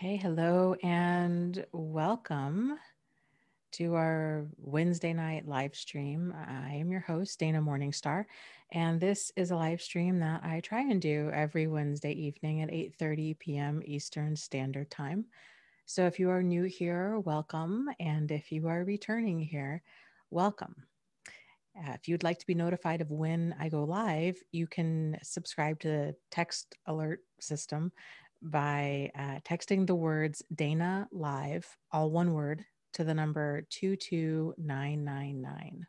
Okay, hello and welcome to our Wednesday night live stream. I am your host, Dana Morningstar, and this is a live stream that I try and do every Wednesday evening at 8:30 p.m. Eastern Standard Time. So if you are new here, welcome, and if you are returning here, welcome. Uh, if you'd like to be notified of when I go live, you can subscribe to the text alert system by uh, texting the words Dana Live, all one word, to the number 22999.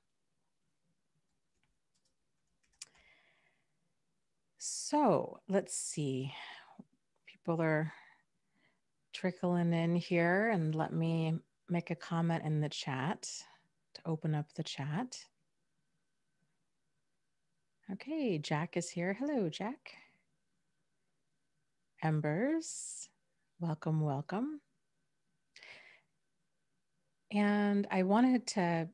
So let's see. People are trickling in here, and let me make a comment in the chat to open up the chat. Okay, Jack is here. Hello, Jack. Embers, welcome, welcome. And I wanted to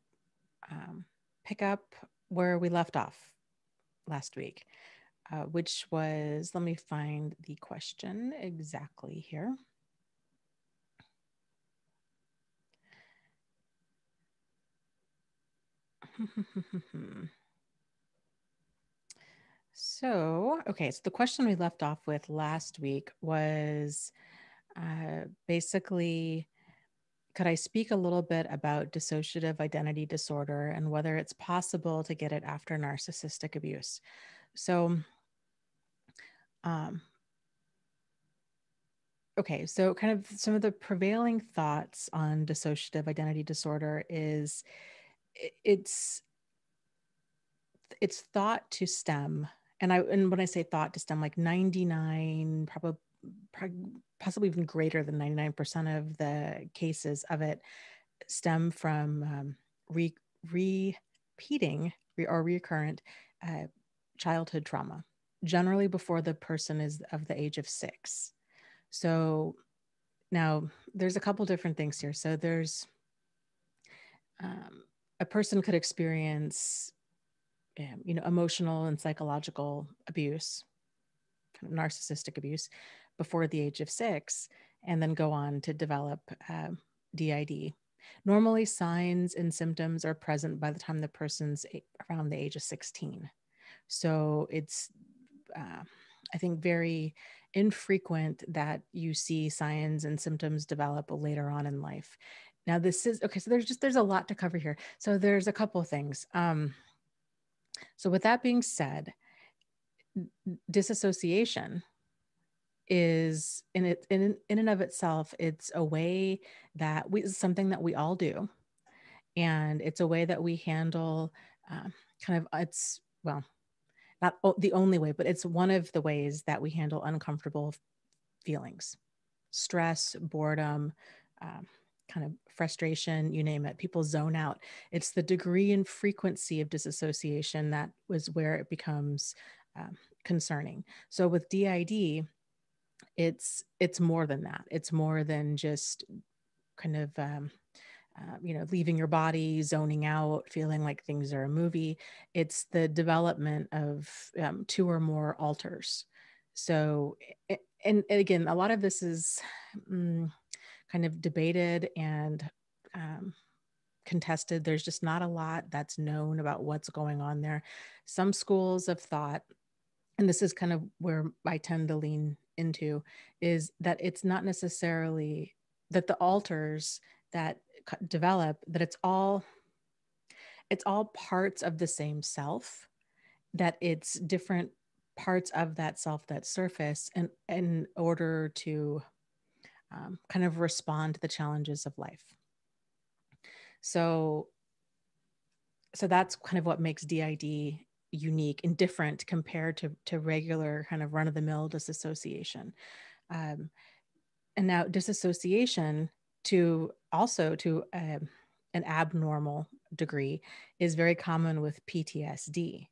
um, pick up where we left off last week, uh, which was let me find the question exactly here. So, okay, so the question we left off with last week was uh, basically could I speak a little bit about dissociative identity disorder and whether it's possible to get it after narcissistic abuse? So, um, okay, so kind of some of the prevailing thoughts on dissociative identity disorder is it's it's thought to stem and I and when I say thought to stem, like 99, probably possibly even greater than 99% of the cases of it stem from um, re, repeating or recurrent uh, childhood trauma, generally before the person is of the age of six. So now there's a couple different things here. So there's um, a person could experience um, you know, emotional and psychological abuse, kind of narcissistic abuse before the age of six, and then go on to develop uh, DID. Normally, signs and symptoms are present by the time the person's around the age of 16. So it's, uh, I think, very infrequent that you see signs and symptoms develop later on in life. Now, this is okay. So there's just there's a lot to cover here. So there's a couple things. Um, so, with that being said, disassociation is in it in, in and of itself it's a way that we something that we all do. And it's a way that we handle um, kind of it's well not the only way but it's one of the ways that we handle uncomfortable feelings. Stress boredom um, kind of frustration, you name it. People zone out. It's the degree and frequency of disassociation that was where it becomes um, concerning. So with DID, it's it's more than that. It's more than just kind of um, uh, you know leaving your body, zoning out, feeling like things are a movie. It's the development of um, two or more alters. So and, and again, a lot of this is. Um, kind of debated and um, contested. There's just not a lot that's known about what's going on there. Some schools of thought, and this is kind of where I tend to lean into, is that it's not necessarily that the alters that develop that it's all it's all parts of the same self that it's different parts of that self that surface and in order to um, kind of respond to the challenges of life. So, so that's kind of what makes DID unique and different compared to, to regular kind of run of the mill disassociation. Um, and now disassociation to also to um, an abnormal degree is very common with PTSD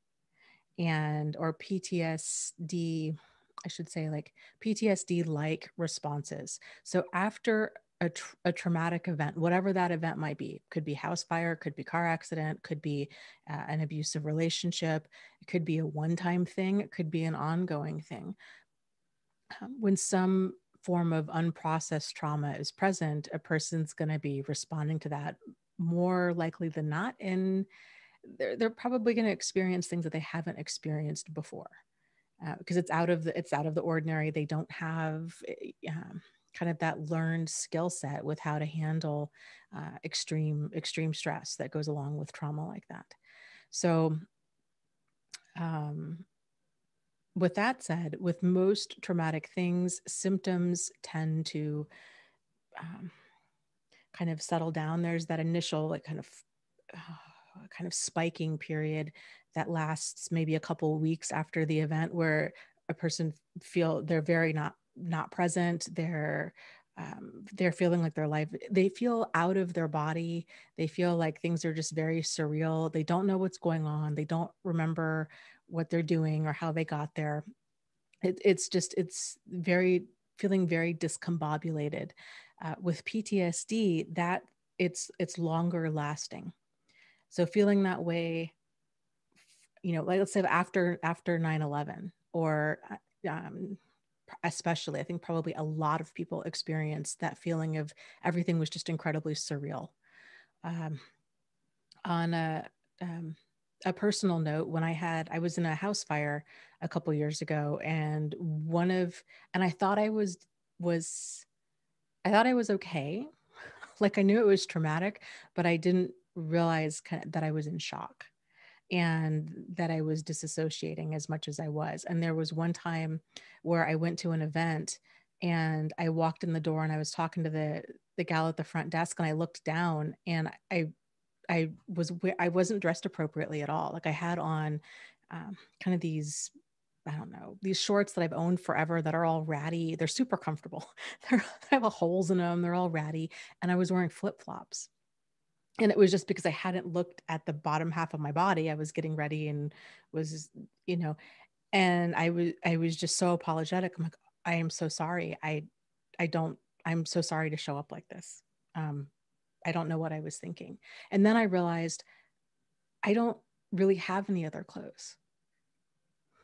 and or PTSD I should say, like PTSD like responses. So after a, a, traumatic event, whatever that event might be, could be house fire, could be car accident, could be uh, an abusive relationship, it could be a one time thing, it could be an ongoing thing. Um, when some form of unprocessed trauma is present, a person's going to be responding to that more likely than not. And they're, they're probably going to experience things that they haven't experienced before uh, because it's out of the it's out of the ordinary. They don't have um, kind of that learned skill set with how to handle uh, extreme extreme stress that goes along with trauma like that. So um, with that said with most traumatic things symptoms tend to um, kind of settle down. There's that initial like kind of uh, kind of spiking period that lasts maybe a couple weeks after the event where a person feel they're very not not present they're um, they're feeling like their life they feel out of their body they feel like things are just very surreal they don't know what's going on they don't remember what they're doing or how they got there. It, it's just it's very feeling very discombobulated. Uh, with ptsd that it's it's longer lasting. So feeling that way, you know, like let's say after after 9-11 or uh, um, especially, I think probably a lot of people experienced that feeling of everything was just incredibly surreal. Um, on a um, a personal note, when I had I was in a house fire a couple years ago, and one of and I thought I was was I thought I was okay. like I knew it was traumatic, but I didn't realize kind of that I was in shock and that I was disassociating as much as I was. And there was one time where I went to an event and I walked in the door and I was talking to the the gal at the front desk and I looked down and I I was I wasn't dressed appropriately at all. Like I had on um, kind of these I don't know, these shorts that I've owned forever that are all ratty. They're super comfortable. They're, they have holes in them. They're all ratty. And I was wearing flip flops and it was just because I hadn't looked at the bottom half of my body. I was getting ready and was, you know, and I was I was just so apologetic. I'm like, I am so sorry. I I don't I'm so sorry to show up like this. Um, I don't know what I was thinking. And then I realized I don't really have any other clothes.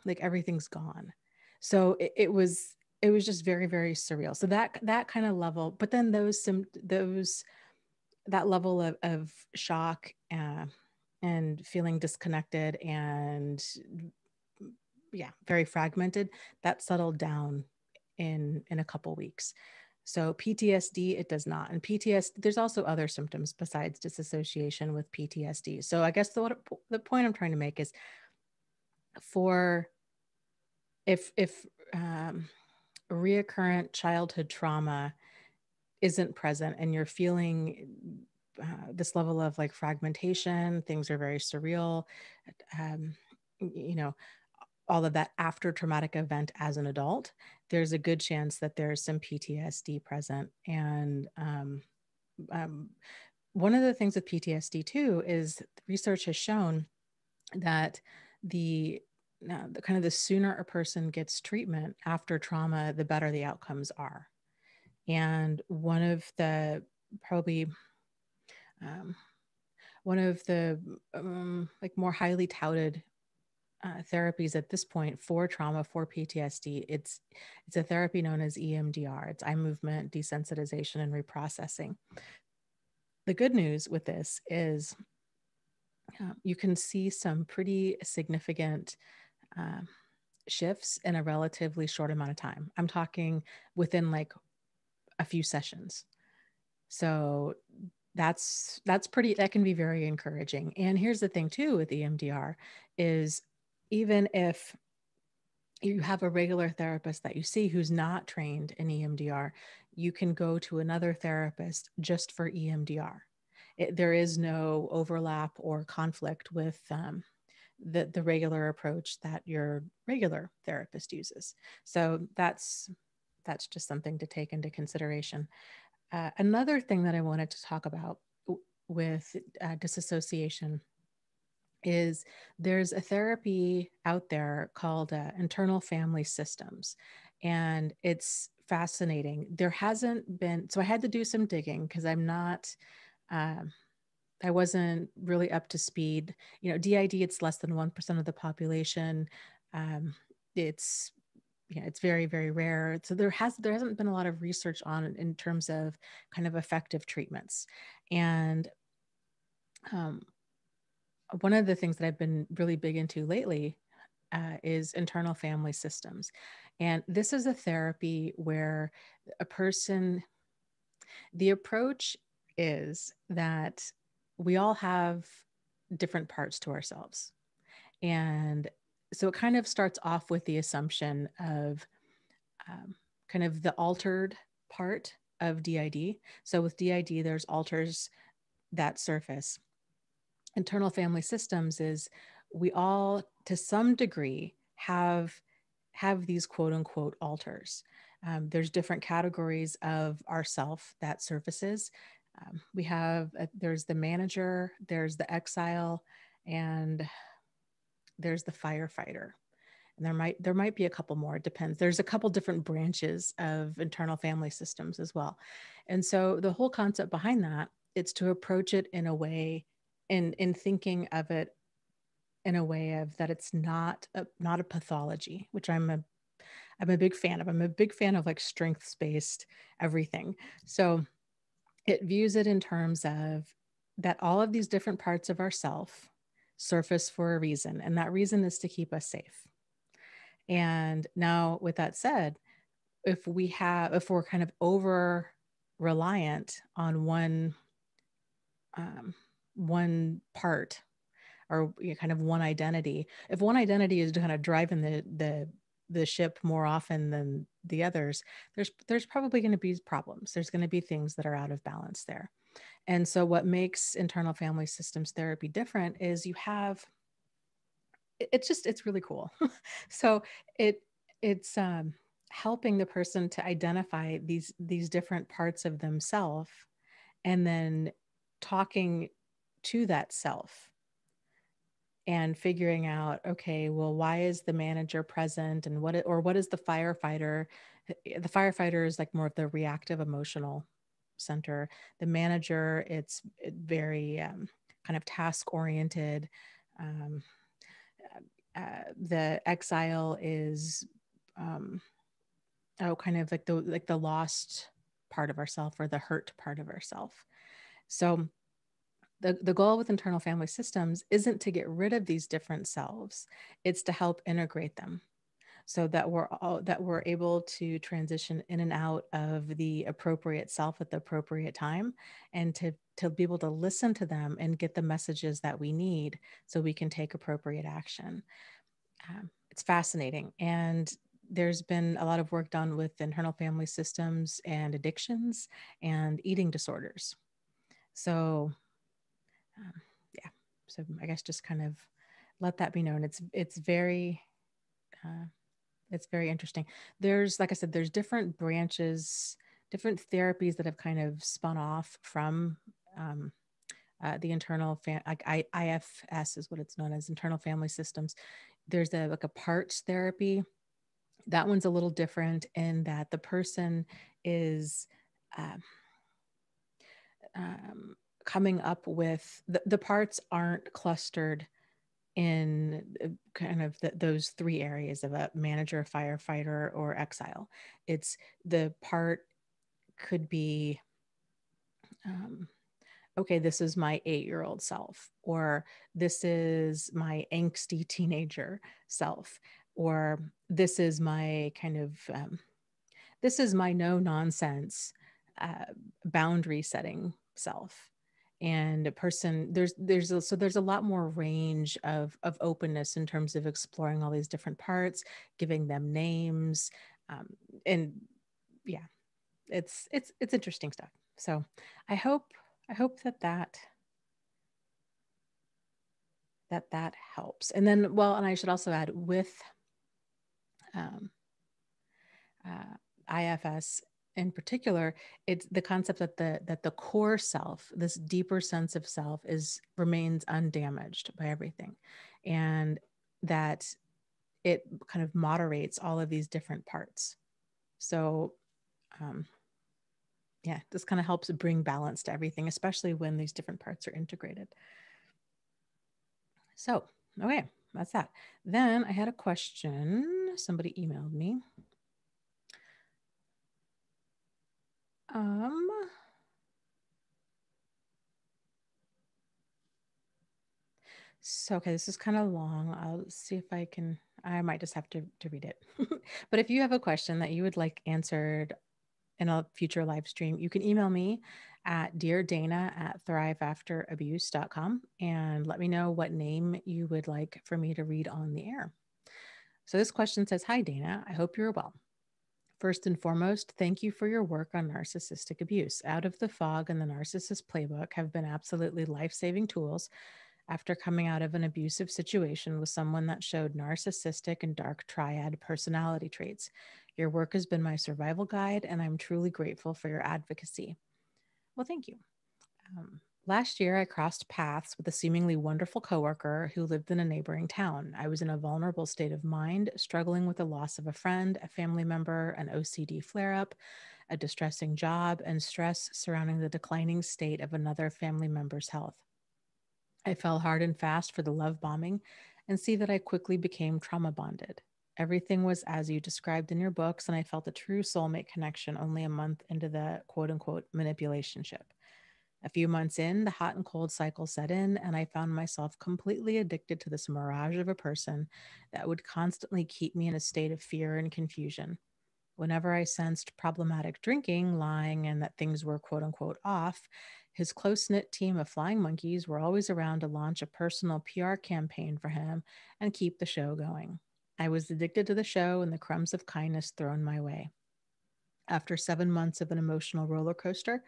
Like everything's gone. So it, it was it was just very very surreal. So that that kind of level. But then those some those that level of, of shock uh, and feeling disconnected and yeah very fragmented that settled down in in a couple weeks. So ptsd it does not. And ptsd there's also other symptoms besides disassociation with ptsd so i guess the the point i'm trying to make is for if if um, reoccurrent childhood trauma isn't present and you're feeling uh, this level of like fragmentation things are very surreal um, you know all of that after traumatic event as an adult there's a good chance that there's some ptsd present. And um, um, one of the things with ptsd too is research has shown that the uh, the kind of the sooner a person gets treatment after trauma the better the outcomes are and one of the probably um, one of the um, like more highly touted uh, therapies at this point for trauma for PTSD. It's it's a therapy known as EMDR. It's eye movement desensitization and reprocessing. The good news with this is uh, you can see some pretty significant uh, shifts in a relatively short amount of time. I'm talking within like a few sessions. So that's that's pretty that can be very encouraging. And here's the thing too with EMDR is even if you have a regular therapist that you see who's not trained in EMDR, you can go to another therapist just for EMDR. It, there is no overlap or conflict with um, the, the regular approach that your regular therapist uses. So that's that's just something to take into consideration. Uh, another thing that I wanted to talk about with uh, disassociation is there's a therapy out there called uh, internal family systems, and it's fascinating. There hasn't been, so I had to do some digging because I'm not. Um, I wasn't really up to speed. You know, DID, it's less than 1% of the population. Um, it's yeah, it's very, very rare. So there has there hasn't been a lot of research on it in terms of kind of effective treatments. And um, one of the things that I've been really big into lately uh, is internal family systems. And this is a therapy where a person, the approach is that we all have different parts to ourselves. And so it kind of starts off with the assumption of um, kind of the altered part of DID. So with DID, there's alters that surface. Internal family systems is we all, to some degree, have have these quote unquote alters. Um, there's different categories of ourself that surfaces. Um, we have a, there's the manager, there's the exile, and there's the firefighter. And there might there might be a couple more. It depends. There's a couple different branches of internal family systems as well. And so the whole concept behind that it's to approach it in a way in in thinking of it in a way of that it's not a, not a pathology, which I'm a I'm a big fan of. I'm a big fan of like strengths based everything. So it views it in terms of that all of these different parts of ourself surface for a reason, and that reason is to keep us safe. And now, with that said, if we have, if we're kind of over reliant on one, um, one part or you know, kind of one identity. If one identity is kind of driving the the the ship more often than the others, there's there's probably going to be problems. There's going to be things that are out of balance there. And so what makes internal family systems therapy different is you have it's just it's really cool. so it it's um helping the person to identify these these different parts of themselves and then talking to that self and figuring out okay well why is the manager present and what or what is the firefighter the firefighter is like more of the reactive emotional center. The manager it's very um, kind of task oriented um, uh, the exile is um, oh kind of like the like the lost part of ourself or the hurt part of ourself. So the, the goal with internal family systems isn't to get rid of these different selves. It's to help integrate them so that we're all that we're able to transition in and out of the appropriate self at the appropriate time and to to be able to listen to them and get the messages that we need so we can take appropriate action. Um, it's fascinating and there's been a lot of work done with internal family systems and addictions and eating disorders. So um, yeah so i guess just kind of let that be known. It's it's very uh, it's very interesting. There's like i said there's different branches different therapies that have kind of spun off from um, uh, the internal fam- like I, ifs is what it's known as internal family systems. There's a like a parts therapy. That one's a little different in that the person is um, um, coming up with the, the parts aren't clustered in uh, kind of the, those three areas of a manager, firefighter, or exile. It's the part could be, um, okay, this is my eight year old self, or this is my angsty teenager self, or this is my kind of, um, this is my no nonsense uh, boundary setting self and a person there's there's a, so there's a lot more range of of openness in terms of exploring all these different parts giving them names um, and yeah it's it's it's interesting stuff. So i hope i hope that that that that helps. And then well and i should also add with um, uh, ifs in particular it's the concept that the that the core self this deeper sense of self is remains undamaged by everything. And that it kind of moderates all of these different parts. So um yeah this kind of helps bring balance to everything especially when these different parts are integrated. So okay that's that. Then i had a question. Somebody emailed me. Um, so, okay, this is kind of long. I'll see if I can, I might just have to, to read it. but if you have a question that you would like answered in a future live stream, you can email me at dear dana at thriveafterabuse.com and let me know what name you would like for me to read on the air. So this question says Hi, Dana. I hope you're well. First and foremost, thank you for your work on narcissistic abuse. Out of the Fog and the Narcissist Playbook have been absolutely life saving tools after coming out of an abusive situation with someone that showed narcissistic and dark triad personality traits. Your work has been my survival guide, and I'm truly grateful for your advocacy. Well, thank you. Um, Last year, I crossed paths with a seemingly wonderful coworker who lived in a neighboring town. I was in a vulnerable state of mind, struggling with the loss of a friend, a family member, an OCD flare up, a distressing job, and stress surrounding the declining state of another family member's health. I fell hard and fast for the love bombing and see that I quickly became trauma bonded. Everything was as you described in your books, and I felt a true soulmate connection only a month into the quote unquote manipulation ship. A few months in, the hot and cold cycle set in, and I found myself completely addicted to this mirage of a person that would constantly keep me in a state of fear and confusion. Whenever I sensed problematic drinking, lying, and that things were quote unquote off, his close knit team of flying monkeys were always around to launch a personal PR campaign for him and keep the show going. I was addicted to the show and the crumbs of kindness thrown my way. After seven months of an emotional roller coaster,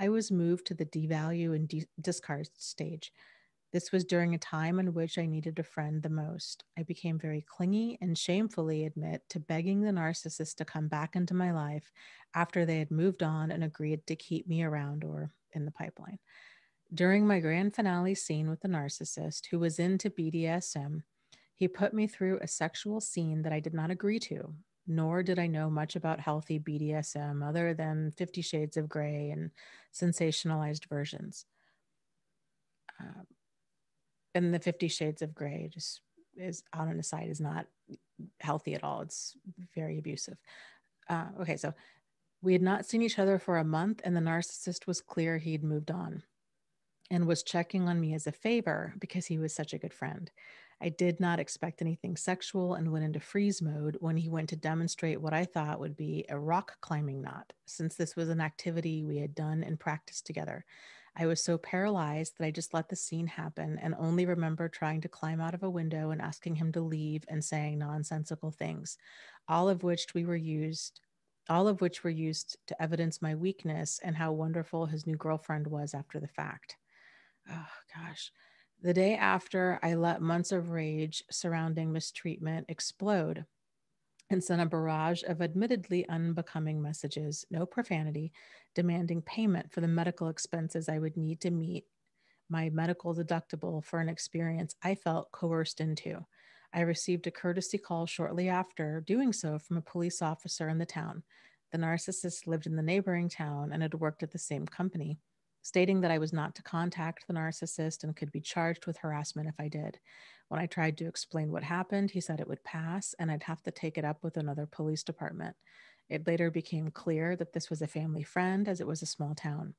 I was moved to the devalue and de- discard stage. This was during a time in which I needed a friend the most. I became very clingy and shamefully admit to begging the narcissist to come back into my life after they had moved on and agreed to keep me around or in the pipeline. During my grand finale scene with the narcissist, who was into BDSM, he put me through a sexual scene that I did not agree to nor did I know much about healthy BDSM other than Fifty Shades of Grey and sensationalized versions. Uh, and the Fifty Shades of Grey just is out on the side is not healthy at all. It's very abusive. Uh, okay, so we had not seen each other for a month, and the narcissist was clear he'd moved on and was checking on me as a favor because he was such a good friend. I did not expect anything sexual and went into freeze mode when he went to demonstrate what I thought would be a rock climbing knot, since this was an activity we had done and practiced together. I was so paralyzed that I just let the scene happen and only remember trying to climb out of a window and asking him to leave and saying nonsensical things, all of which we were used all of which were used to evidence my weakness and how wonderful his new girlfriend was after the fact. Oh gosh. The day after, I let months of rage surrounding mistreatment explode and sent a barrage of admittedly unbecoming messages, no profanity, demanding payment for the medical expenses I would need to meet my medical deductible for an experience I felt coerced into. I received a courtesy call shortly after doing so from a police officer in the town. The narcissist lived in the neighboring town and had worked at the same company stating that I was not to contact the narcissist and could be charged with harassment if I did. When I tried to explain what happened, he said it would pass and I'd have to take it up with another police department. It later became clear that this was a family friend as it was a small town.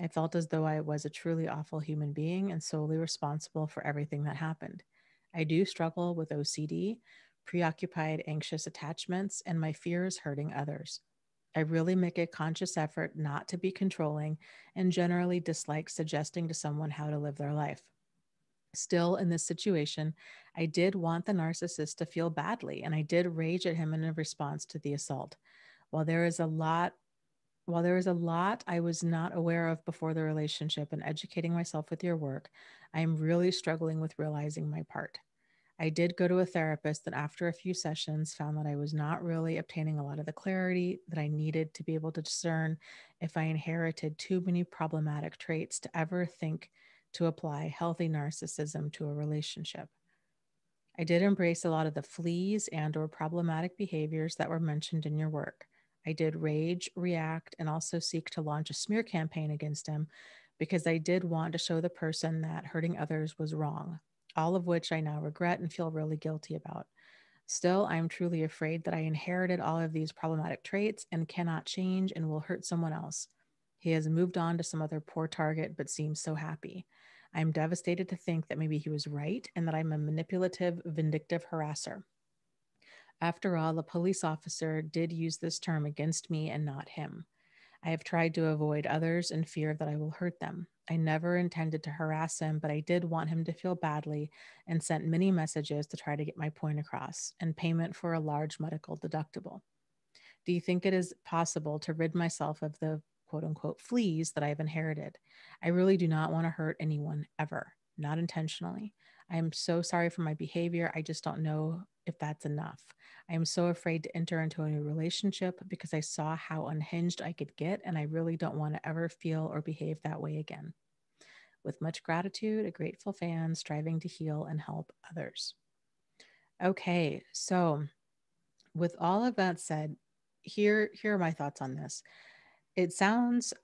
I felt as though I was a truly awful human being and solely responsible for everything that happened. I do struggle with OCD, preoccupied anxious attachments, and my fears hurting others. I really make a conscious effort not to be controlling and generally dislike suggesting to someone how to live their life. Still, in this situation, I did want the narcissist to feel badly, and I did rage at him in response to the assault. While there is a lot while there is a lot I was not aware of before the relationship and educating myself with your work, I am really struggling with realizing my part. I did go to a therapist that after a few sessions found that I was not really obtaining a lot of the clarity that I needed to be able to discern if I inherited too many problematic traits to ever think to apply healthy narcissism to a relationship. I did embrace a lot of the fleas and or problematic behaviors that were mentioned in your work. I did rage, react, and also seek to launch a smear campaign against him because I did want to show the person that hurting others was wrong all of which I now regret and feel really guilty about. Still, I am truly afraid that I inherited all of these problematic traits and cannot change and will hurt someone else. He has moved on to some other poor target, but seems so happy. I am devastated to think that maybe he was right and that I'm a manipulative, vindictive harasser. After all, a police officer did use this term against me and not him. I have tried to avoid others in fear that I will hurt them. I never intended to harass him, but I did want him to feel badly and sent many messages to try to get my point across and payment for a large medical deductible. Do you think it is possible to rid myself of the quote unquote fleas that I've inherited? I really do not want to hurt anyone ever, not intentionally. I am so sorry for my behavior. I just don't know if that's enough. I am so afraid to enter into a new relationship because I saw how unhinged I could get, and I really don't want to ever feel or behave that way again. With much gratitude, a grateful fan striving to heal and help others. Okay, so with all of that said, here here are my thoughts on this. It sounds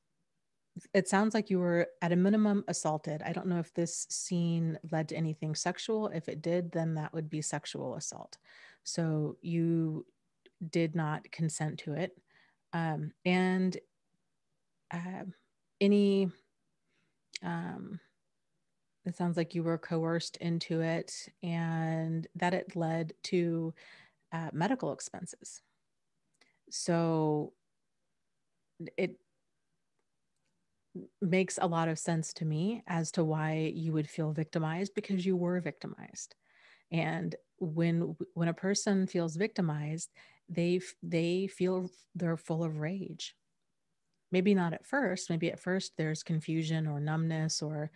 it sounds like you were at a minimum assaulted. I don't know if this scene led to anything sexual. If it did, then that would be sexual assault. So you did not consent to it. Um, and uh, any, um, it sounds like you were coerced into it and that it led to uh, medical expenses. So it makes a lot of sense to me as to why you would feel victimized because you were victimized. And when when a person feels victimized they they feel they're full of rage. Maybe not at first maybe at first there's confusion or numbness or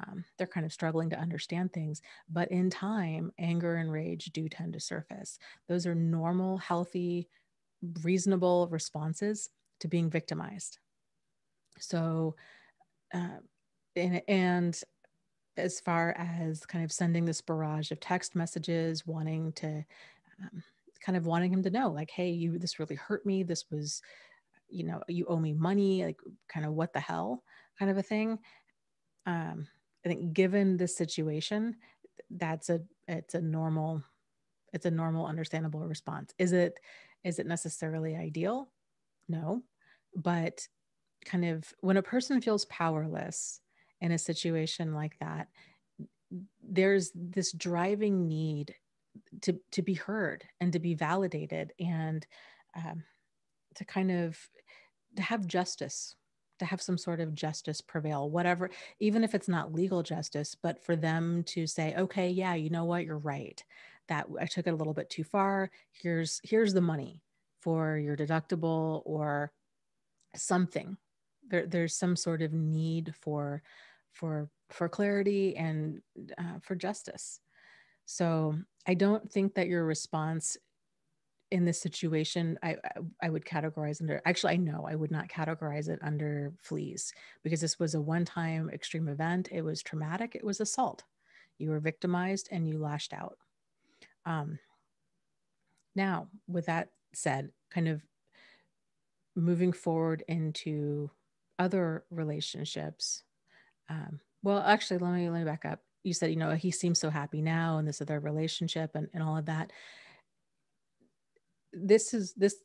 um, they're kind of struggling to understand things but in time anger and rage do tend to surface. Those are normal healthy reasonable responses to being victimized so uh, and, and as far as kind of sending this barrage of text messages, wanting to um, kind of wanting him to know, like, hey, you, this really hurt me. This was, you know, you owe me money, like, kind of what the hell kind of a thing. Um, I think given this situation, that's a, it's a normal, it's a normal, understandable response. Is it, is it necessarily ideal? No, but kind of when a person feels powerless, in a situation like that there's this driving need to to be heard and to be validated and um, to kind of to have justice to have some sort of justice prevail whatever even if it's not legal justice but for them to say okay yeah you know what? You're right. That i took it a little bit too far. Here's here's the money for your deductible or something there, there's some sort of need for for for clarity and uh, for justice. So I don't think that your response in this situation, I, I would categorize under. Actually, I know I would not categorize it under fleas because this was a one-time extreme event. It was traumatic. It was assault. You were victimized and you lashed out. Um, now, with that said, kind of moving forward into other relationships um, well, actually, let me let me back up. You said, you know, he seems so happy now, and this other relationship, and and all of that. This is this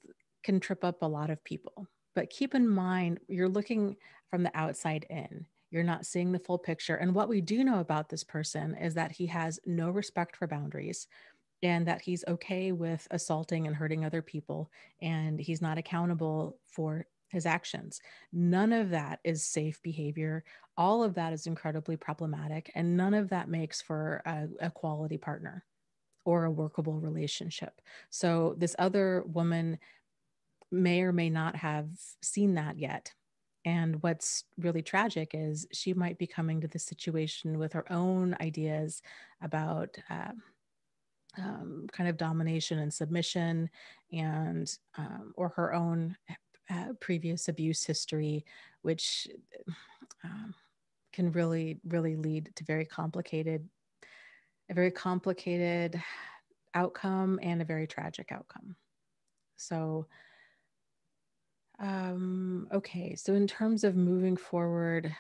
can trip up a lot of people, but keep in mind you're looking from the outside in. You're not seeing the full picture. And what we do know about this person is that he has no respect for boundaries and that he's okay with assaulting and hurting other people and he's not accountable for his actions. None of that is safe behavior. All of that is incredibly problematic, and none of that makes for a, a quality partner or a workable relationship. So, this other woman may or may not have seen that yet. And what's really tragic is she might be coming to the situation with her own ideas about uh, um, kind of domination and submission, and um, or her own uh, previous abuse history, which um, can really, really lead to very complicated, a very complicated outcome and a very tragic outcome. So, um, okay, so in terms of moving forward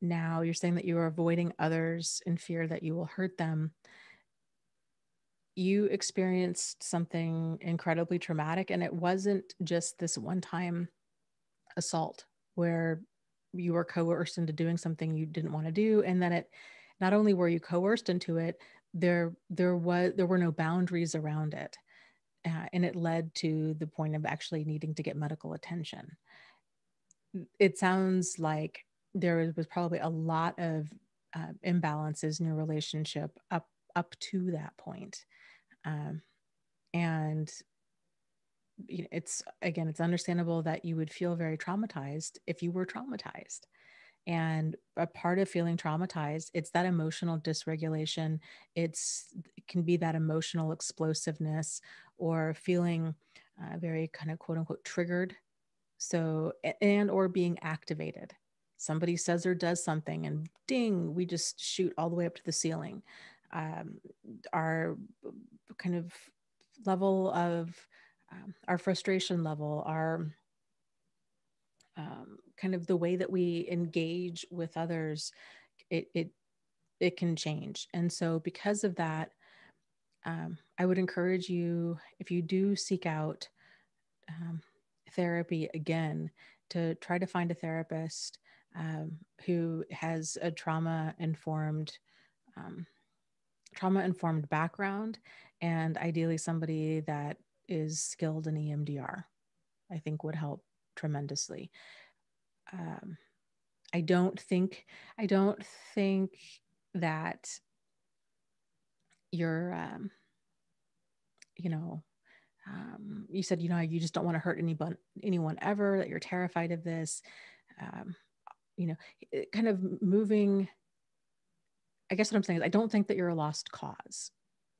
now, you're saying that you are avoiding others in fear that you will hurt them. You experienced something incredibly traumatic and it wasn't just this one time assault where you were coerced into doing something you didn't want to do and then it not only were you coerced into it there there was there were no boundaries around it uh, and it led to the point of actually needing to get medical attention. It sounds like there was probably a lot of uh, imbalances in your relationship up up to that point um, and it's again it's understandable that you would feel very traumatized if you were traumatized. And a part of feeling traumatized it's that emotional dysregulation. It's it can be that emotional explosiveness or feeling uh, very kind of quote unquote triggered. So and or being activated. Somebody says or does something and ding we just shoot all the way up to the ceiling um, our kind of level of um, our frustration level, our um, kind of the way that we engage with others, it, it it can change. And so, because of that, um, I would encourage you if you do seek out um, therapy again to try to find a therapist um, who has a trauma informed trauma informed background and ideally somebody that is skilled in EMDR, I think would help tremendously. Um, I don't think I don't think that you're um, you know um, you said you know you just don't want to hurt anyone anyone ever that you're terrified of this um, you know kind of moving I guess what I'm saying is I don't think that you're a lost cause.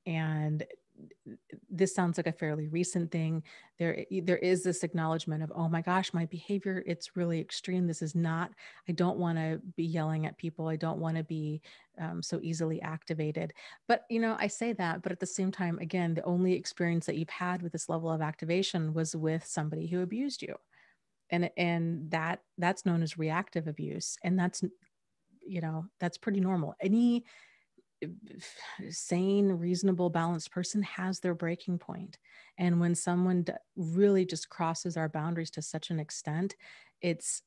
And this sounds like a fairly recent thing. There, there is this acknowledgement of, oh my gosh, my behavior, it's really extreme. This is not, I don't want to be yelling at people. I don't want to be um, so easily activated. But, you know, I say that, but at the same time, again, the only experience that you've had with this level of activation was with somebody who abused you. And, and that that's known as reactive abuse. And that's you know that's pretty normal. Any eh, sane reasonable balanced person has their breaking point. And when someone really just crosses our boundaries to such an extent it's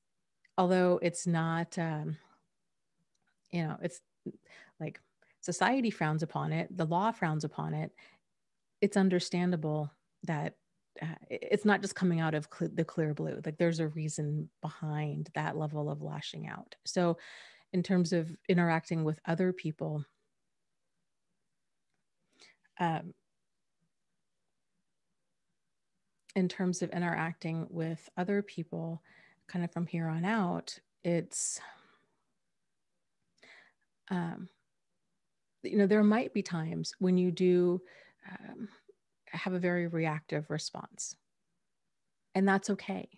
although it's not um, you know it's like society frowns upon it the law frowns upon it it's understandable that uh, it's not just coming out of cl- the clear blue. Like there's a reason behind that level of lashing out. So in terms of interacting with other people. Um, in terms of interacting with other people, kind of from here on out, it's, um, you know, there might be times when you do um, have a very reactive response, and that's okay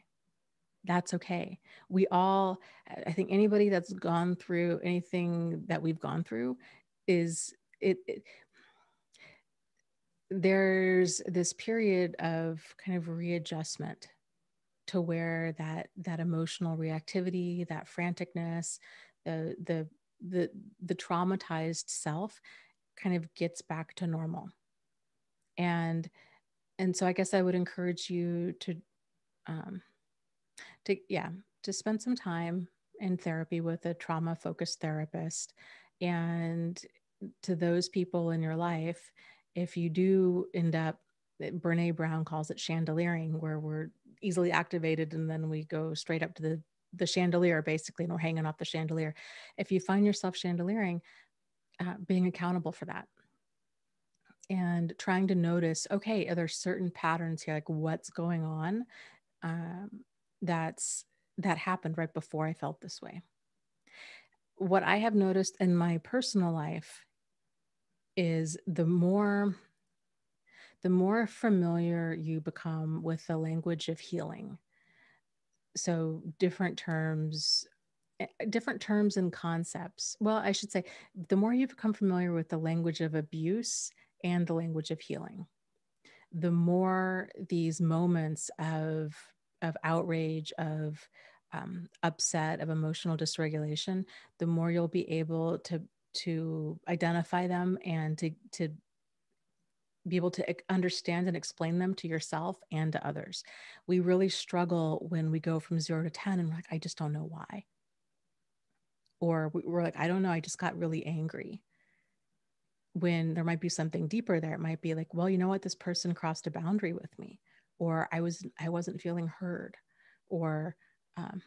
that's okay. We all, I think anybody that's gone through anything that we've gone through is it, it there's this period of kind of readjustment to where that that emotional reactivity that franticness the the the the traumatized self kind of gets back to normal and and so i guess i would encourage you to um, to yeah to spend some time in therapy with a trauma focused therapist. And to those people in your life if you do end up eh, brene brown calls it chandeliering where we're easily activated and then we go straight up to the the chandelier basically and we're hanging off the chandelier. If you find yourself chandeliering uh, being accountable for that. And trying to notice okay are there certain patterns here? Like what's going on? Um, that's that happened right before I felt this way. What I have noticed in my personal life is the more the more familiar you become with the language of healing. So different terms eh, different terms and concepts. Well, I should say the more you become familiar with the language of abuse and the language of healing, the more these moments of of outrage, of um, upset, of emotional dysregulation, the more you'll be able to to identify them and to to be able to understand and explain them to yourself and to others. We really struggle when we go from zero to 10 and we're like, I just don't know why. Or we're like, I don't know, I just got really angry. When there might be something deeper there, it might be like, well, you know what, this person crossed a boundary with me, or I was I wasn't feeling heard, or um,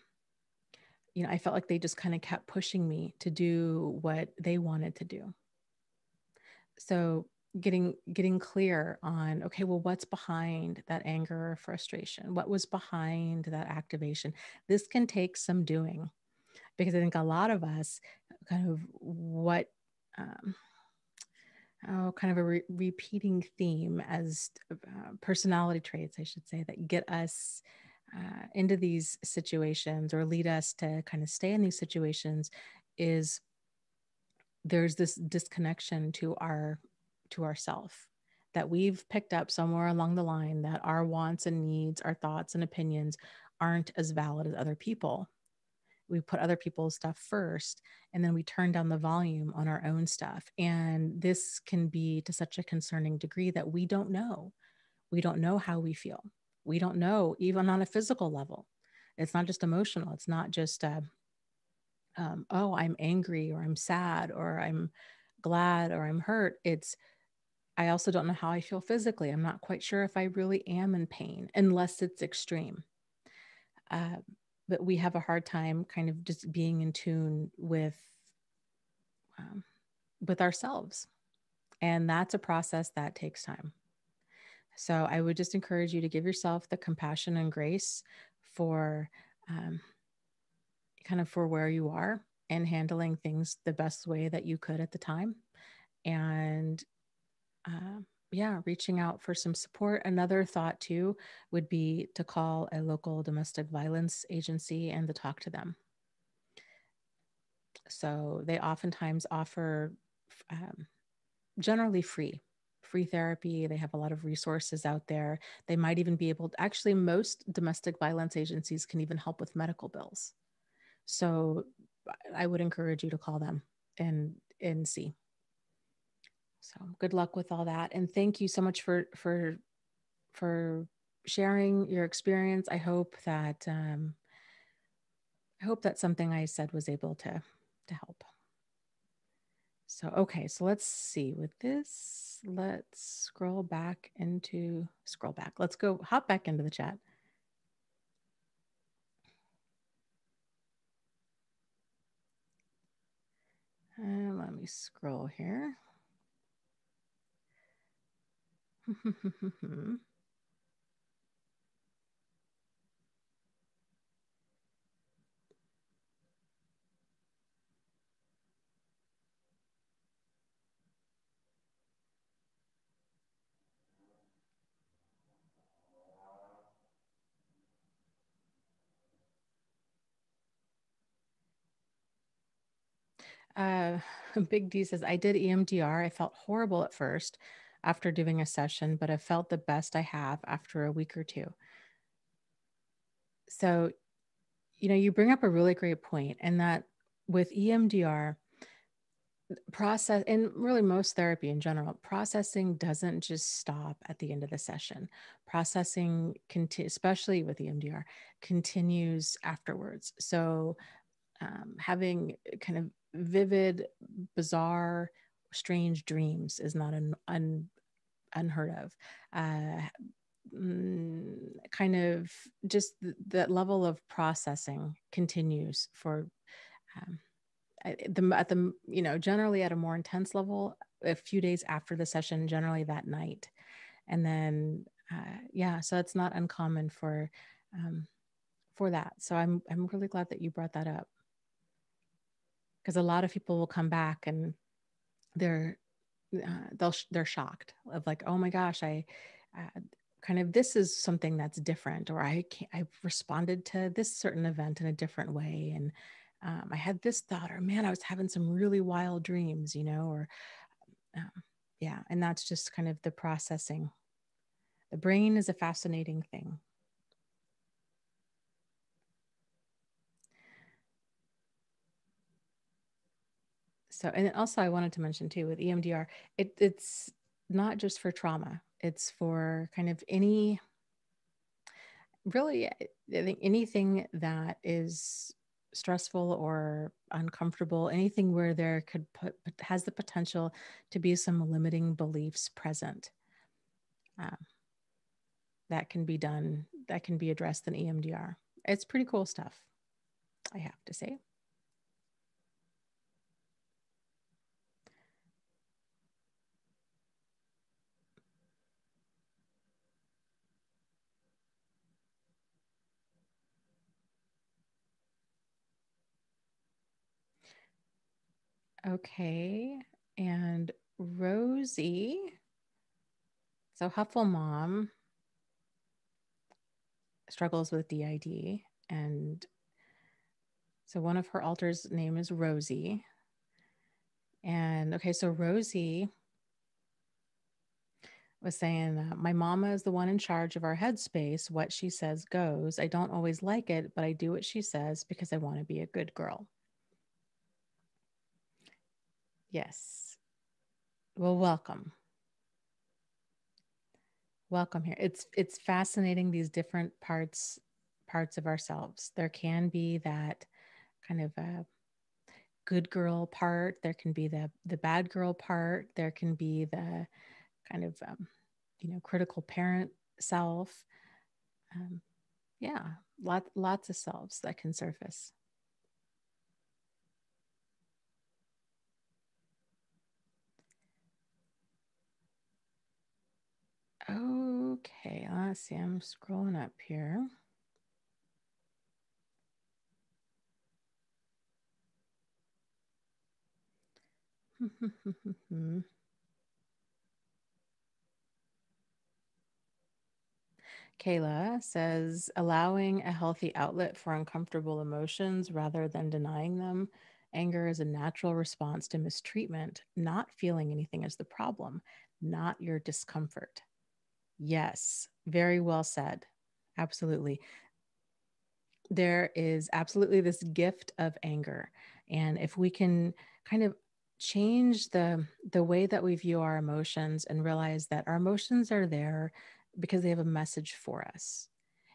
you know, I felt like they just kind of kept pushing me to do what they wanted to do. So getting getting clear on okay well what's behind that anger or frustration what was behind that activation this can take some doing because i think a lot of us kind of what um, oh kind of a re- repeating theme as uh, personality traits i should say that get us uh, into these situations or lead us to kind of stay in these situations is there's this disconnection to our to ourself that we've picked up somewhere along the line that our wants and needs, our thoughts and opinions aren't as valid as other people. We put other people's stuff first and then we turn down the volume on our own stuff. And this can be to such a concerning degree that we don't know. We don't know how we feel. We don't know, even on a physical level. It's not just emotional. It's not just, uh, um, oh, I'm angry or I'm sad or I'm glad or I'm hurt. It's, I also don't know how I feel physically. I'm not quite sure if I really am in pain unless it's extreme. Uh, but we have a hard time kind of just being in tune with um, with ourselves. And that's a process that takes time. So i would just encourage you to give yourself the compassion and grace for um, kind of for where you are and handling things the best way that you could at the time. And uh, yeah, reaching out for some support. Another thought too would be to call a local domestic violence agency and to talk to them. So they oftentimes offer um, generally free free therapy they have a lot of resources out there they might even be able to actually most domestic violence agencies can even help with medical bills so i would encourage you to call them and and see so good luck with all that. And thank you so much for, for, for sharing your experience. I hope that, um, I hope that something I said was able to, to help. So, okay, so let's see with this, let's scroll back into, scroll back. Let's go hop back into the chat. And let me scroll here. Uh, Big D says, I did EMDR. I felt horrible at first after doing a session, but I felt the best I have after a week or two. So, you know, you bring up a really great point, and that with EMDR, process and really most therapy in general processing doesn't just stop at the end of the session processing conti- especially with emdr continues afterwards so um, having kind of vivid bizarre strange dreams is not an un, unheard of. Uh, mm, kind of just th- that level of processing continues for um, the at the you know generally at a more intense level a few days after the session generally that night. And then uh, yeah so it's not uncommon for um, for that. So i'm i'm really glad that you brought that up. Because a lot of people will come back and they're uh, they'll they're shocked of like oh my gosh i uh, kind of this is something that's different or i i responded to this certain event in a different way and um, i had this thought or man i was having some really wild dreams you know or um, yeah and that's just kind of the processing. The brain is a fascinating thing so and also i wanted to mention too with emdr it, it's not just for trauma, it's for kind of any, really, I think anything that is stressful or uncomfortable, anything where there could put, has the potential to be some limiting beliefs present. Um, that can be done, that can be addressed in EMDR. It's pretty cool stuff, I have to say. Okay. And Rosie, so Huffle Mom struggles with DID. And so one of her alters name is Rosie. And okay, so Rosie was saying, uh, My mama is the one in charge of our headspace. What she says goes. I don't always like it, but I do what she says because I want to be a good girl. Yes. Well, welcome. Welcome here. It's it's fascinating these different parts parts of ourselves. There can be that kind of a good girl part. There can be the the bad girl part. There can be the kind of um, you know critical parent self. Um, yeah, lot, lots of selves that can surface. Okay, let's see. I'm scrolling up here. Kayla says allowing a healthy outlet for uncomfortable emotions rather than denying them. Anger is a natural response to mistreatment. Not feeling anything is the problem, not your discomfort. Yes, very well said. Absolutely. There is absolutely this gift of anger. And if we can kind of change the the way that we view our emotions and realize that our emotions are there because they have a message for us.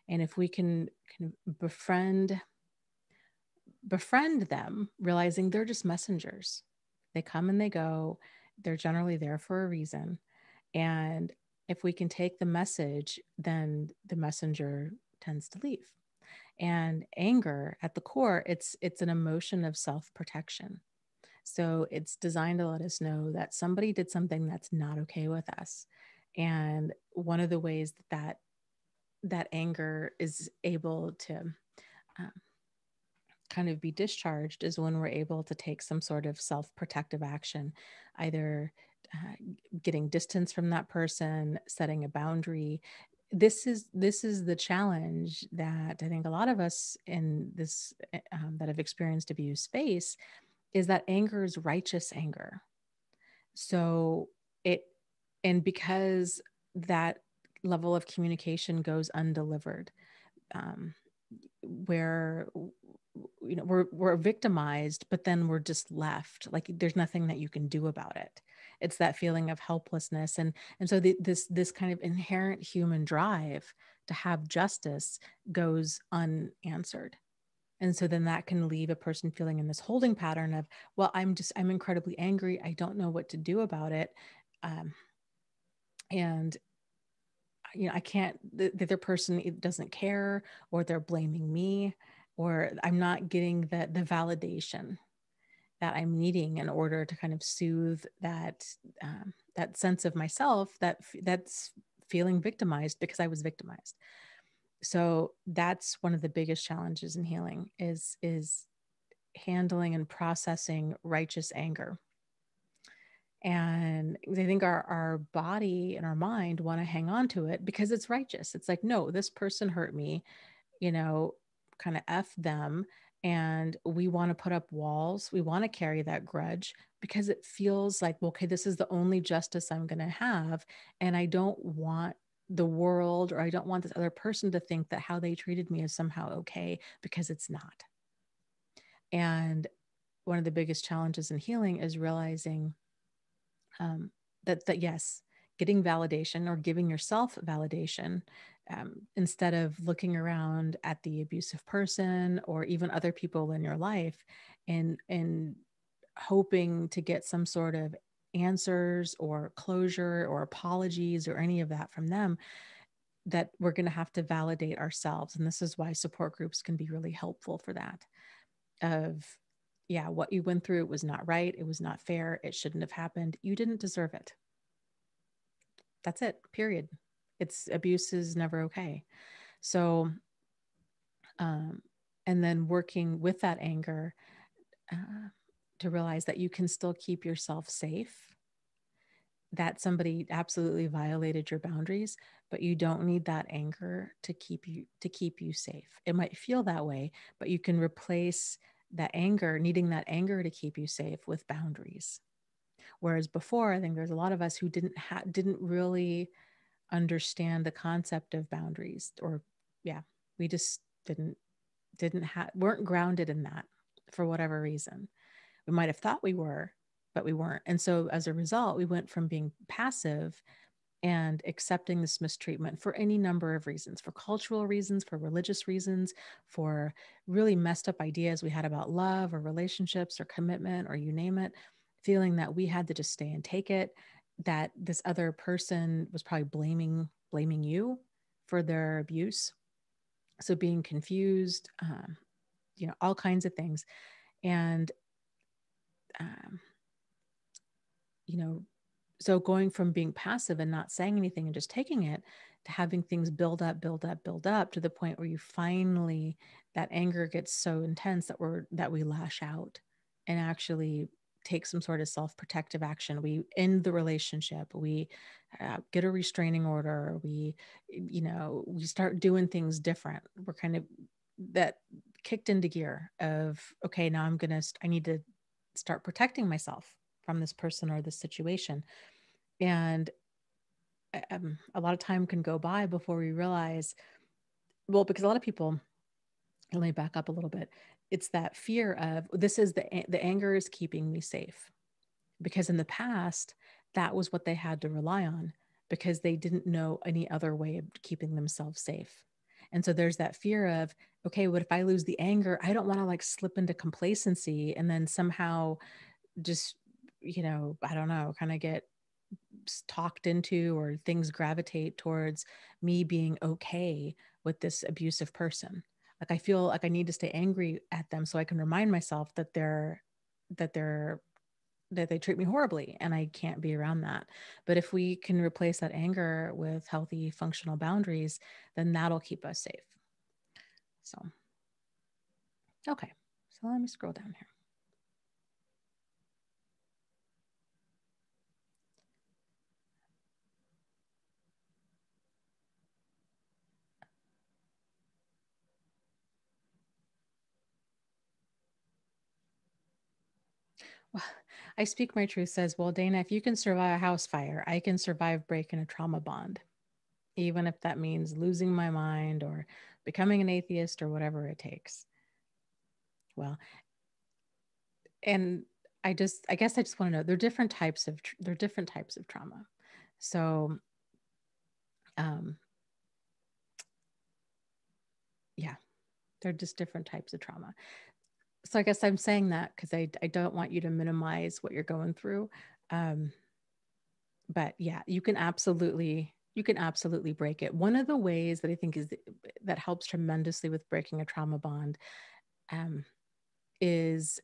And if we can befriend befriend them, realizing they're just messengers. They come and they go. They're generally there for a reason. And if we can take the message, then the messenger tends to leave. And anger at the core, it's it's an emotion of self-protection. So it's designed to let us know that somebody did something that's not okay with us. And one of the ways that that, that anger is able to um, kind of be discharged is when we're able to take some sort of self protective action, either getting distance from that person setting a boundary. This is this is the challenge that i think a lot of us in this eh, um, that have experienced abuse face is that anger is righteous anger. So it and because that level of communication goes undelivered um, where you know we're we're victimized but then we're just left. Like there's nothing that you can do about it it's that feeling of helplessness and and so the, this this kind of inherent human drive to have justice goes unanswered. And so then that can leave a person feeling in this holding pattern of well i'm just i'm incredibly angry i don't know what to do about it um, and you know i can't the, the other person doesn't care or they're blaming me or i'm not getting the the validation that I'm needing in order to kind of soothe that um, that sense of myself that that's feeling victimized because I was victimized. So that's one of the biggest challenges in healing is is handling and processing righteous anger. And I think our, our body and our mind want to hang on to it because it's righteous. It's like, no, this person hurt me, you know, kind of F them and we want to put up walls. We want to carry that grudge because it feels like, okay, this is the only justice I'm going to have. And I don't want the world or I don't want this other person to think that how they treated me is somehow okay because it's not. And one of the biggest challenges in healing is realizing um, that that yes, getting validation or giving yourself validation um, instead of looking around at the abusive person or even other people in your life and and hoping to get some sort of answers or closure or apologies or any of that from them that we're going to have to validate ourselves. And this is why support groups can be really helpful for that of yeah what you went through it was not right it was not fair it shouldn't have happened you didn't deserve it. That's it period it's abuse is never okay. So um and then working with that anger uh, to realize that you can still keep yourself safe that somebody absolutely violated your boundaries but you don't need that anger to keep you to keep you safe. It might feel that way but you can replace that anger needing that anger to keep you safe with boundaries. Whereas before i think there's a lot of us who didn't ha- didn't really understand the concept of boundaries or yeah we just didn't didn't have weren't grounded in that for whatever reason. We might have thought we were but we weren't. And so as a result we went from being passive and accepting this mistreatment for any number of reasons for cultural reasons, for religious reasons, for really messed up ideas we had about love or relationships or commitment or you name it, feeling that we had to just stay and take it, that this other person was probably blaming blaming you for their abuse. So being confused, um, you know, all kinds of things. And um, you know, so going from being passive and not saying anything and just taking it to having things build up build up build up to the point where you finally that anger gets so intense that we're that we lash out and actually take some sort of self-protective action we end the relationship we uh, get a restraining order we you know we start doing things different we're kind of that kicked into gear of okay now i'm gonna i need to start protecting myself from this person or this situation. And um, a lot of time can go by before we realize, well, because a lot of people, let me back up a little bit. It's that fear of this is the the anger is keeping me safe, because in the past that was what they had to rely on because they didn't know any other way of keeping themselves safe. And so there's that fear of, okay, what if I lose the anger? I don't want to like slip into complacency and then somehow just you know, I don't know, kind of get talked into or things gravitate towards me being okay with this abusive person. Like I feel like I need to stay angry at them so I can remind myself that they're that they're that they treat me horribly and I can't be around that. But if we can replace that anger with healthy functional boundaries, then that'll keep us safe. So okay. So let me scroll down here. I speak my truth says, well, Dana, if you can survive a house fire, I can survive breaking a trauma bond, even if that means losing my mind or becoming an atheist or whatever it takes. Well, and I just, I guess I just want to know there are different types of, there are different types of trauma. So, um, yeah, they're just different types of trauma so I guess I'm saying that because I, I don't want you to minimize what you're going through. Um, but yeah, you can absolutely you can absolutely break it. One of the ways that I think is that helps tremendously with breaking a trauma bond um, is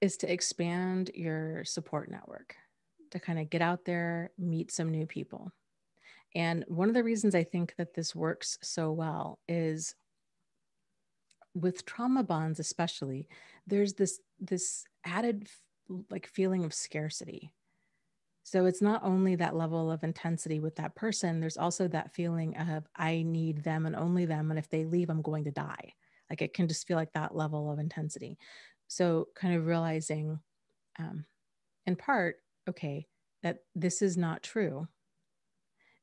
is to expand your support network, to kind of get out there, meet some new people. And one of the reasons I think that this works so well is with trauma bonds especially there's this this added like feeling of scarcity. So it's not only that level of intensity with that person there's also that feeling of i need them and only them and if they leave i'm going to die. Like it can just feel like that level of intensity. So kind of realizing um, in part okay that this is not true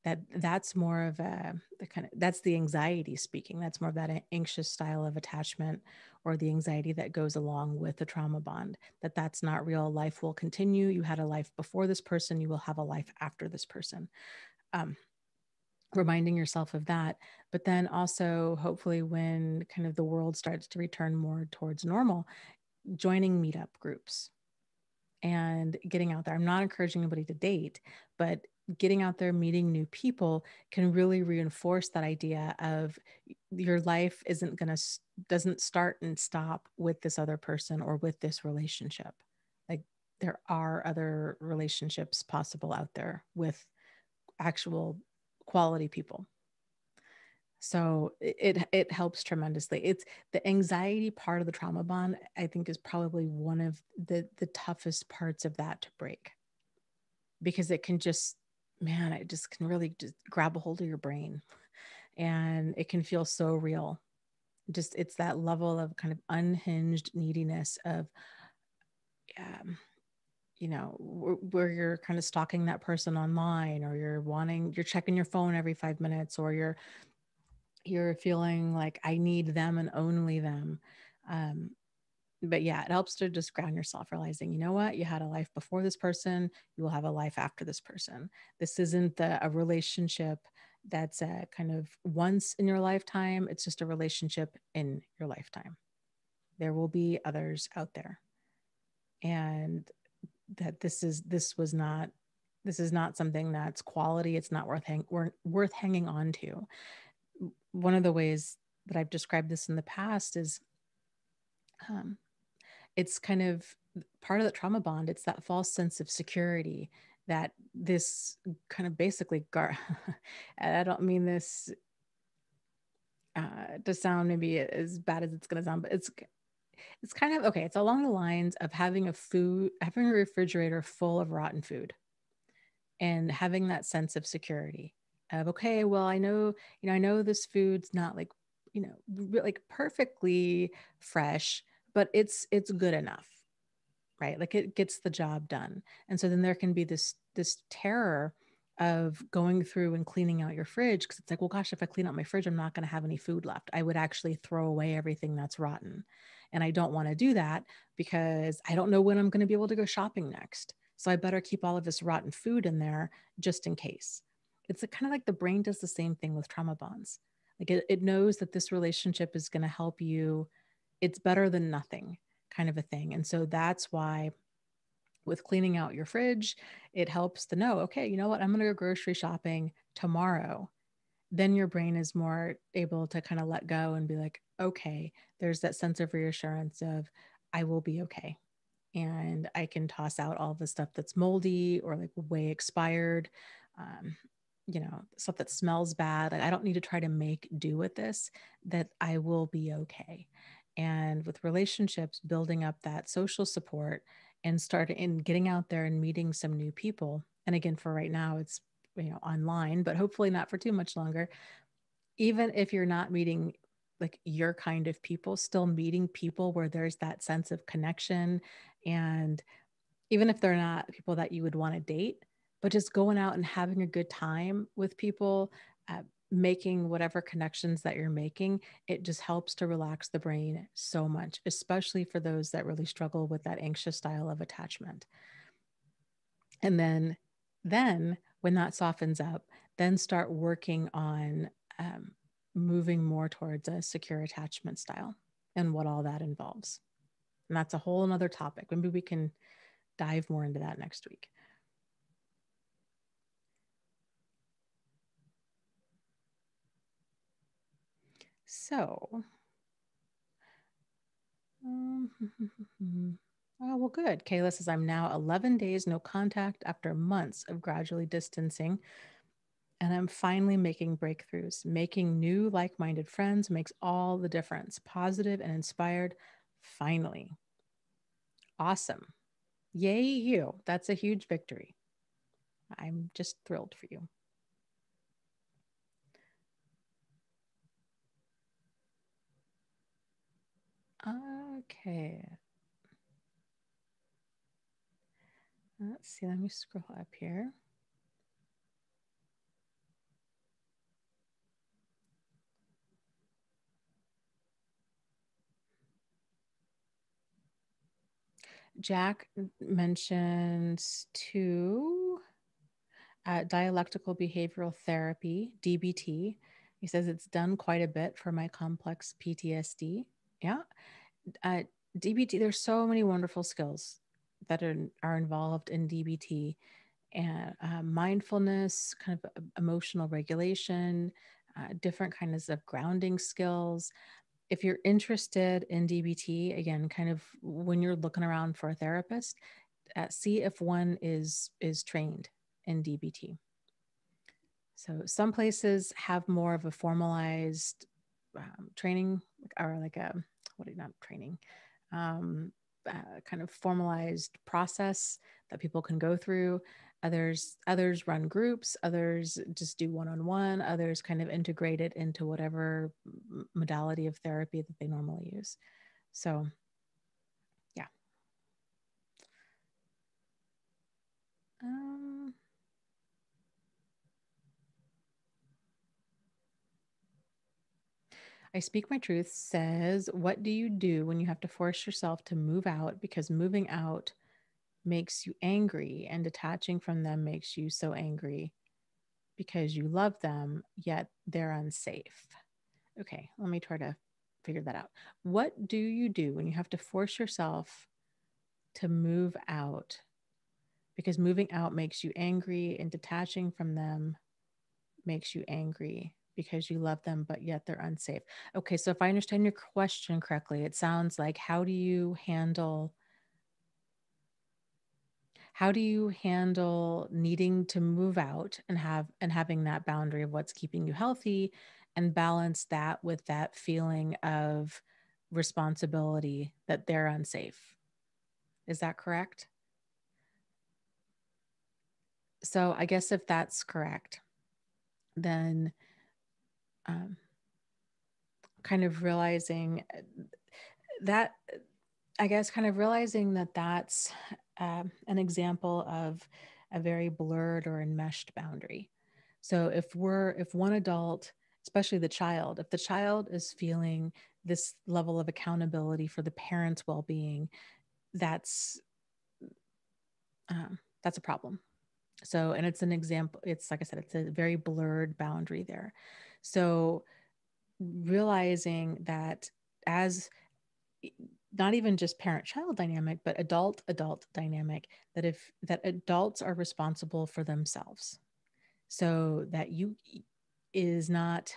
that that's more of a the kind of that's the anxiety speaking that's more of that anxious style of attachment or the anxiety that goes along with the trauma bond that that's not real life will continue you had a life before this person you will have a life after this person. Um, reminding yourself of that but then also hopefully when kind of the world starts to return more towards normal joining meetup groups and getting out there. I'm not encouraging anybody to date but getting out there meeting new people can really reinforce that idea of your life isn't going to doesn't start and stop with this other person or with this relationship. Like there are other relationships possible out there with actual quality people. So it it helps tremendously. It's the anxiety part of the trauma bond i think is probably one of the the toughest parts of that to break because it can just man, it just can really just grab a hold of your brain and it can feel so real. Just it's that level of kind of unhinged neediness of, um, you know, where you're kind of stalking that person online or you're wanting, you're checking your phone every five minutes or you're, you're feeling like I need them and only them. Um, but yeah, it helps to just ground yourself, realizing, you know what, you had a life before this person, you will have a life after this person. This isn't the, a relationship that's a kind of once in your lifetime, it's just a relationship in your lifetime. There will be others out there. And that this is, this was not, this is not something that's quality. It's not worth, hang, worth hanging on to. One of the ways that I've described this in the past is um, it's kind of part of the trauma bond. It's that false sense of security that this kind of basically gar i don't mean this uh, to sound maybe as bad as it's going to sound but it's it's kind of okay it's along the lines of having a food having a refrigerator full of rotten food and having that sense of security of okay well i know you know i know this food's not like you know like perfectly fresh but it's it's good enough right? Like it gets the job done. And so then there can be this this terror of going through and cleaning out your fridge because it's like well gosh if i clean out my fridge i'm not going to have any food left. I would actually throw away everything that's rotten. And i don't want to do that because i don't know when i'm going to be able to go shopping next. So i better keep all of this rotten food in there just in case. It's a, kind of like the brain does the same thing with trauma bonds. Like it, it knows that this relationship is going to help you it's better than nothing kind of a thing. And so that's why with cleaning out your fridge, it helps to know, okay, you know what, I'm going to go grocery shopping tomorrow. Then your brain is more able to kind of let go and be like, okay, there's that sense of reassurance of, I will be okay. And I can toss out all the stuff that's moldy or like way expired. Um, you know, stuff that smells bad. I don't need to try to make do with this, that I will be okay and with relationships building up that social support and start in getting out there and meeting some new people. And again for right now it's you know online but hopefully not for too much longer. Even if you're not meeting like your kind of people still meeting people where there's that sense of connection. And even if they're not people that you would want to date but just going out and having a good time with people uh, making whatever connections that you're making, it just helps to relax the brain so much, especially for those that really struggle with that anxious style of attachment. And then, then when that softens up, then start working on um, moving more towards a secure attachment style and what all that involves. And that's a whole another topic. Maybe we can dive more into that next week. So, um, oh, well, good. Kayla says, I'm now 11 days no contact after months of gradually distancing. And I'm finally making breakthroughs. Making new like minded friends makes all the difference. Positive and inspired. Finally. Awesome. Yay, you. That's a huge victory. I'm just thrilled for you. Okay. Let's see, let me scroll up here. Jack mentions two uh, dialectical behavioral therapy, DBT. He says it's done quite a bit for my complex PTSD. Yeah. Uh, DBT, there's so many wonderful skills that are, are involved in DBT and uh, mindfulness, kind of emotional regulation, uh, different kinds of grounding skills. If you're interested in DBT, again, kind of when you're looking around for a therapist, uh, see if one is is trained in DBT. So some places have more of a formalized um, training or like a what not training, um, uh, kind of formalized process that people can go through. Others others run groups others just do one-on-one others kind of integrate it into whatever modality of therapy that they normally use. So yeah. Um, I Speak My Truth says, What do you do when you have to force yourself to move out because moving out makes you angry and detaching from them makes you so angry because you love them, yet they're unsafe. Okay, let me try to figure that out. What do you do when you have to force yourself to move out? Because moving out makes you angry and detaching from them makes you angry because you love them, but yet they're unsafe. Okay, so if I understand your question correctly, it sounds like how do you handle how do you handle needing to move out and have and having that boundary of what's keeping you healthy and balance that with that feeling of responsibility that they're unsafe is that correct so i guess if that's correct then um, kind of realizing uh, that i guess kind of realizing that that's uh, an example of a very blurred or enmeshed boundary. So if we're, if one adult, especially the child, if the child is feeling this level of accountability for the parent's well being, that's, um, that's a problem. So, and it's an example, it's like I said, it's a very blurred boundary there. So, realizing that as not even just parent child dynamic but adult adult dynamic that if that adults are responsible for themselves so that you is not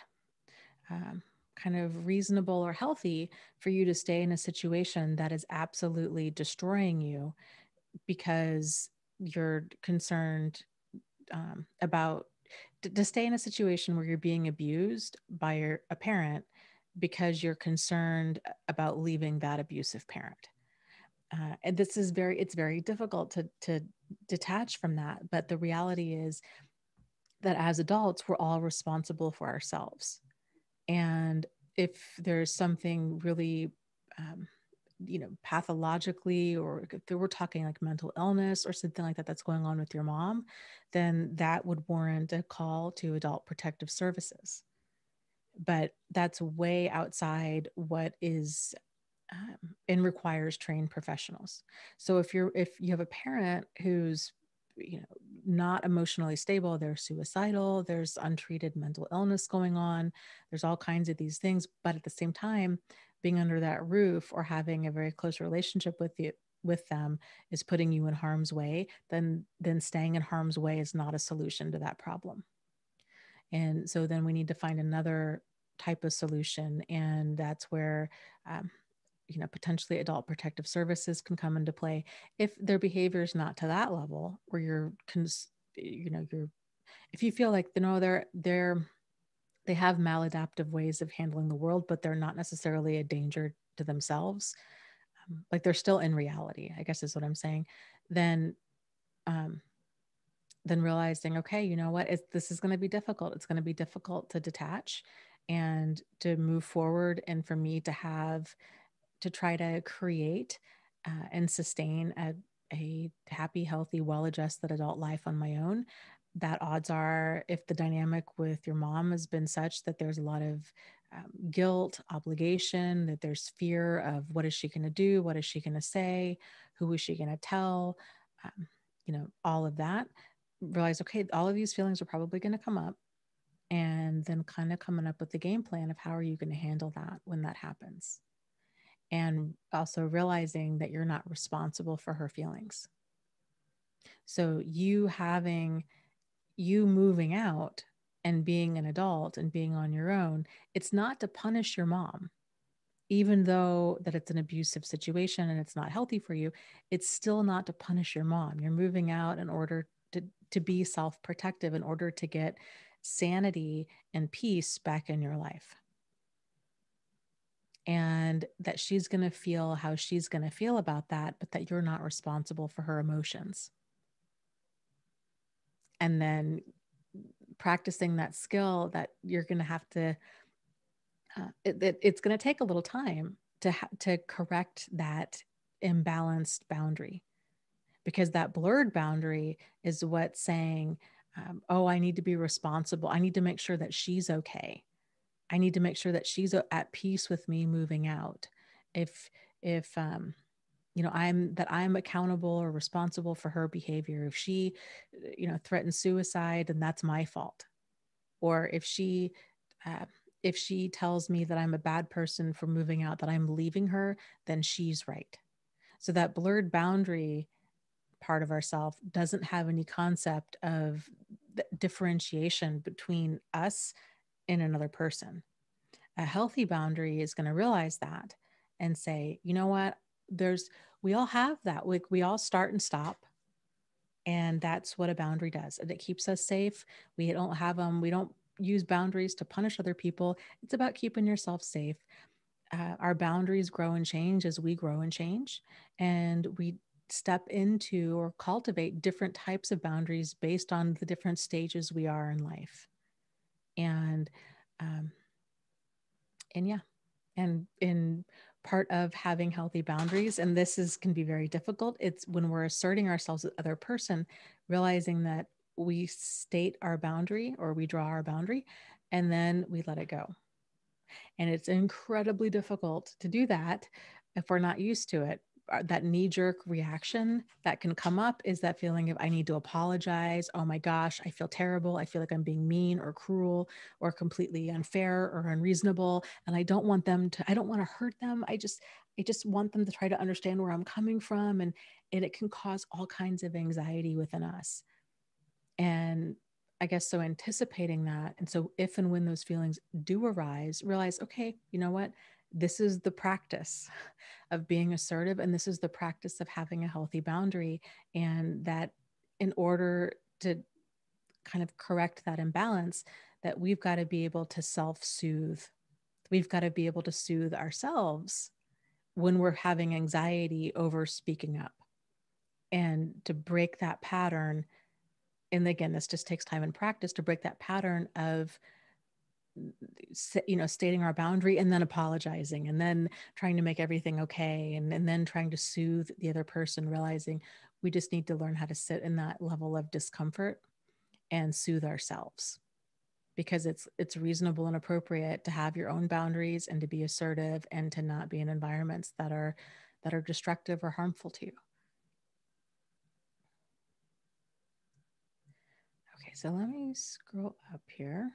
um, kind of reasonable or healthy for you to stay in a situation that is absolutely destroying you because you're concerned um, about to stay in a situation where you're being abused by your, a parent because you're concerned about leaving that abusive parent. Uh, and this is very, it's very difficult to, to detach from that. But the reality is that as adults, we're all responsible for ourselves. And if there's something really, um, you know, pathologically, or if we're talking like mental illness or something like that that's going on with your mom, then that would warrant a call to adult protective services. But that's way outside what is um, and requires trained professionals. So if you're if you have a parent who's you know not emotionally stable they're suicidal there's untreated mental illness going on there's all kinds of these things but at the same time being under that roof or having a very close relationship with you with them is putting you in harm's way then then staying in harm's way is not a solution to that problem and so then we need to find another type of solution. And that's where, um, you know, potentially adult protective services can come into play if their behavior is not to that level where you're, cons- you know, you're, if you feel like, you know, they're, they're, they have maladaptive ways of handling the world, but they're not necessarily a danger to themselves. Um, like they're still in reality, I guess is what I'm saying. Then, um, then realizing, okay, you know what, it's, this is going to be difficult. It's going to be difficult to detach and to move forward and for me to have to try to create uh, and sustain a, a happy healthy well-adjusted adult life on my own that odds are if the dynamic with your mom has been such that there's a lot of um, guilt obligation that there's fear of what is she going to do what is she going to say Who is she going to tell? Um, you know, all of that. Realize, okay, all of these feelings are probably going to come up. And then kind of coming up with the game plan of how are you going to handle that when that happens. And also realizing that you're not responsible for her feelings. So you having, you moving out and being an adult and being on your own, it's not to punish your mom. Even though that it's an abusive situation and it's not healthy for you, it's still not to punish your mom. You're moving out in order to, to be self protective, in order to get sanity and peace back in your life. And that she's going to feel how she's going to feel about that, but that you're not responsible for her emotions. And then practicing that skill that you're going to have to uh, it, it, it's going to take a little time to ha- to correct that imbalanced boundary. Because that blurred boundary is what's saying um, oh i need to be responsible. I need to make sure that she's okay. I need to make sure that she's at peace with me moving out. If if um you know i'm that i'm accountable or responsible for her behavior. If she you know threatens suicide then that's my fault. Or if she uh, if she tells me that i'm a bad person for moving out that i'm leaving her then she's right. So that blurred boundary part of ourself doesn't have any concept of differentiation between us and another person. A healthy boundary is going to realize that and say you know what there's we all have that we, we all start and stop. And that's what a boundary does and it keeps us safe. We don't have them we don't use boundaries to punish other people. It's about keeping yourself safe. Uh, our boundaries grow and change as we grow and change and we step into or cultivate different types of boundaries based on the different stages we are in life. And um, and yeah and in part of having healthy boundaries and this is can be very difficult. It's when we're asserting ourselves with other person realizing that we state our boundary or we draw our boundary and then we let it go. And it's incredibly difficult to do that if we're not used to it Uh, that knee jerk reaction that can come up is that feeling of I need to apologize. Oh my gosh, I feel terrible. I feel like I'm being mean or cruel or completely unfair or unreasonable. And I don't want them to, I don't want to hurt them. I just, I just want them to try to understand where I'm coming from. And, and it can cause all kinds of anxiety within us. And I guess so anticipating that. And so if and when those feelings do arise, realize, okay, you know what? this is the practice of being assertive and this is the practice of having a healthy boundary and that in order to kind of correct that imbalance that we've got to be able to self-soothe. We've got to be able to soothe ourselves when we're having anxiety over speaking up. And to break that pattern and again this just takes time and practice to break that pattern of you know stating our boundary and then apologizing and then trying to make everything okay and, and then trying to soothe the other person realizing we just need to learn how to sit in that level of discomfort and soothe ourselves. Because it's it's reasonable and appropriate to have your own boundaries and to be assertive and to not be in environments that are that are destructive or harmful to you. Okay so let me scroll up here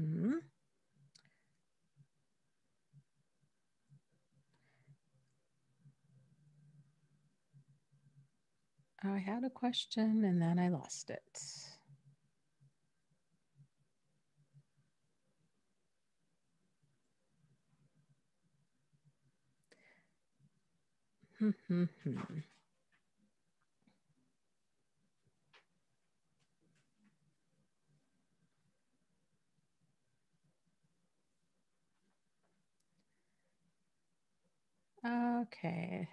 Mm-hmm. I had a question and then I lost it. Hmm, hmm, hmm. Okay.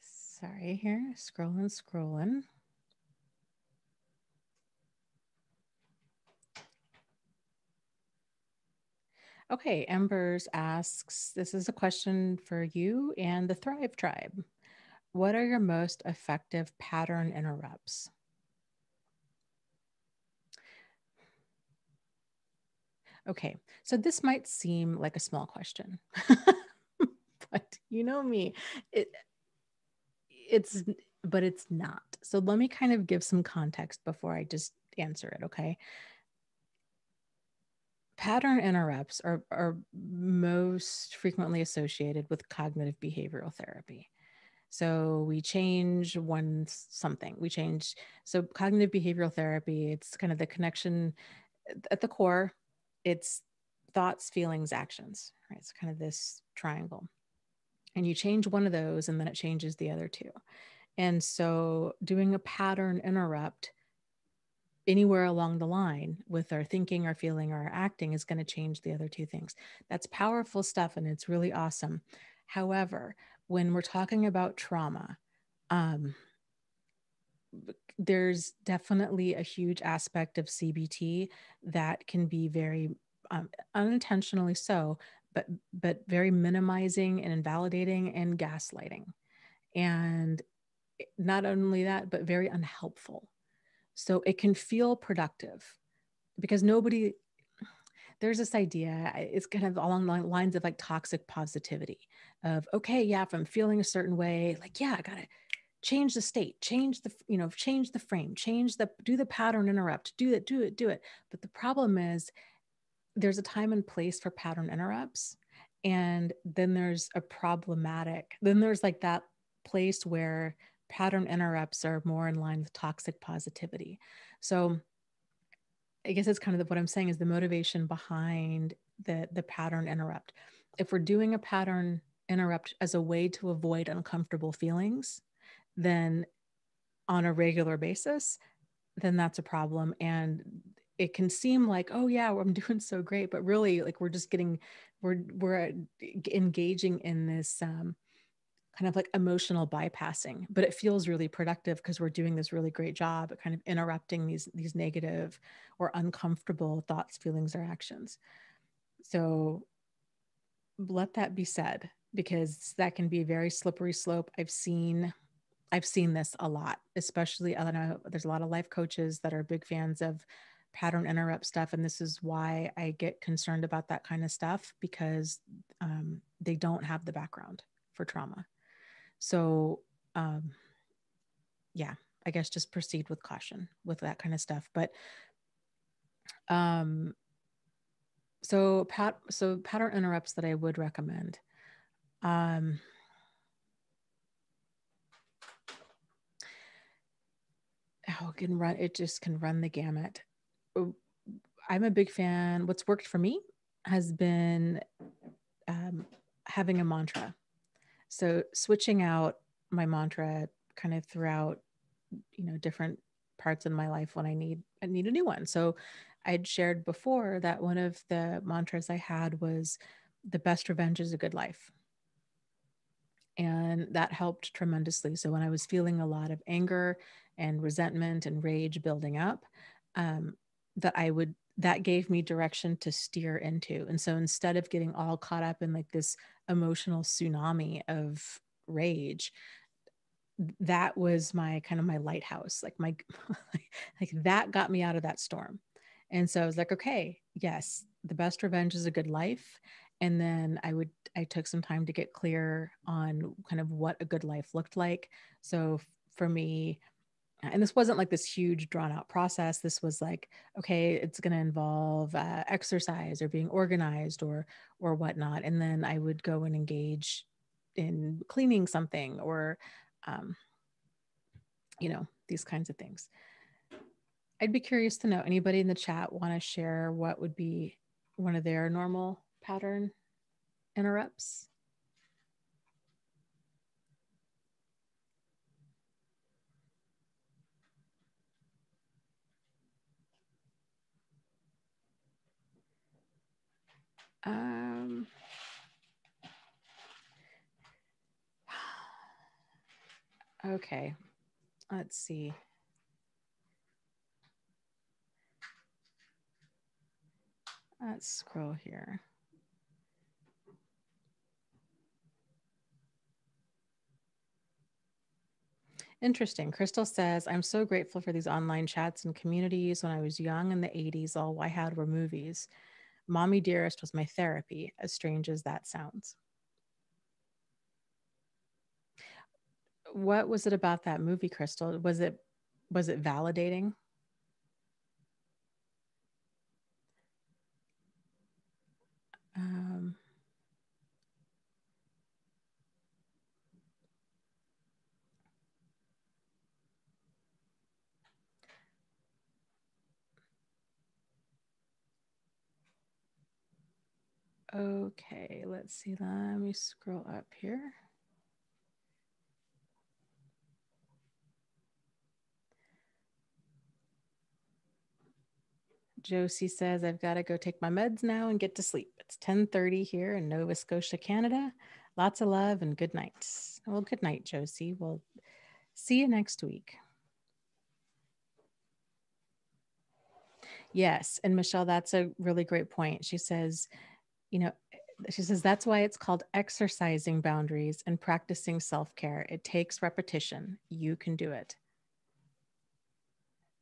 Sorry here, scrolling, scrolling. Okay, Embers asks, this is a question for you and the Thrive Tribe. What are your most effective pattern interrupts? Okay, so this might seem like a small question, but you know me, it it's but it's not. So let me kind of give some context before I just answer it, okay? Pattern interrupts are, are most frequently associated with cognitive behavioral therapy. So we change one something. We change so cognitive behavioral therapy, it's kind of the connection at the core, it's thoughts, feelings, actions, right? It's kind of this triangle. And you change one of those and then it changes the other two. And so doing a pattern interrupt anywhere along the line with our thinking, our feeling, or our acting is going to change the other two things. That's powerful stuff and it's really awesome. However, when we're talking about trauma, um, there's definitely a huge aspect of CBT that can be very um, unintentionally so, but but very minimizing and invalidating and gaslighting, and not only that, but very unhelpful. So it can feel productive because nobody there's this idea it's kind of along the lines of like toxic positivity of okay yeah if i'm feeling a certain way like yeah i gotta change the state change the you know change the frame change the do the pattern interrupt do it do it do it. But the problem is there's a time and place for pattern interrupts and then there's a problematic then there's like that place where pattern interrupts are more in line with toxic positivity. So i guess it's kind of what i'm saying is the motivation behind the the pattern interrupt. If we're doing a pattern interrupt as a way to avoid uncomfortable feelings then on a regular basis, then that's a problem. And it can seem like, oh yeah, I'm doing so great, but really, like we're just getting, we're we're engaging in this um, kind of like emotional bypassing. But it feels really productive because we're doing this really great job at kind of interrupting these these negative or uncomfortable thoughts, feelings, or actions. So let that be said because that can be a very slippery slope. I've seen I've seen this a lot, especially I know there's a lot of life coaches that are big fans of pattern interrupt stuff. And this is why I get concerned about that kind of stuff because um, they don't have the background for trauma. So, um, yeah, I guess just proceed with caution with that kind of stuff. But, um, so pat, so pattern interrupts that I would recommend. Um, oh, it can run, it just can run the gamut. I'm a big fan. What's worked for me has been um, having a mantra. So switching out my mantra kind of throughout, you know, different parts in my life when I need I need a new one. So I'd shared before that one of the mantras I had was the best revenge is a good life. And that helped tremendously. So when I was feeling a lot of anger and resentment and rage building up um, that I would that gave me direction to steer into. And so instead of getting all caught up in like this emotional tsunami of rage, that was my kind of my lighthouse, like my like that got me out of that storm. And so I was like, okay, yes, the best revenge is a good life. And then I would I took some time to get clear on kind of what a good life looked like. So for me, and this wasn't like this huge drawn out process. This was like okay it's going to involve uh, exercise or being organized or or whatnot. And then i would go and engage in cleaning something or um, you know these kinds of things. I'd be curious to know anybody in the chat want to share what would be one of their normal pattern interrupts Um, okay, let's see. Let's scroll here. Interesting. Crystal says, I'm so grateful for these online chats and communities. When I was young in the 80s, all I had were movies. Mommy Dearest was my therapy, as strange as that sounds. What was it about that movie, Crystal? Was it was it validating? Okay, let's see. Let me scroll up here. Josie says, I've got to go take my meds now and get to sleep. It's 1030 here in Nova Scotia, Canada. Lots of love and good night. Well, good night, Josie. We'll see you next week. Yes. And Michelle, that's a really great point. She says, you know, she says that's why it's called exercising boundaries and practicing self care. It takes repetition. You can do it.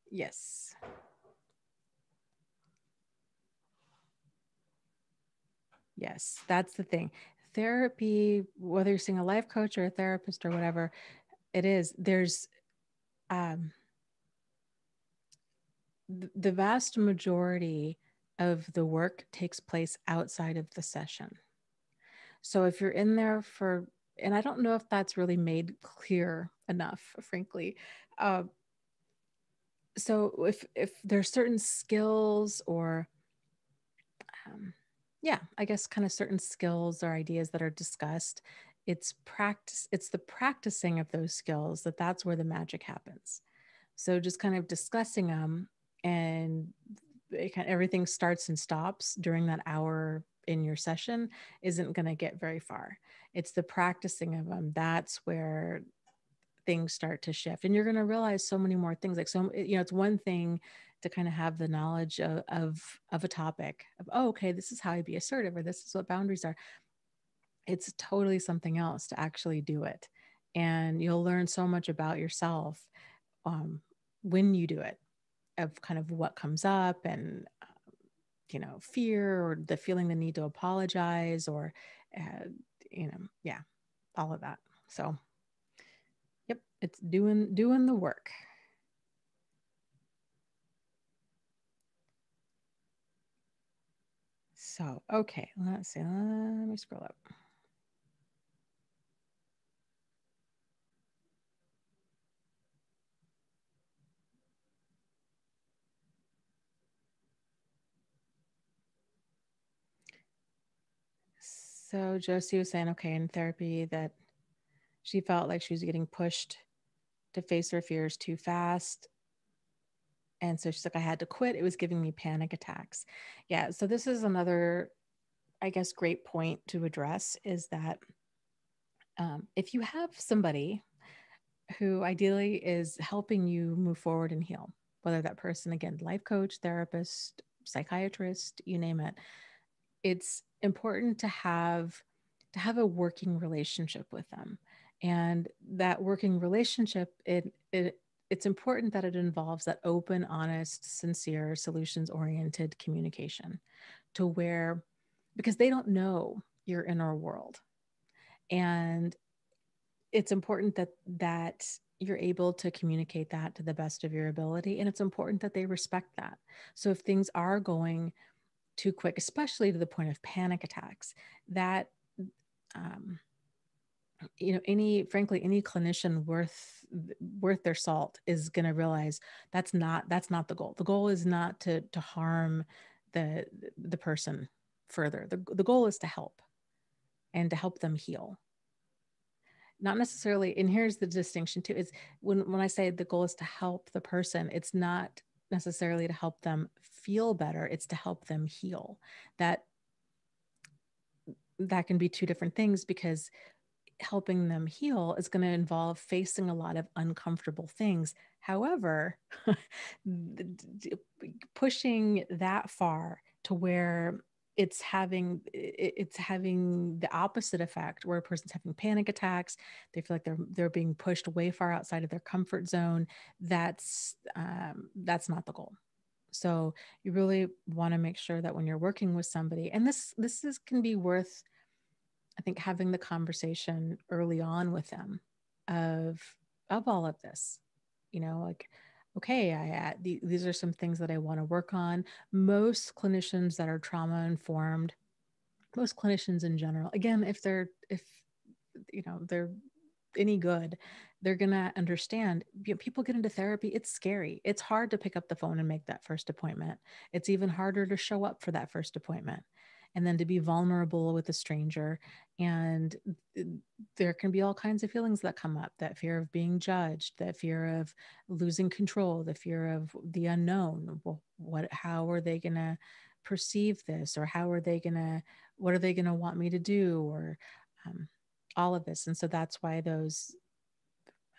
Yes. Yes, that's the thing. Therapy, whether you're seeing a life coach or a therapist or whatever it is, there's um, the vast majority of the work takes place outside of the session. So if you're in there for, and I don't know if that's really made clear enough, frankly. Uh, so if if there's certain skills or um, yeah, I guess kind of certain skills or ideas that are discussed, it's practice. It's the practicing of those skills that that's where the magic happens. So just kind of discussing them and kind of, everything starts and stops during that hour in your session isn't going to get very far. It's the practicing of them. That's where things start to shift and you're going to realize so many more things like so you know it's one thing to kind of have the knowledge of, of of a topic of oh okay this is how i be assertive or this is what boundaries are it's totally something else to actually do it and you'll learn so much about yourself um, when you do it of kind of what comes up and um, you know fear or the feeling the need to apologize or uh, you know yeah all of that. So yep it's doing doing the work. So okay let's see let me scroll up So Josie was saying, okay, in therapy, that she felt like she was getting pushed to face her fears too fast. And so she's like, I had to quit. It was giving me panic attacks. Yeah. So this is another, I guess, great point to address is that um, if you have somebody who ideally is helping you move forward and heal, whether that person, again, life coach, therapist, psychiatrist, you name it, it's important to have to have a working relationship with them. And that working relationship it, it it's important that it involves that open honest sincere solutions oriented communication to where because they don't know your inner world. And it's important that that you're able to communicate that to the best of your ability and it's important that they respect that. So if things are going too quick, especially to the point of panic attacks, that um, you know any frankly any clinician worth worth their salt is going to realize that's not that's not the goal. The goal is not to to harm the the person further. The, the goal is to help and to help them heal. Not necessarily and here's the distinction too is when when i say the goal is to help the person it's not necessarily to help them feel better it's to help them heal. That that can be two different things because helping them heal is going to involve facing a lot of uncomfortable things. However pushing that far to where it's having it's having the opposite effect where a person's having panic attacks they feel like they're they're being pushed way far outside of their comfort zone that's um, that's not the goal So you really want to make sure that when you're working with somebody, and this this is can be worth, I think, having the conversation early on with them of of all of this. You know, like, okay, I these are some things that I want to work on. Most clinicians that are trauma informed, most clinicians in general, again, if they're if you know they're any good they're going to understand you know, people get into therapy it's scary. It's hard to pick up the phone and make that first appointment. It's even harder to show up for that first appointment and then to be vulnerable with a stranger and there can be all kinds of feelings that come up that fear of being judged that fear of losing control the fear of the unknown well, what how are they going to perceive this or how are they going to what are they going to want me to do or um, all of this and so that's why those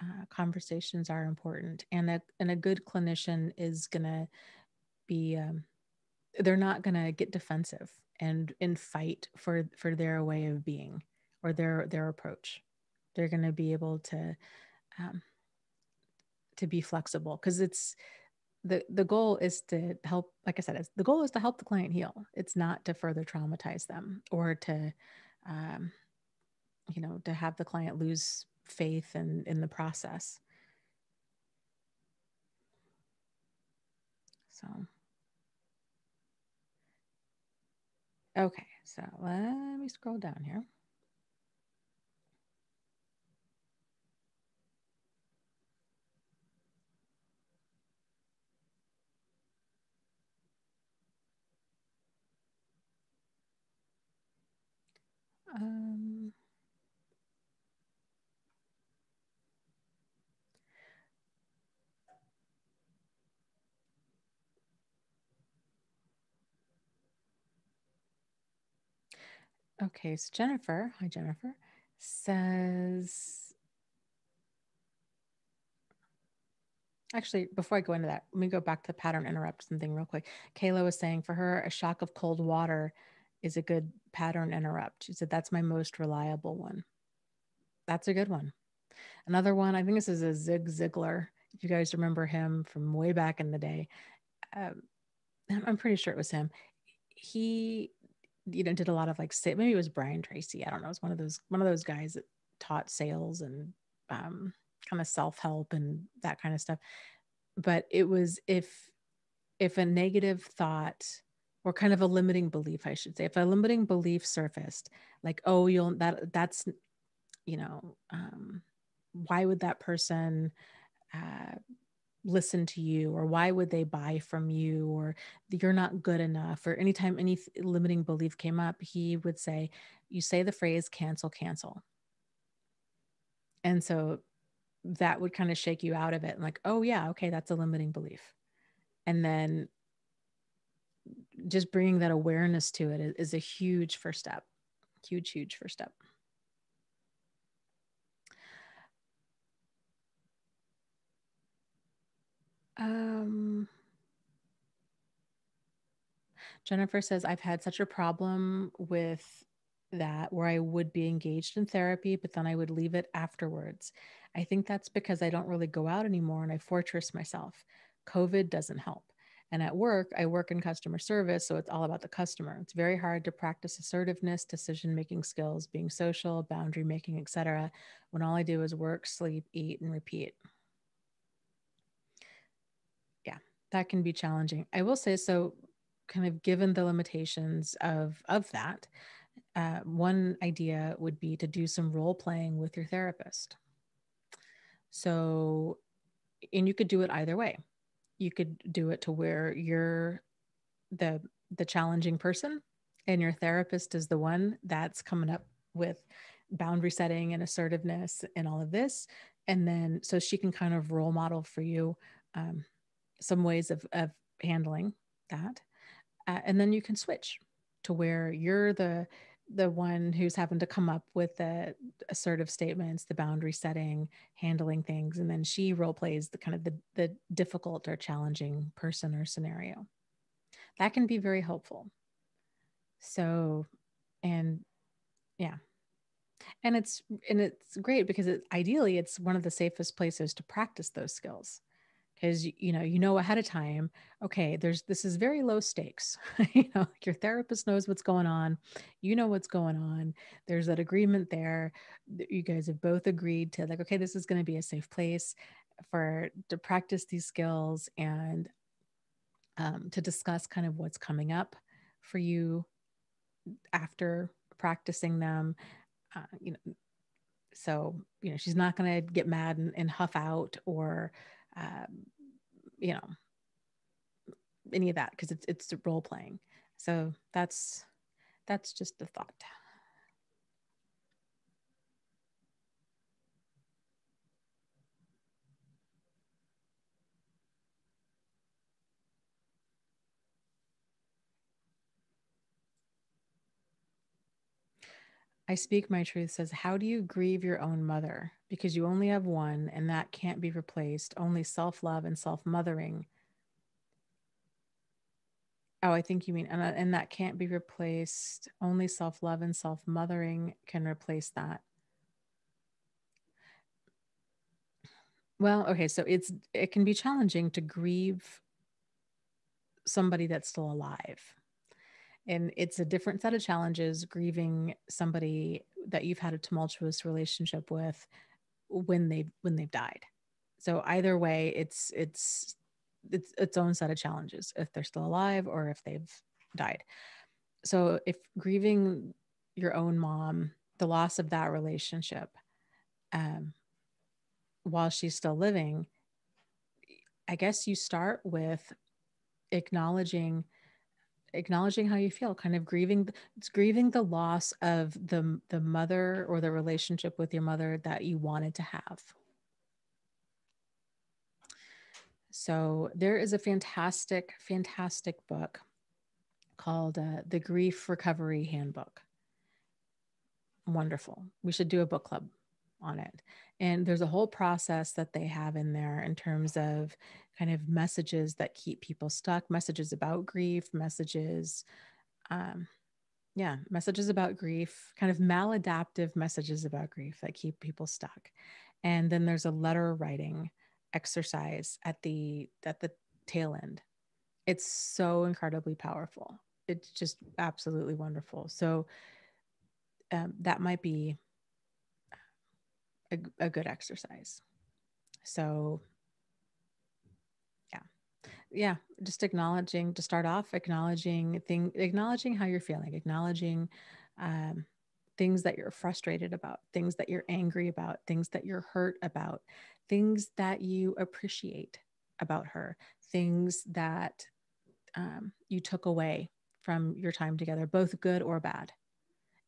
uh, conversations are important and a, and a good clinician is going to be um, they're not going to get defensive and and fight for for their way of being or their their approach. They're going to be able to um, to be flexible because it's the the goal is to help like i said the goal is to help the client heal. It's not to further traumatize them or to um, you know to have the client lose faith in in the process. So okay so let me scroll down here. Um Okay, so Jennifer, hi Jennifer, says actually before I go into that, let me go back to the pattern interrupt something real quick. Kayla was saying for her, a shock of cold water is a good pattern interrupt. She said that's my most reliable one. That's a good one. Another one, I think this is a Zig Ziglar. If you guys remember him from way back in the day, um, I'm pretty sure it was him. He you know did a lot of like maybe it was Brian Tracy. I don't know. It was one of those one of those guys that taught sales and um, kind of self help and that kind of stuff. But it was if if a negative thought or kind of a limiting belief, I should say, if a limiting belief surfaced, like oh you'll that that's you know um, why would that person uh, listen to you or why would they buy from you or you're not good enough or anytime any limiting belief came up he would say you say the phrase cancel cancel. And so that would kind of shake you out of it and like oh yeah okay that's a limiting belief. And then just bringing that awareness to it is, a huge first step huge huge first step Um, Jennifer says, I've had such a problem with that where I would be engaged in therapy, but then I would leave it afterwards. I think that's because I don't really go out anymore and I fortress myself. COVID doesn't help. And at work, I work in customer service, so it's all about the customer. It's very hard to practice assertiveness, decision-making skills, being social, boundary making, etc., when all I do is work, sleep, eat, and repeat. That can be challenging. I will say so kind of given the limitations of of that uh, one idea would be to do some role playing with your therapist. So and you could do it either way. You could do it to where you're the the challenging person and your therapist is the one that's coming up with boundary setting and assertiveness and all of this. And then so she can kind of role model for you um, some ways of, of handling that. Uh, and then you can switch to where you're the the one who's having to come up with the assertive statements, the boundary setting, handling things, and then she role plays the kind of the, the difficult or challenging person or scenario. That can be very helpful. So, and yeah, and it's and it's great because it, ideally it's one of the safest places to practice those skills is you know you know ahead of time okay there's this is very low stakes. You know your therapist knows what's going on. You know what's going on. There's that agreement there. You guys have both agreed to like okay this is going to be a safe place for to practice these skills and um, to discuss kind of what's coming up for you after practicing them. Uh, you know so you know she's not going to get mad and, and huff out or um, you know any of that because it's it's role playing so that's that's just the thought I Speak My Truth says, How do you grieve your own mother? Because you only have one and that can't be replaced. Only self love and self mothering. Oh, I think you mean, and, uh, and that can't be replaced. Only self love and self mothering can replace that. Well, okay, so it's it can be challenging to grieve somebody that's still alive and it's a different set of challenges grieving somebody that you've had a tumultuous relationship with when they when they've died. So either way it's it's it's its own set of challenges if they're still alive or if they've died. So if grieving your own mom the loss of that relationship um, while she's still living i guess you start with acknowledging acknowledging how you feel kind of grieving it's grieving the loss of the the mother or the relationship with your mother that you wanted to have. So there is a fantastic fantastic book called uh, the grief recovery handbook. Wonderful. We should do a book club on it and there's a whole process that they have in there in terms of kind of messages that keep people stuck, messages about grief, messages, um, yeah, messages about grief, kind of maladaptive messages about grief that keep people stuck. And then there's a letter writing exercise at the at the tail end. It's so incredibly powerful. It's just absolutely wonderful. So um, that might be a, a good exercise. So yeah yeah, just acknowledging to start off acknowledging thing acknowledging how you're feeling acknowledging um, things that you're frustrated about things that you're angry about things that you're hurt about things that you appreciate about her things that um, you took away from your time together both good or bad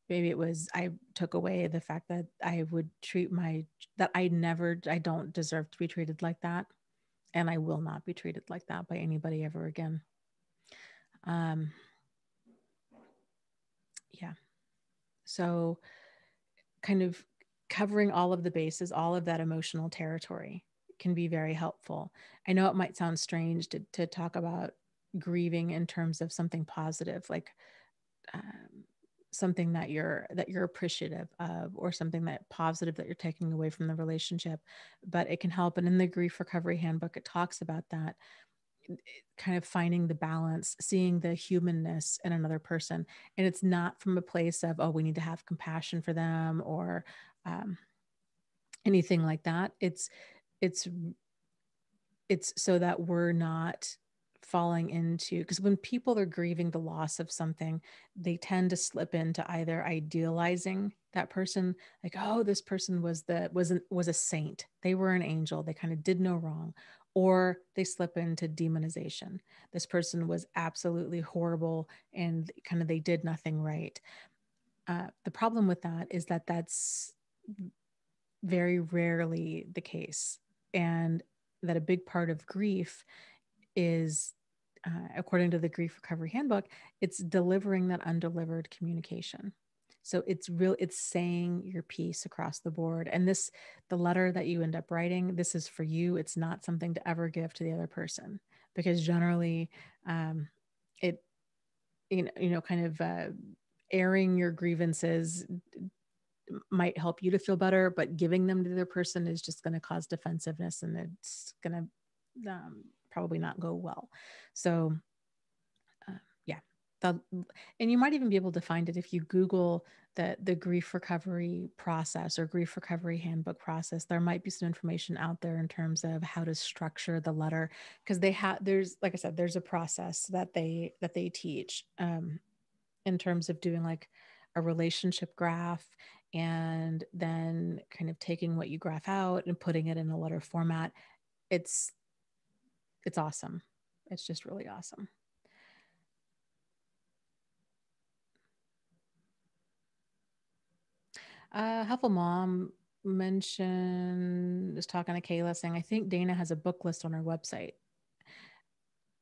maybe it was i took away the fact that i would treat my that i never i don't deserve to be treated like that and I will not be treated like that by anybody ever again. Um, yeah. So, kind of covering all of the bases, all of that emotional territory can be very helpful. I know it might sound strange to, to talk about grieving in terms of something positive, like um, something that you're that you're appreciative of or something that positive that you're taking away from the relationship but it can help. And in the grief recovery handbook it talks about that kind of finding the balance seeing the humanness in another person. And it's not from a place of oh we need to have compassion for them or um, anything like that. It's it's it's so that we're not falling into because when people are grieving the loss of something they tend to slip into either idealizing that person like oh this person was the was an, was a saint. They were an angel. They kind of did no wrong. Or they slip into demonization. This person was absolutely horrible and kind of they did nothing right. Uh, the problem with that is that that's very rarely the case and that a big part of grief is uh, according to the grief recovery handbook it's delivering that undelivered communication. So it's real it's saying your piece across the board. And this the letter that you end up writing this is for you. It's not something to ever give to the other person because generally um, it you know, you know kind of uh, airing your grievances might help you to feel better but giving them to the other person is just going to cause defensiveness and it's going to um, probably not go well. So, uh, yeah, the, and you might even be able to find it if you Google the the grief recovery process or grief recovery handbook process. There might be some information out there in terms of how to structure the letter because they have there's like I said, there's a process that they that they teach um, in terms of doing like a relationship graph and then kind of taking what you graph out and putting it in a letter format it's it's awesome it's just really awesome uh helpful mom mentioned is talking to kayla saying i think dana has a book list on her website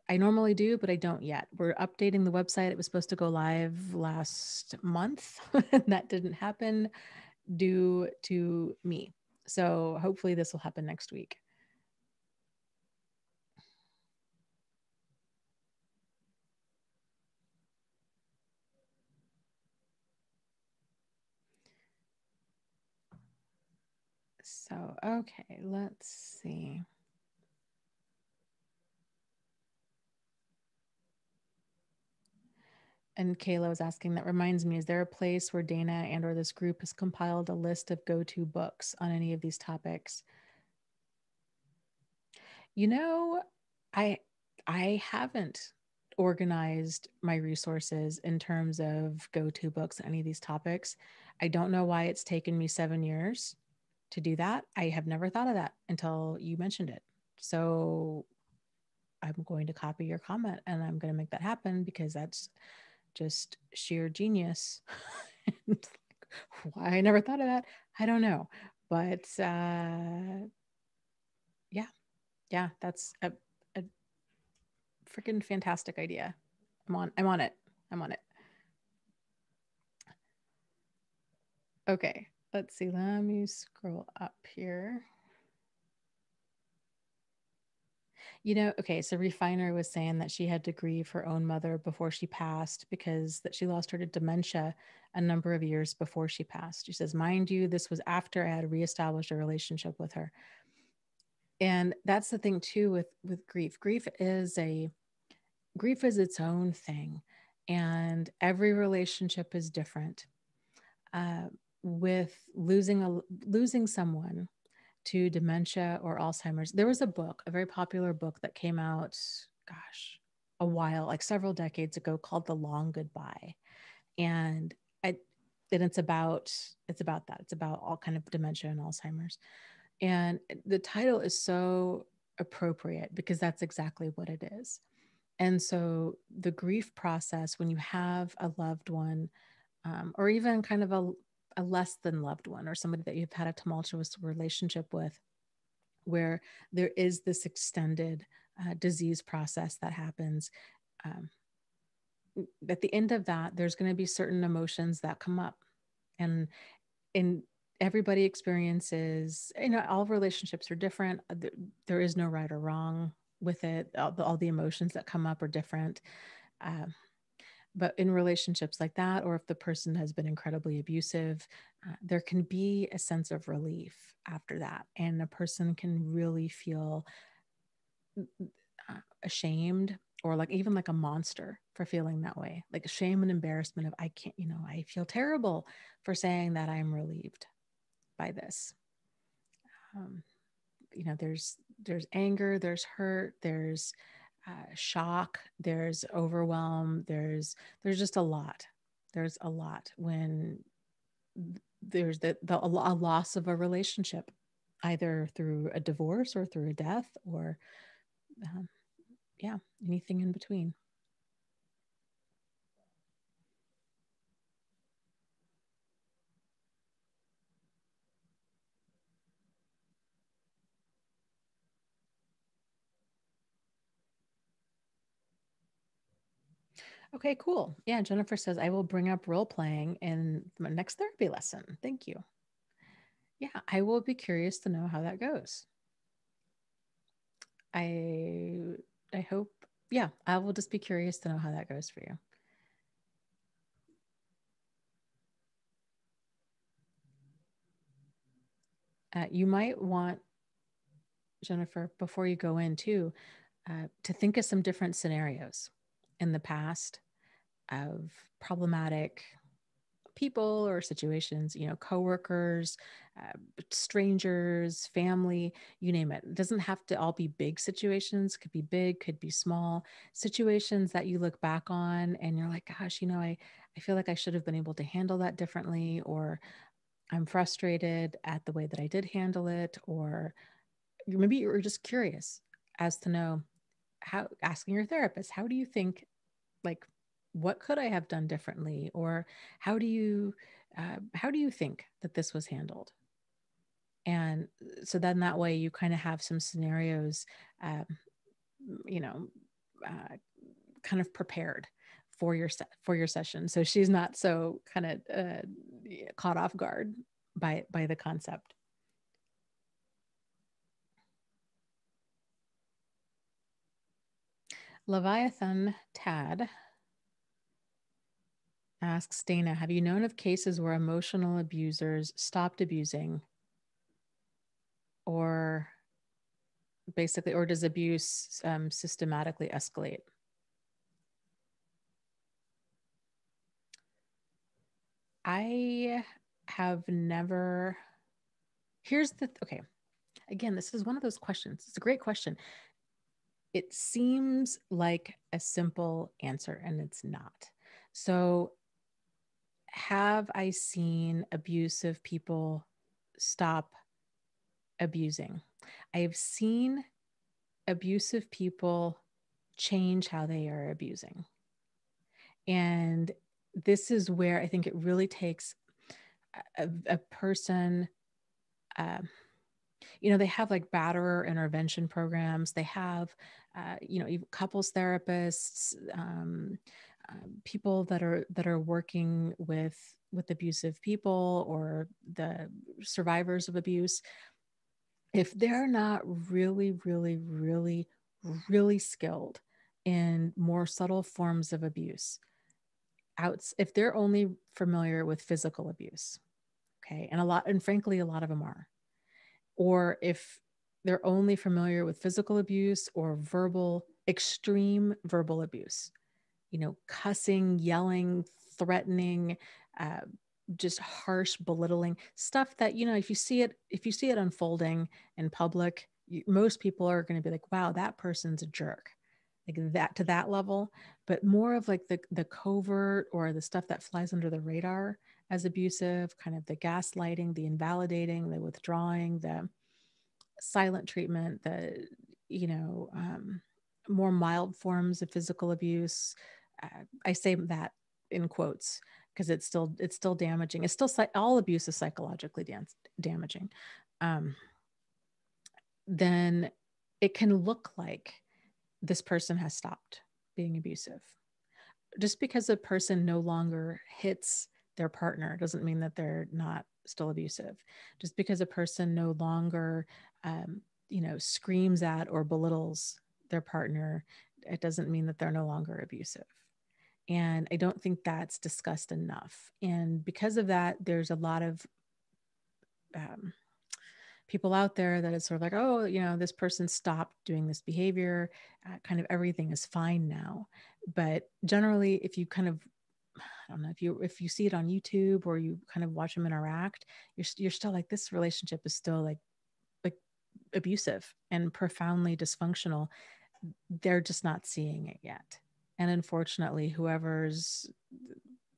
I normally do, but I don't yet. We're updating the website. It was supposed to go live last month, and that didn't happen due to me. So hopefully, this will happen next week. So, okay, let's see. and Kayla was asking, that reminds me, is there a place where Dana and or this group has compiled a list of go-to books on any of these topics? You know, I I haven't organized my resources in terms of go-to books on any of these topics. I don't know why it's taken me 7 years to do that. I have never thought of that until you mentioned it. So I'm going to copy your comment and I'm going to make that happen because that's just sheer genius. Why I never thought of that, I don't know. But uh, yeah, yeah, that's a, a freaking fantastic idea. I'm on. I'm on it. I'm on it. Okay, let's see. Let me scroll up here. You know, okay, so Refiner was saying that she had to grieve her own mother before she passed because that she lost her to dementia a number of years before she passed. She says, mind you, this was after I had reestablished a relationship with her. And that's the thing too with with grief. Grief is a grief is its own thing, and every relationship is different. Uh, with losing a losing someone to dementia or Alzheimer's. There was a book, a very popular book that came out, gosh, a while, like several decades ago, called The Long Goodbye. And I, and it's about it's about that. It's about all kind of dementia and Alzheimer's. And the title is so appropriate because that's exactly what it is. And so the grief process, when you have a loved one, um, or even kind of a, a less than loved one or somebody that you've had a tumultuous relationship with where there is this extended uh, disease process that happens um, at the end of that there's going to be certain emotions that come up. And in everybody experiences you know all relationships are different. Uh, there is no right or wrong with it. All the, all the emotions that come up are different. Uh, but in relationships like that, or if the person has been incredibly abusive, uh, there can be a sense of relief after that. And a person can really feel uh, ashamed or like even like a monster for feeling that way like shame and embarrassment of i can't you know i feel terrible for saying that i'm relieved by this um, you know there's there's anger there's hurt there's uh, shock there's overwhelm there's there's just a lot. There's a lot when there's the, the a loss of a relationship either through a divorce or through a death or um, yeah anything in between Okay, cool. Yeah, Jennifer says, I will bring up role playing in my next therapy lesson. Thank you. Yeah, I will be curious to know how that goes. I I hope, yeah, I will just be curious to know how that goes for you. Uh, you might want Jennifer, before you go in too, uh, to think of some different scenarios in the past of problematic people or situations, you know, coworkers, uh, strangers, family, you name it. It doesn't have to all be big situations, could be big, could be small situations that you look back on and you're like, gosh, you know, I, I feel like I should have been able to handle that differently, or I'm frustrated at the way that I did handle it, or maybe you're just curious as to know how asking your therapist, how do you think, like, what could I have done differently, or how do you, uh, how do you think that this was handled? And so then that way you kind of have some scenarios, um, you know, uh, kind of prepared for your se- for your session. So she's not so kind of uh, caught off guard by by the concept leviathan tad asks dana have you known of cases where emotional abusers stopped abusing or basically or does abuse um, systematically escalate I have never. Here's the okay. Again, this is one of those questions. It's a great question. It seems like a simple answer, and it's not. So, have I seen abusive people stop abusing? I've seen abusive people change how they are abusing. And this is where I think it really takes a, a person. Uh, you know, they have like batterer intervention programs. They have, uh, you know, couples therapists, um, uh, people that are that are working with with abusive people or the survivors of abuse. If they're not really, really, really, really skilled in more subtle forms of abuse, outs if they're only familiar with physical abuse okay and a lot and frankly a lot of them are or if they're only familiar with physical abuse or verbal extreme verbal abuse. You know cussing yelling threatening uh, just harsh belittling stuff that you know if you see it if you see it unfolding in public you, most people are going to be like wow that person's a jerk like that to that level. But more of like the the covert or the stuff that flies under the radar as abusive kind of the gaslighting the invalidating the withdrawing the silent treatment the you know um, more mild forms of physical abuse. Uh, i say that in quotes because it's still it's still damaging. It's still all abuse is psychologically dam- damaging. Um, then it can look like this person has stopped being abusive. Just because a person no longer hits their partner doesn't mean that they're not still abusive. Just because a person no longer, um, you know, screams at or belittles their partner, it doesn't mean that they're no longer abusive. And I don't think that's discussed enough. And because of that, there's a lot of um, people out there that it's sort of like, oh, you know, this person stopped doing this behavior, uh, kind of everything is fine now. But generally, if you kind of I don't know if you if you see it on YouTube or you kind of watch them interact, you're you're still like this relationship is still like like abusive and profoundly dysfunctional. They're just not seeing it yet, and unfortunately, whoever's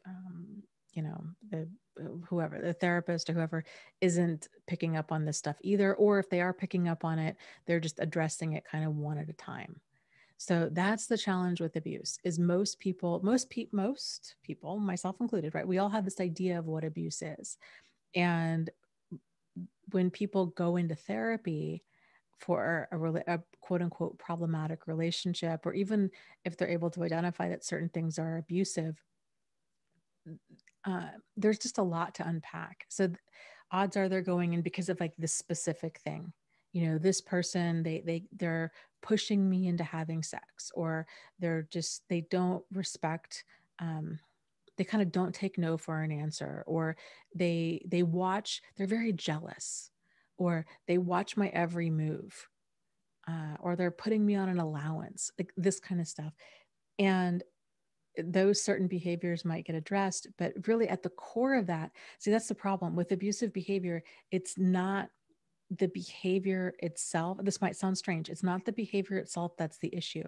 um, you know the whoever the therapist or whoever isn't picking up on this stuff either or if they are picking up on it they're just addressing it kind of one at a time so that's the challenge with abuse is most people most pe- most people myself included right we all have this idea of what abuse is and when people go into therapy for a, a, quote unquote problematic relationship or even if they're able to identify that certain things are abusive uh, there's just a lot to unpack. So th- odds are they're going in because of like this specific thing. You know, this person they they they're pushing me into having sex, or they're just they don't respect. Um, they kind of don't take no for an answer, or they they watch. They're very jealous, or they watch my every move uh, or they're putting me on an allowance, like this kind of stuff. And those certain behaviors might get addressed, but really at the core of that, see, that's the problem with abusive behavior. It's not the behavior itself. This might sound strange. It's not the behavior itself that's the issue.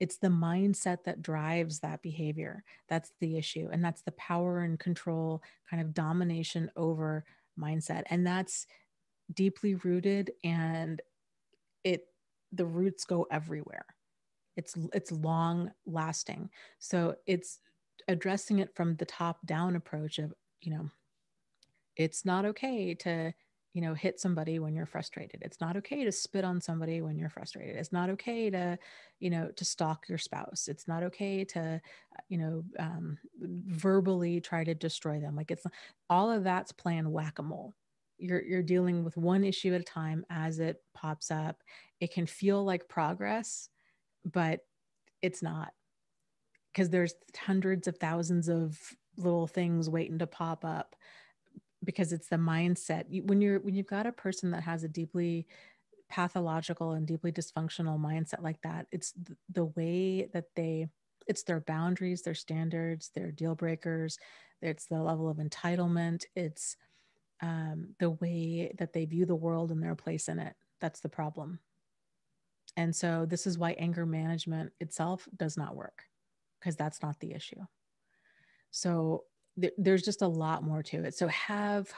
It's the mindset that drives that behavior. That's the issue. And that's the power and control kind of domination over mindset. And that's deeply rooted and it the roots go everywhere it's it's long lasting so it's addressing it from the top down approach of you know it's not okay to you know hit somebody when you're frustrated. It's not okay to spit on somebody when you're frustrated. It's not okay to you know to stalk your spouse. It's not okay to you know um, verbally try to destroy them. Like it's all of that's playing whack-a-mole. You're you're dealing with one issue at a time as it pops up. It can feel like progress but it's not. Because there's hundreds of thousands of little things waiting to pop up because it's the mindset when you're when you've got a person that has a deeply pathological and deeply dysfunctional mindset like that it's the, the way that they it's their boundaries their standards their deal breakers it's the level of entitlement it's um, the way that they view the world and their place in it that's the problem and so this is why anger management itself does not work because that's not the issue. So th- there's just a lot more to it. So have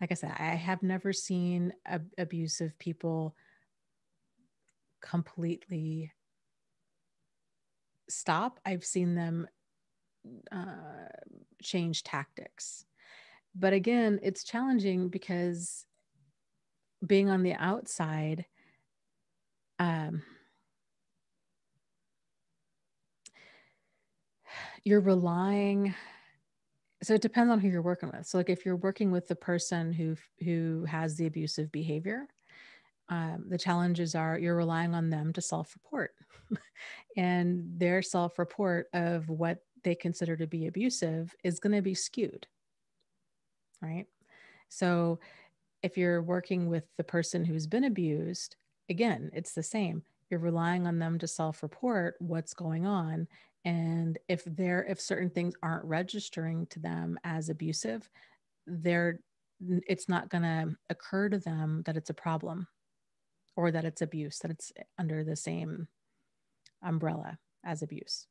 like I said, I have never seen ab- abusive people completely stop. I've seen them uh, change tactics. But again, it's challenging because being on the outside, um, you're relying so it depends on who you're working with. So like if you're working with the person who who has the abusive behavior um, the challenges are you're relying on them to self-report and their self-report of what they consider to be abusive is going to be skewed right? So if you're working with the person who's been abused again, it's the same. You're relying on them to self report what's going on. And if they're, if certain things aren't registering to them as abusive, they're, it's not going to occur to them that it's a problem or that it's abuse, that it's eh, under the same umbrella as abuse.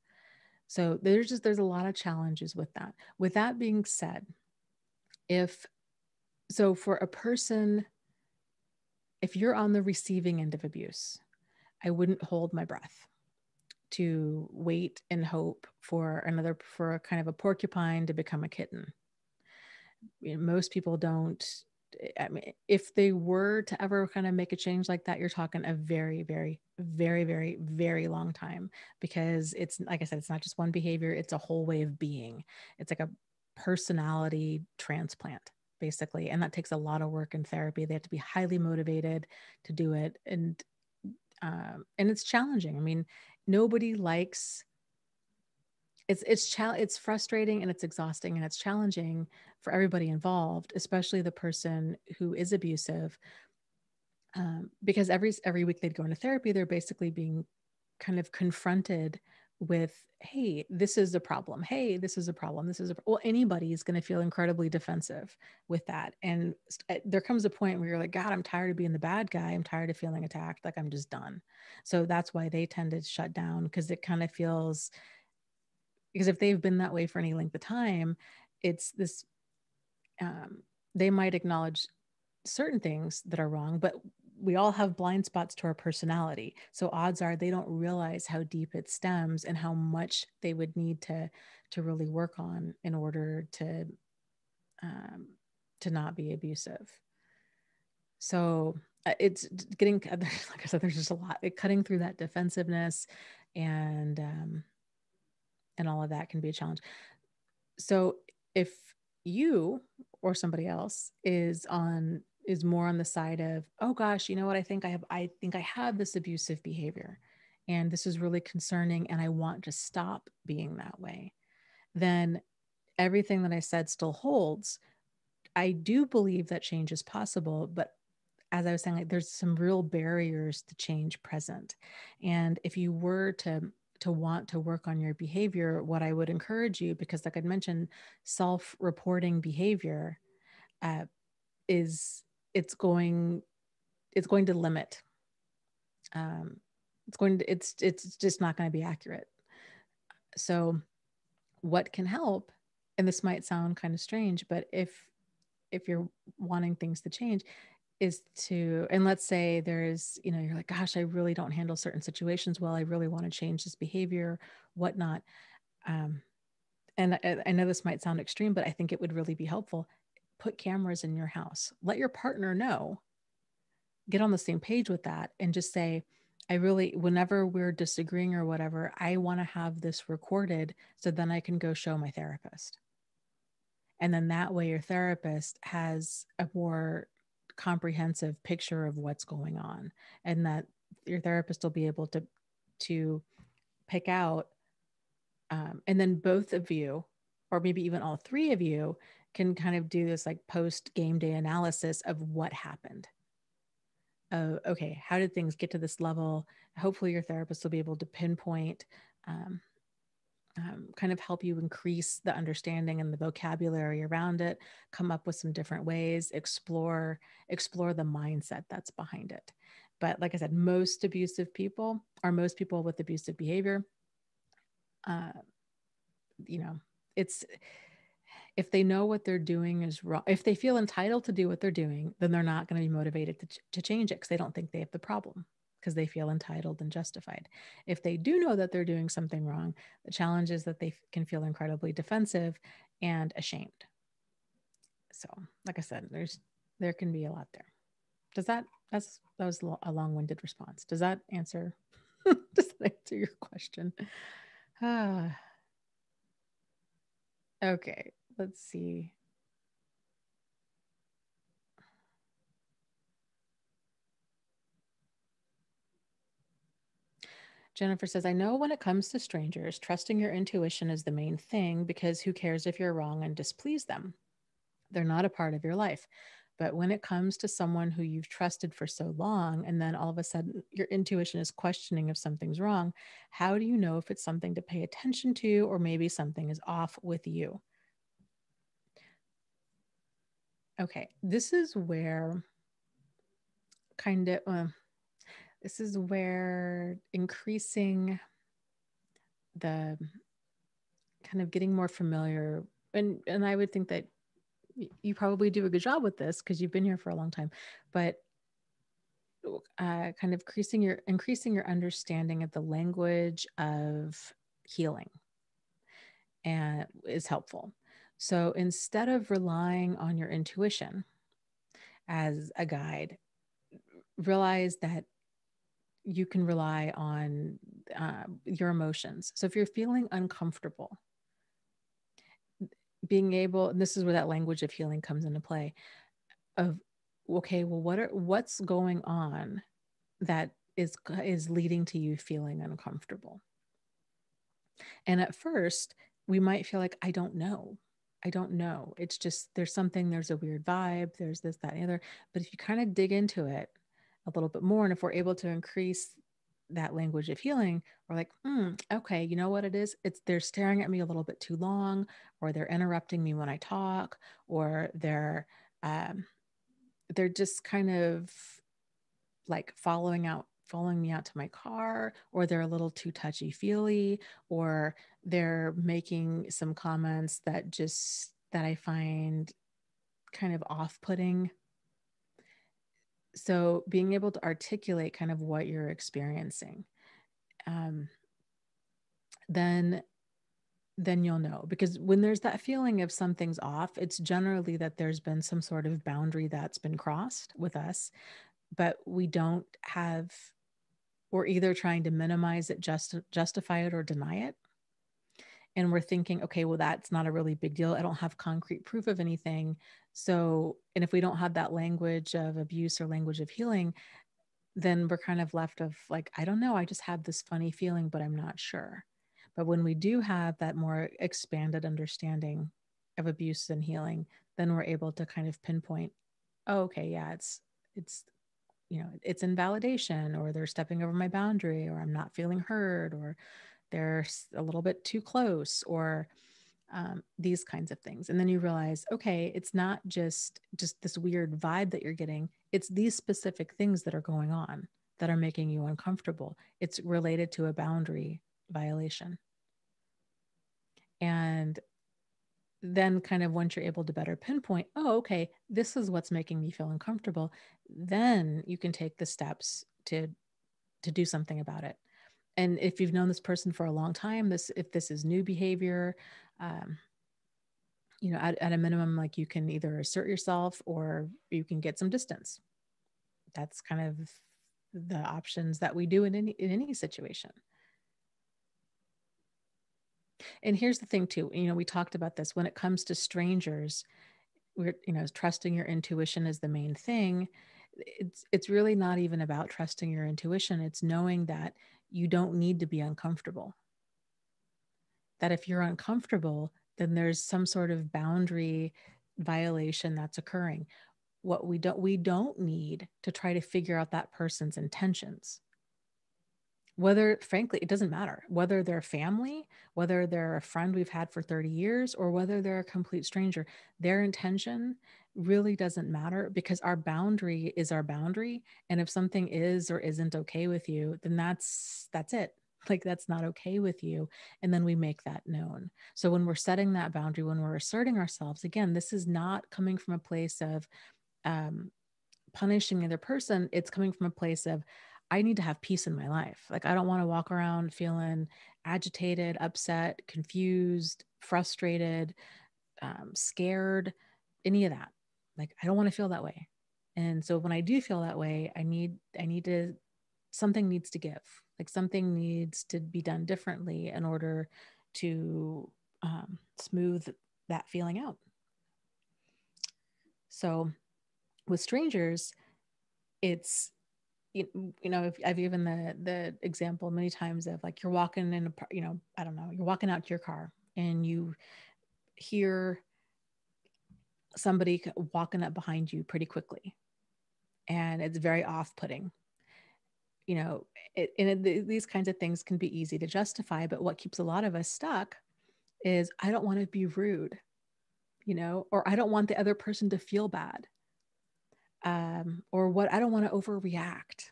So there's just, there's a lot of challenges with that. With that being said, if, so for a person if you're on the receiving end of abuse, I wouldn't hold my breath to wait and hope for another, for a kind of a porcupine to become a kitten. You know, most people don't. I mean, if they were to ever kind of make a change like that, you're talking a very, very, very, very, very long time because it's like I said, it's not just one behavior, it's a whole way of being. It's like a personality transplant basically and that takes a lot of work in therapy they have to be highly motivated to do it and um, and it's challenging. I mean nobody likes it's it's cha- it's frustrating and it's exhausting and it's challenging for everybody involved especially the person who is abusive um, because every every week they'd go into therapy they're basically being kind of confronted with hey this is a problem. Hey this is a problem. This is a well anybody is going to feel incredibly defensive with that and eh, there comes a point where you're like god i'm tired of being the bad guy. I'm tired of feeling attacked. Like i'm just done. So that's why they tend to shut down because it kind of feels because if they've been that way for any length of time it's this um, they might acknowledge certain things that are wrong but we all have blind spots to our personality. So odds are they don't realize how deep it stems and how much they would need to to really work on in order to um, to not be abusive. So uh, it's getting like I said, there's just a lot cutting through that defensiveness and um, and all of that can be a challenge. So if you or somebody else is on is more on the side of oh gosh you know what? I think i have i think i have this abusive behavior and this is really concerning and i want to stop being that way. Then everything that i said still holds. I do believe that change is possible but as I was saying, like there's some real barriers to change present. And if you were to to want to work on your behavior, what I would encourage you, because like I'd mentioned, self-reporting behavior uh, is it's going it's going to limit. Um, it's going to it's it's just not going to be accurate. So, what can help? And this might sound kind of strange, but if if you're wanting things to change, is to and let's say there's you know you're like gosh i really don't handle certain situations well i really want to change this behavior whatnot um, and I, I know this might sound extreme but i think it would really be helpful put cameras in your house. Let your partner know. Get on the same page with that and just say i really whenever we're disagreeing or whatever i want to have this recorded so then i can go show my therapist. And then that way your therapist has a more comprehensive picture of what's going on and that your therapist will be able to to pick out um, and then both of you or maybe even all three of you can kind of do this like post game day analysis of what happened. Uh, okay how did things get to this level? Hopefully your therapist will be able to pinpoint um, um, kind of help you increase the understanding and the vocabulary around it come up with some different ways explore explore the mindset that's behind it. But like i said most abusive people are most people with abusive behavior uh, you know it's if they know what they're doing is wrong if they feel entitled to do what they're doing then they're not going to be motivated to, to change it because they don't think they have the problem because they feel entitled and justified. If they do know that they're doing something wrong, the challenge is that they can feel incredibly defensive and ashamed. So, like I said, there's there can be a lot there. Does that that's that was a long-winded response. Does that answer does that answer your question? Ah. Okay, let's see. Jennifer says, I know when it comes to strangers, trusting your intuition is the main thing because who cares if you're wrong and displease them? They're not a part of your life. But when it comes to someone who you've trusted for so long, and then all of a sudden your intuition is questioning if something's wrong, how do you know if it's something to pay attention to or maybe something is off with you? Okay, this is where kind of. Uh, this is where increasing the kind of getting more familiar and and I would think that you probably do a good job with this because you've been here for a long time but uh, kind of increasing your increasing your understanding of the language of healing and is helpful so instead of relying on your intuition as a guide realize that you can rely on uh, your emotions. So if you're feeling uncomfortable, being able, and this is where that language of healing comes into play of, okay, well, what are, what's going on that is, is leading to you feeling uncomfortable? And at first we might feel like, I don't know. I don't know. It's just, there's something, there's a weird vibe, there's this, that, and the other. But if you kind of dig into it, a little bit more. And if we're able to increase that language of healing, we're like, mm, okay, you know what it is? It's they're staring at me a little bit too long, or they're interrupting me when I talk, or they're um, they're just kind of like following out following me out to my car or they're a little too touchy feely or they're making some comments that just that i find kind of off-putting. So being able to articulate kind of what you're experiencing um, then then you'll know because when there's that feeling of something's off it's generally that there's been some sort of boundary that's been crossed with us but we don't have we're either trying to minimize it just justify it or deny it. And we're thinking okay well that's not a really big deal. I don't have concrete proof of anything. So, and if we don't have that language of abuse or language of healing, then we're kind of left of like, I don't know, I just have this funny feeling, but I'm not sure. But when we do have that more expanded understanding of abuse and healing, then we're able to kind of pinpoint, oh, okay, yeah, it's it's you know it's invalidation or they're stepping over my boundary or i'm not feeling heard or they're a little bit too close or um, these kinds of things. And then you realize okay it's not just just this weird vibe that you're getting it's these specific things that are going on that are making you uncomfortable. It's related to a boundary violation. And then kind of once you're able to better pinpoint oh okay this is what's making me feel uncomfortable then you can take the steps to to do something about it. And if you've known this person for a long time this if this is new behavior um, you know at, at a minimum like you can either assert yourself or you can get some distance. That's kind of the options that we do in any in any situation and here's the thing too you know we talked about this when it comes to strangers we're you know trusting your intuition is the main thing. It's it's really not even about trusting your intuition. It's knowing that you don't need to be uncomfortable. That if you're uncomfortable then there's some sort of boundary violation that's occurring. What we don't we don't need to try to figure out that person's intentions whether frankly it doesn't matter whether they're family whether they're a friend we've had for 30 years or whether they're a complete stranger their intention really doesn't matter because our boundary is our boundary and if something is or isn't okay with you then that's that's it. Like that's not okay with you and then we make that known. So when we're setting that boundary when we're asserting ourselves again this is not coming from a place of um, punishing the other person it's coming from a place of I need to have peace in my life. Like, I don't want to walk around feeling agitated, upset, confused, frustrated, um, scared, any of that. Like, I don't want to feel that way. And so when I do feel that way, I need, I need to, something needs to give. Like, something needs to be done differently in order to um, smooth that feeling out. So with strangers, it's you, know if i've given the the example many times of like you're walking in a you know i don't know you're walking out to your car and you hear somebody walking up behind you pretty quickly and it's very off-putting. You know it, and it, these kinds of things can be easy to justify but what keeps a lot of us stuck is i don't want to be rude you know or i don't want the other person to feel bad um, or what I don't want to overreact.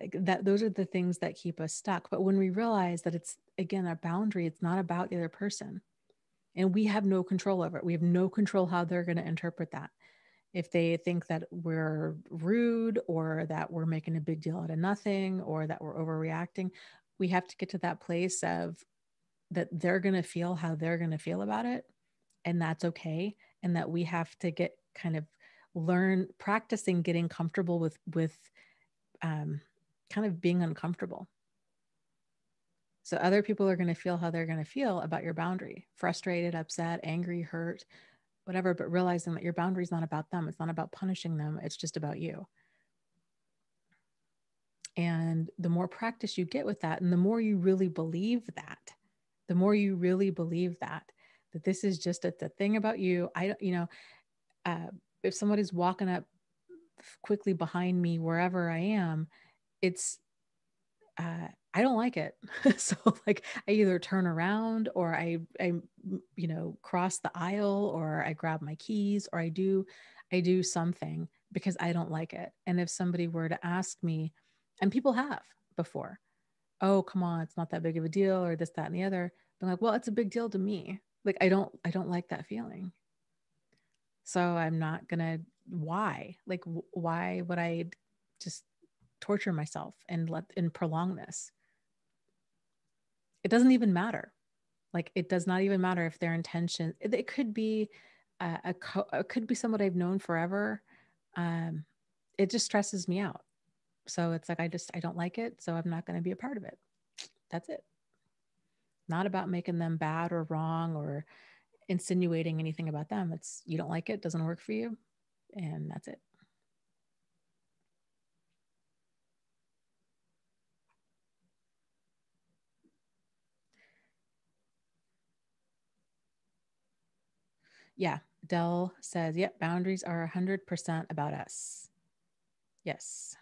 Like that, those are the things that keep us stuck. But when we realize that it's again a boundary, it's not about the other person, and we have no control over it. We have no control how they're going to interpret that. If they think that we're rude or that we're making a big deal out of nothing or that we're overreacting, we have to get to that place of that they're going to feel how they're going to feel about it. And that's okay. And that we have to get kind of learn practicing getting comfortable with with um, kind of being uncomfortable. So other people are going to feel how they're going to feel about your boundary frustrated upset angry hurt whatever but realizing that your boundary is not about them it's not about punishing them it's just about you. And the more practice you get with that and the more you really believe that the more you really believe that that this is just a, a thing about you i don't you know uh, if somebody's walking up quickly behind me wherever I am, it's uh, I don't like it. so like I either turn around or I I you know cross the aisle or I grab my keys or I do I do something because I don't like it. And if somebody were to ask me, and people have before, oh come on, it's not that big of a deal or this that and the other. I'm like, well, it's a big deal to me. Like I don't I don't like that feeling. So I'm not going to, why? Like, why would I just torture myself and let and prolong this? It doesn't even matter. Like, it does not even matter if their intention, it, it could be a, a co- it could be someone I've known forever. Um, it just stresses me out. So it's like, I just, I don't like it. So I'm not going to be a part of it. That's it. Not about making them bad or wrong or insinuating anything about them. It's you don't like it, doesn't work for you, and that's it. Yeah, Dell says, yep, boundaries are 100% about us. Yes.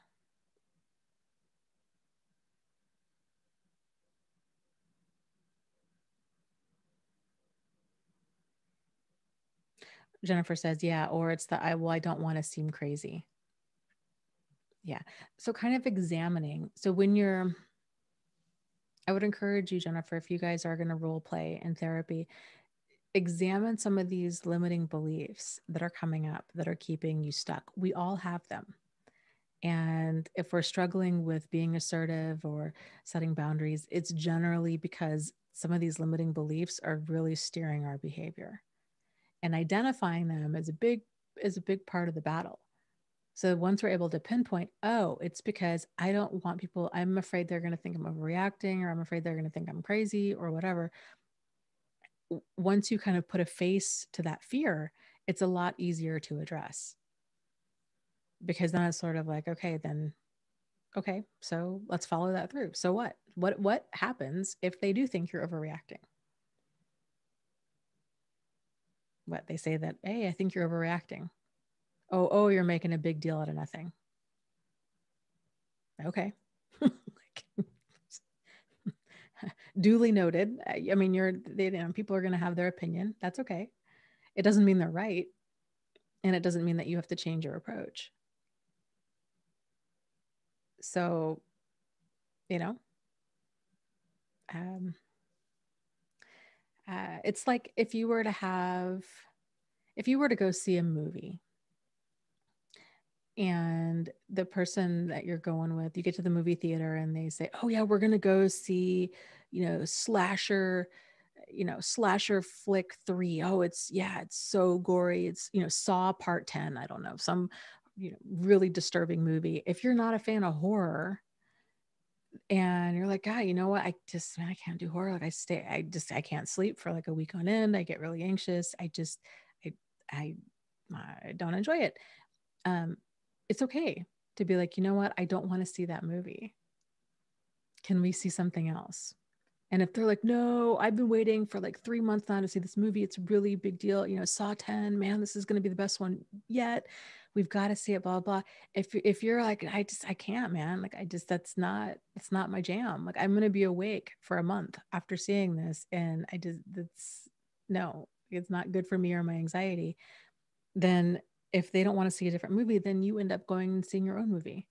Jennifer says, yeah, or it's the I well, I don't want to seem crazy. Yeah. So kind of examining. So when you're I would encourage you, Jennifer, if you guys are going to role play in therapy, examine some of these limiting beliefs that are coming up that are keeping you stuck. We all have them. And if we're struggling with being assertive or setting boundaries, it's generally because some of these limiting beliefs are really steering our behavior and identifying them is a big is a big part of the battle. So once we're able to pinpoint oh it's because i don't want people i'm afraid they're going to think i'm overreacting or i'm afraid they're going to think i'm crazy or whatever. Once you kind of put a face to that fear it's a lot easier to address. Because then it's sort of like okay then okay so let's follow that through. So what? What what happens if they do think you're overreacting what they say that hey i think you're overreacting. Oh oh you're making a big deal out of nothing. Okay. Duly noted. I mean you're they, you know, people are going to have their opinion. That's okay. It doesn't mean they're right and it doesn't mean that you have to change your approach. So you know um uh, it's like if you were to have if you were to go see a movie and the person that you're going with you get to the movie theater and they say oh yeah we're going to go see you know slasher you know slasher flick 3 oh it's yeah it's so gory. It's you know saw part 10 i don't know some you know really disturbing movie. If you're not a fan of horror and you're like, God, you know what? I just, man, I can't do horror. Like I stay, I just, I can't sleep for like a week on end. I get really anxious. I just, I, I, I don't enjoy it. Um, it's okay to be like, you know what? I don't want to see that movie. Can we see something else? And if they're like, no, I've been waiting for like three months now to see this movie. It's a really big deal. You know, Saw 10, man, this is going to be the best one yet we've got to see it blah blah if if you're like i just i can't man like i just that's not it's not my jam like i'm going to be awake for a month after seeing this and i just that's no it's not good for me or my anxiety then if they don't want to see a different movie then you end up going and seeing your own movie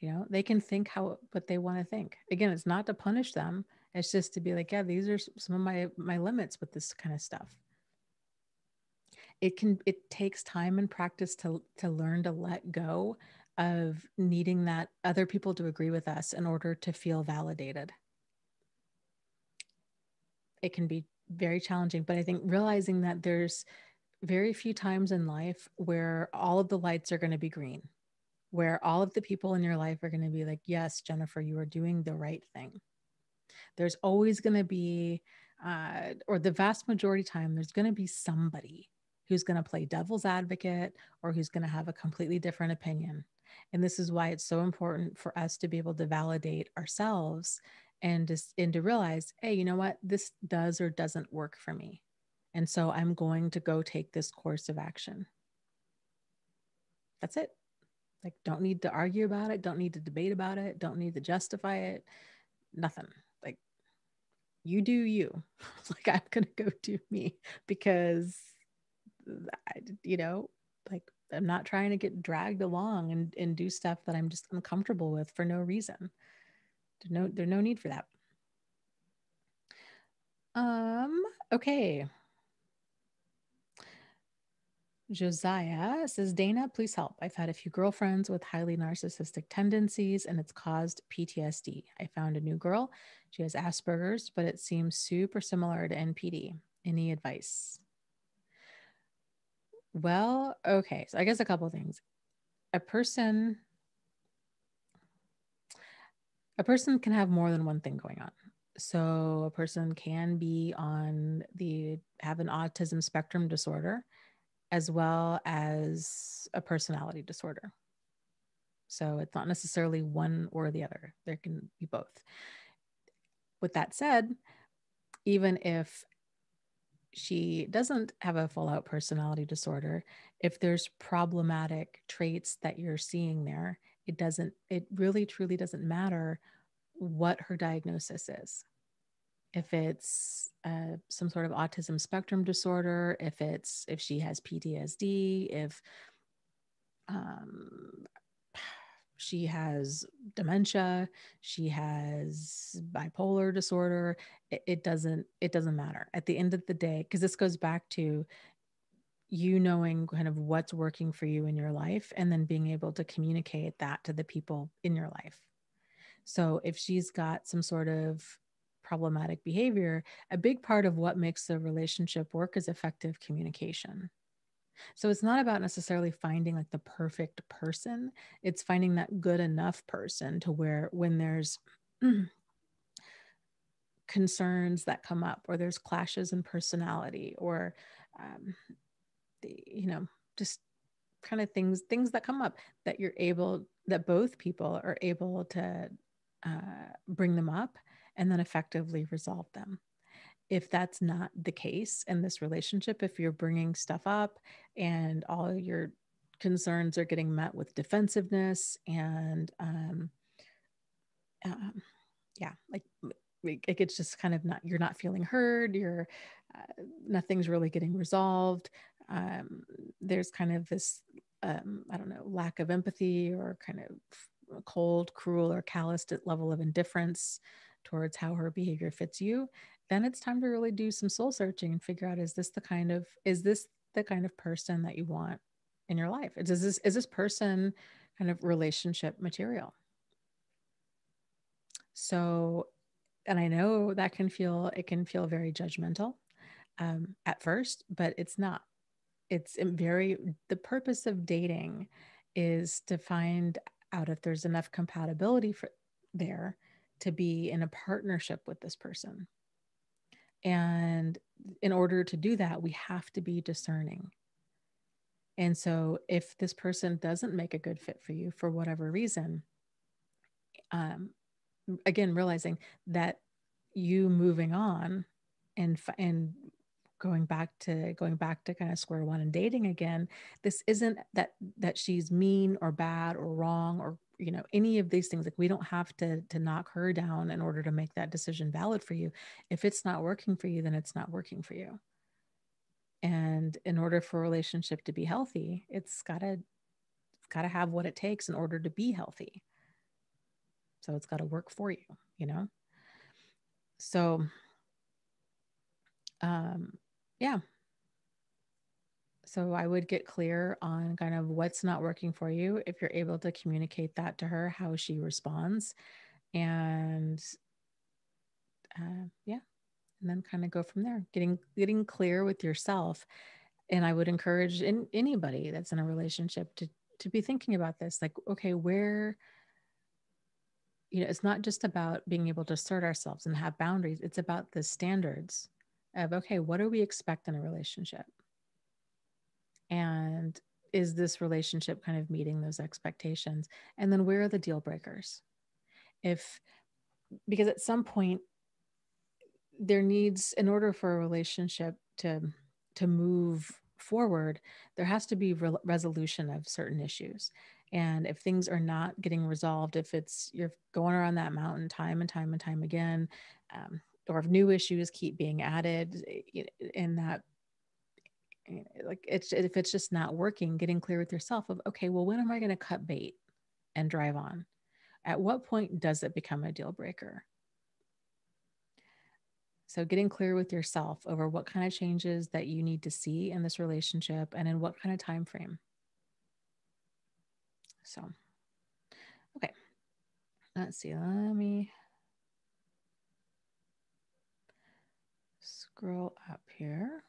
you know they can think how what they want to think. Again it's not to punish them it's just to be like yeah these are some of my my limits with this kind of stuff. It can it takes time and practice to to learn to let go of needing that other people to agree with us in order to feel validated. It can be very challenging but i think realizing that there's very few times in life where all of the lights are going to be green where all of the people in your life are going to be like yes jennifer you are doing the right thing there's always going to be uh, or the vast majority time there's going to be somebody who's going to play devil's advocate or who's going to have a completely different opinion. And this is why it's so important for us to be able to validate ourselves and just and to realize, hey, you know what? This does or doesn't work for me. And so I'm going to go take this course of action. That's it. Like, don't need to argue about it, don't need to debate about it, don't need to justify it, nothing. Like, you do you. like, I'm going to go do me because I, you know, like I'm not trying to get dragged along and, and do stuff that I'm just uncomfortable with for no reason. There's no, there's no need for that. Um, okay. Josiah says, Dana, please help. I've had a few girlfriends with highly narcissistic tendencies and it's caused PTSD. I found a new girl. She has Asperger's, but it seems super similar to NPD. Any advice? Well, okay. So I guess a couple things. A person a person can have more than one thing going on. So a person can be on the have an autism spectrum disorder as well as a personality disorder. So it's not necessarily one or the other. There can be both. With that said, even if she doesn't have a full out personality disorder, if there's problematic traits that you're seeing there, it doesn't, it really truly doesn't matter what her diagnosis is. If it's uh, some sort of autism spectrum disorder, if it's, if she has PTSD, if um, she has dementia she has bipolar disorder it, it, doesn't it doesn't matter. At the end of the day because this goes back to you knowing kind of what's working for you in your life and then being able to communicate that to the people in your life. So if she's got some sort of problematic behavior a big part of what makes the relationship work is effective communication so it's not about necessarily finding like the perfect person. It's finding that good enough person to where when there's concerns that come up or there's clashes in personality or um, the, you know just kind of things things that come up that you're able that both people are able to uh, bring them up and then effectively resolve them if that's not the case in this relationship, if you're bringing stuff up and all your concerns are getting met with defensiveness and, um, um, yeah, like, like it's just kind of not, you're not feeling heard, you're, uh, nothing's really getting resolved. Um, there's kind of this, um, I don't know, lack of empathy or kind of cold, cruel, or calloused level of indifference towards how her behavior fits you then it's time to really do some soul searching and figure out is this the kind of is this the kind of person that you want in your life? Is this is this person kind of relationship material? So and i know that can feel it can feel very judgmental um, at first but it's not. It's very the purpose of dating is to find out if there's enough compatibility for there to be in a partnership with this person and in order to do that, we have to be discerning. And so, if this person doesn't make a good fit for you for whatever reason, um, again, realizing that you moving on and and going back to going back to kind of square one and dating again this isn't that that she's mean or bad or wrong or you know any of these things like we don't have to to knock her down in order to make that decision valid for you. If it's not working for you then it's not working for you. And in order for a relationship to be healthy it's got to got to have what it takes in order to be healthy. So it's got to work for you you know? So um yeah so I would get clear on kind of what's not working for you. If you're able to communicate that to her, how she responds, and uh, yeah, and then kind of go from there. Getting getting clear with yourself, and I would encourage in, anybody that's in a relationship to to be thinking about this. Like, okay, where you know, it's not just about being able to assert ourselves and have boundaries. It's about the standards of okay, what do we expect in a relationship? And is this relationship kind of meeting those expectations? And then where are the deal breakers? If because at some point there needs in order for a relationship to to move forward there has to be re- resolution of certain issues. And if things are not getting resolved if it's you're going around that mountain time and time and time again um, or if new issues keep being added in that Eh, like it's if it's just not working getting clear with yourself of okay well when am i going to cut bait and drive on? At what point does it become a deal breaker? So getting clear with yourself over what kind of changes that you need to see in this relationship and in what kind of time frame. So okay let's see let me scroll up here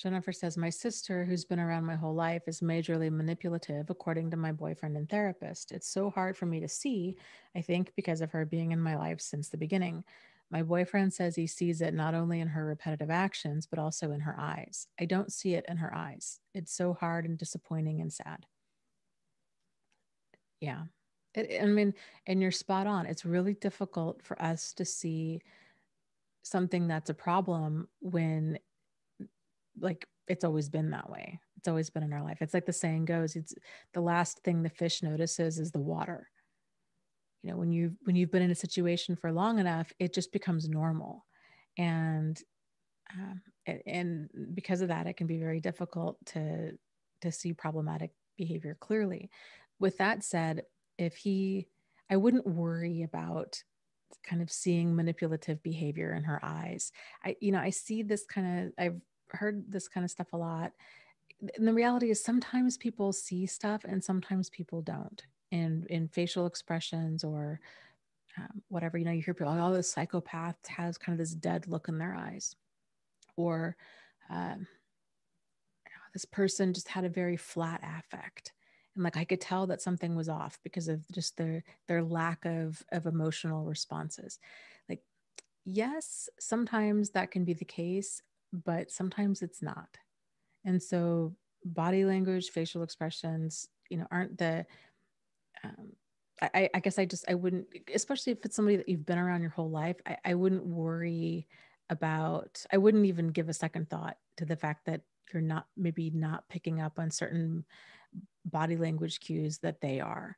Jennifer says, My sister, who's been around my whole life, is majorly manipulative, according to my boyfriend and therapist. It's so hard for me to see, I think, because of her being in my life since the beginning. My boyfriend says he sees it not only in her repetitive actions, but also in her eyes. I don't see it in her eyes. It's so hard and disappointing and sad. Yeah. It, I mean, and you're spot on. It's really difficult for us to see something that's a problem when like it's always been that way. It's always been in our life. It's like the saying goes, it's the last thing the fish notices is the water. You know, when you when you've been in a situation for long enough, it just becomes normal. And um, and because of that, it can be very difficult to to see problematic behavior clearly. With that said, if he, I wouldn't worry about kind of seeing manipulative behavior in her eyes. I, you know, I see this kind of, I've heard this kind of stuff a lot. And the reality is sometimes people see stuff and sometimes people don't. In, in facial expressions or um, whatever, you know, you hear people, oh, this psychopath has kind of this dead look in their eyes. Or um, this person just had a very flat affect. And like i could tell that something was off because of just their their lack of of emotional responses. Like yes sometimes that can be the case but sometimes it's not and so body language facial expressions you know aren't the um, I, I guess i just i wouldn't especially if it's somebody that you've been around your whole life I, I wouldn't worry about i wouldn't even give a second thought to the fact that you're not maybe not picking up on certain body language cues that they are.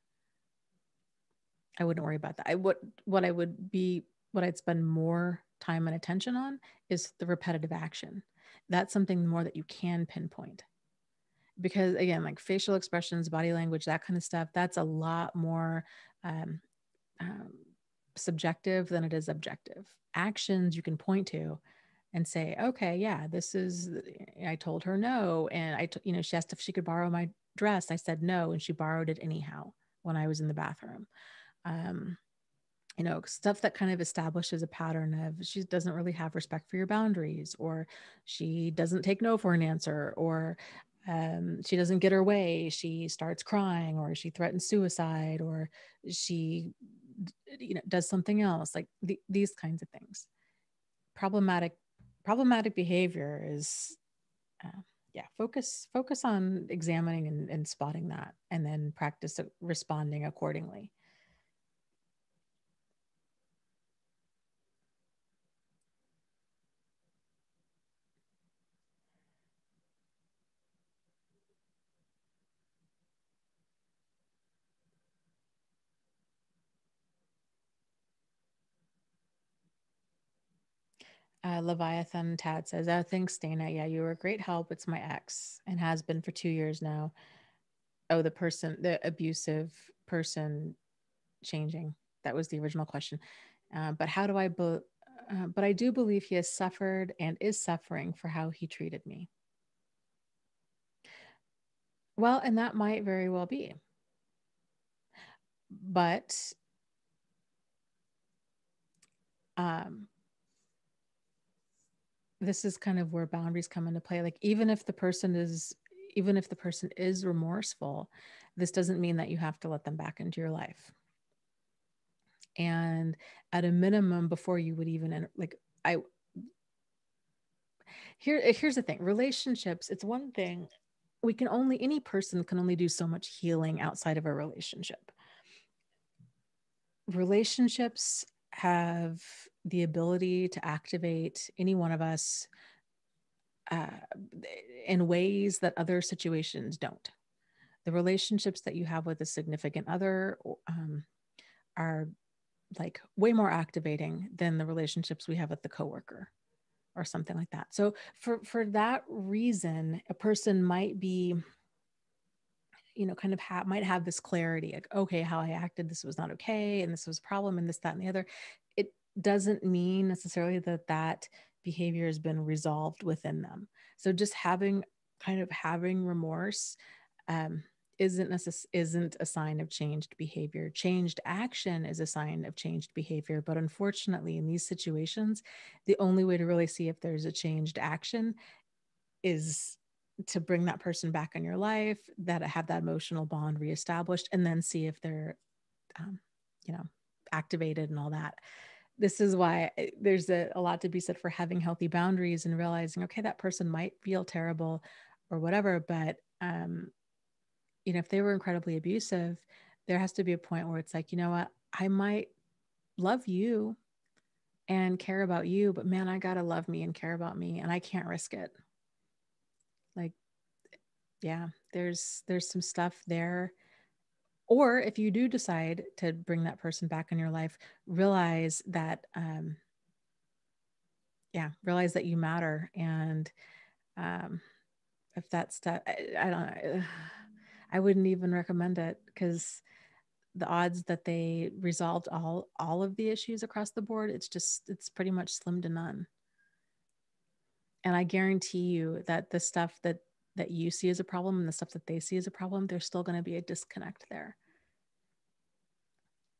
I wouldn't worry about that. I would what I would be what I'd spend more time and attention on is the repetitive action. That's something more that you can pinpoint. Because again, like facial expressions, body language, that kind of stuff, that's a lot more um, um, subjective than it is objective. Actions you can point to and say, okay, yeah, this is, I told her no. And I, you know, she asked if she could borrow my dress. I said no, and she borrowed it anyhow when I was in the bathroom. Um, you know, stuff that kind of establishes a pattern of she doesn't really have respect for your boundaries, or she doesn't take no for an answer, or um, she doesn't get her way, she starts crying, or she threatens suicide, or she, you know, does something else, like the, these kinds of things. Problematic, problematic behavior is uh, yeah focus focus on examining and, and spotting that and then practice responding accordingly Uh, Leviathan Tad says, Oh, thanks, Dana. Yeah, you were a great help. It's my ex and has been for two years now. Oh, the person, the abusive person changing. That was the original question. Uh, but how do I, be- uh, but I do believe he has suffered and is suffering for how he treated me. Well, and that might very well be. But um, this is kind of where boundaries come into play like even if the person is even if the person is remorseful this doesn't mean that you have to let them back into your life. And at a minimum before you would even like i here here's the thing relationships it's one thing we can only any person can only do so much healing outside of a relationship. Relationships have the ability to activate any one of us uh, in ways that other situations don't. The relationships that you have with a significant other um, are like way more activating than the relationships we have with the coworker or something like that. So for for that reason, a person might be you know kind of have might have this clarity like okay how i acted this was not okay and this was a problem and this that and the other. It doesn't mean necessarily that that behavior has been resolved within them. So just having kind of having remorse um, isn't necess- isn't a sign of changed behavior. Changed action is a sign of changed behavior but unfortunately in these situations the only way to really see if there's a changed action is to bring that person back in your life that have that emotional bond reestablished and then see if they're um, you know activated and all that. This is why eh, there's a, a lot to be said for having healthy boundaries and realizing okay that person might feel terrible or whatever but um you know if they were incredibly abusive there has to be a point where it's like you know what? I might love you and care about you but man i gotta love me and care about me and i can't risk it like yeah there's there's some stuff there. Or if you do decide to bring that person back in your life realize that um yeah realize that you matter and um if that's stuff I, I don't i wouldn't even recommend it because the odds that they resolved all all of the issues across the board it's just it's pretty much slim to none and i guarantee you that the stuff that that you see as a problem and the stuff that they see as a problem there's still going to be a disconnect there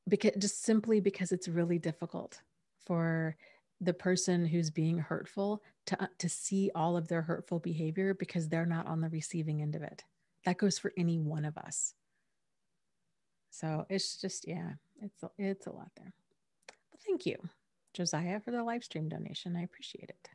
because just simply because it's really difficult for the person who's being hurtful to uh, to see all of their hurtful behavior because they're not on the receiving end of it that goes for any one of us so it's just, yeah, it's, it's a lot there. But thank you, Josiah, for the live stream donation. I appreciate it.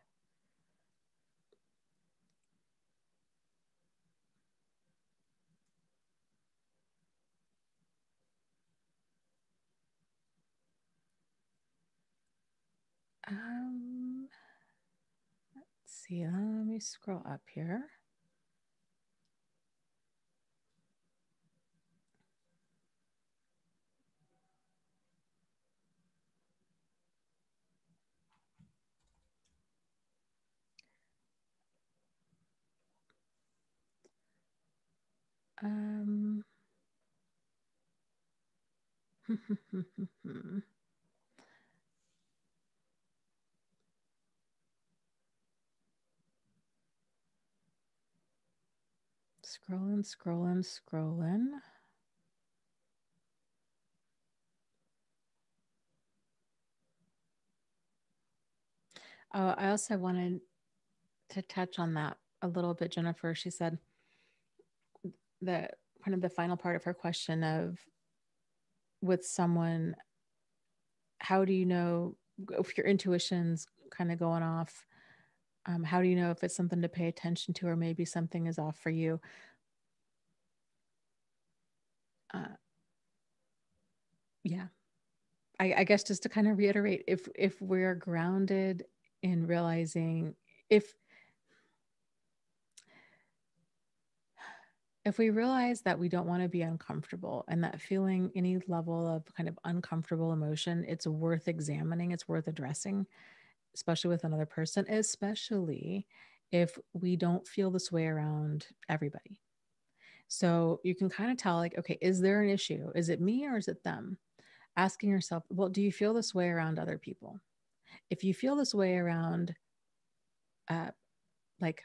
Um, let's see. Let me scroll up here. Um, hmm, hmm, hmm, scrolling, scrolling, scrolling. Oh, I also wanted to touch on that a little bit, Jennifer. She said, the kind of the final part of her question of with someone how do you know if your intuition's kind of going off um, how do you know if it's something to pay attention to or maybe something is off for you? Uh, yeah. I, I guess just to kind of reiterate if if we're grounded in realizing if if we realize that we don't want to be uncomfortable and that feeling any level of kind of uncomfortable emotion, it's worth examining, it's worth addressing, especially with another person, especially if we don't feel this way around everybody. So you can kind of tell, like, okay, is there an issue? Is it me or is it them? Asking yourself, well, do you feel this way around other people? If you feel this way around, uh, like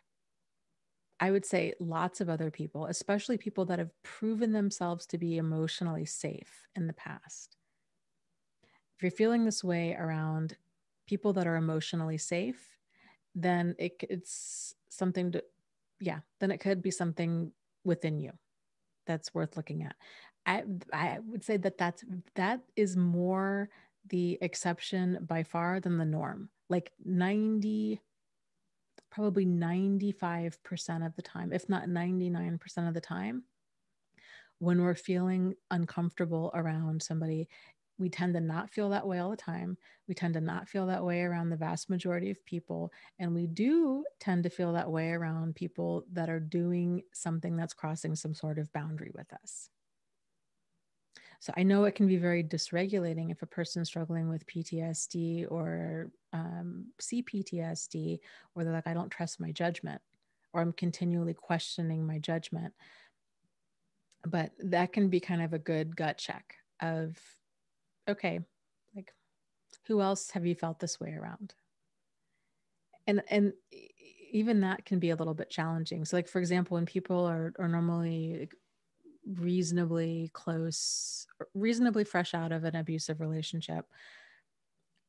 I would say lots of other people, especially people that have proven themselves to be emotionally safe in the past. If you're feeling this way around people that are emotionally safe, then it, it's something to, yeah, then it could be something within you that's worth looking at. I, I would say that that's that is more the exception by far than the norm. Like 90 probably 95% of the time, if not 99% of the time, when we're feeling uncomfortable around somebody, we tend to not feel that way all the time. We tend to not feel that way around the vast majority of people. And we do tend to feel that way around people that are doing something that's crossing some sort of boundary with us. So I know it can be very dysregulating if a person is struggling with PTSD or um, CPTSD, or they're like, I don't trust my judgment, or I'm continually questioning my judgment. But that can be kind of a good gut check of, okay, like, who else have you felt this way around? And and even that can be a little bit challenging. So, like for example, when people are are normally reasonably close, reasonably fresh out of an abusive relationship,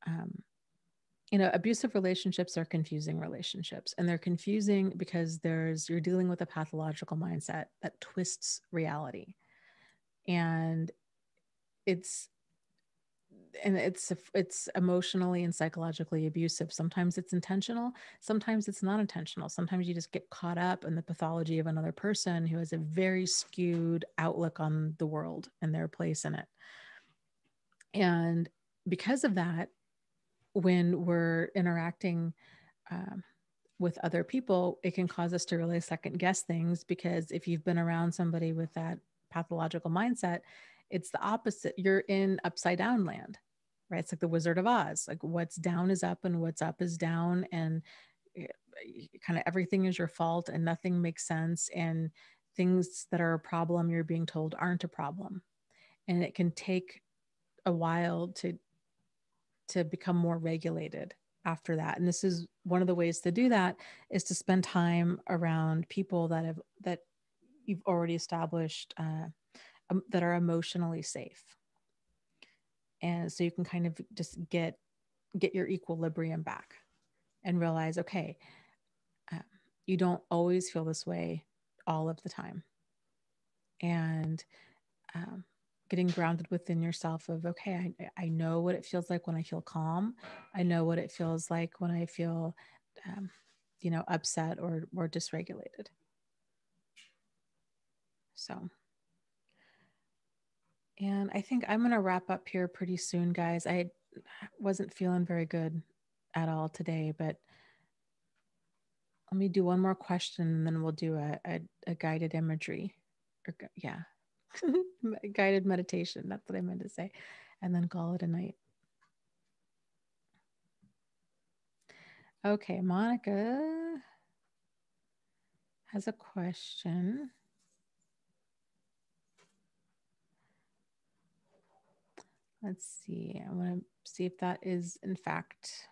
um, you know abusive relationships are confusing relationships and they're confusing because there's you're dealing with a pathological mindset that twists reality and it's and it's it's emotionally and psychologically abusive. Sometimes it's intentional sometimes it's not intentional. Sometimes you just get caught up in the pathology of another person who has a very skewed outlook on the world and their place in it. And because of that when we're interacting um, with other people, it can cause us to really second guess things because if you've been around somebody with that pathological mindset, it's the opposite. You're in upside down land, right? It's like the Wizard of Oz. Like what's down is up and what's up is down, and eh, kind of everything is your fault and nothing makes sense. And things that are a problem you're being told aren't a problem. And it can take a while to to become more regulated after that and this is one of the ways to do that is to spend time around people that have that you've already established uh, um, that are emotionally safe. And so you can kind of just get get your equilibrium back and realize okay uh, you don't always feel this way all of the time. And um, getting grounded within yourself of okay I, I know what it feels like when i feel calm. I know what it feels like when i feel um, you know upset or or dysregulated. So and i think i'm going to wrap up here pretty soon guys i wasn't feeling very good at all today but let me do one more question and then we'll do a, a, a guided imagery or yeah guided meditation. That's what I meant to say. And then call it a night. Okay, Monica has a question. Let's see. I want to see if that is, in fact,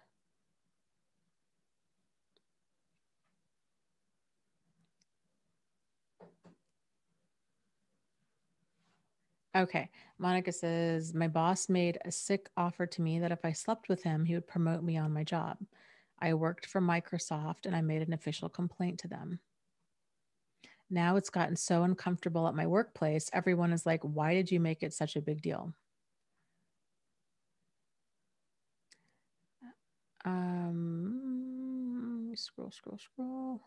Okay. Monica says, My boss made a sick offer to me that if I slept with him, he would promote me on my job. I worked for Microsoft and I made an official complaint to them. Now it's gotten so uncomfortable at my workplace. Everyone is like, Why did you make it such a big deal? Um, scroll, scroll, scroll.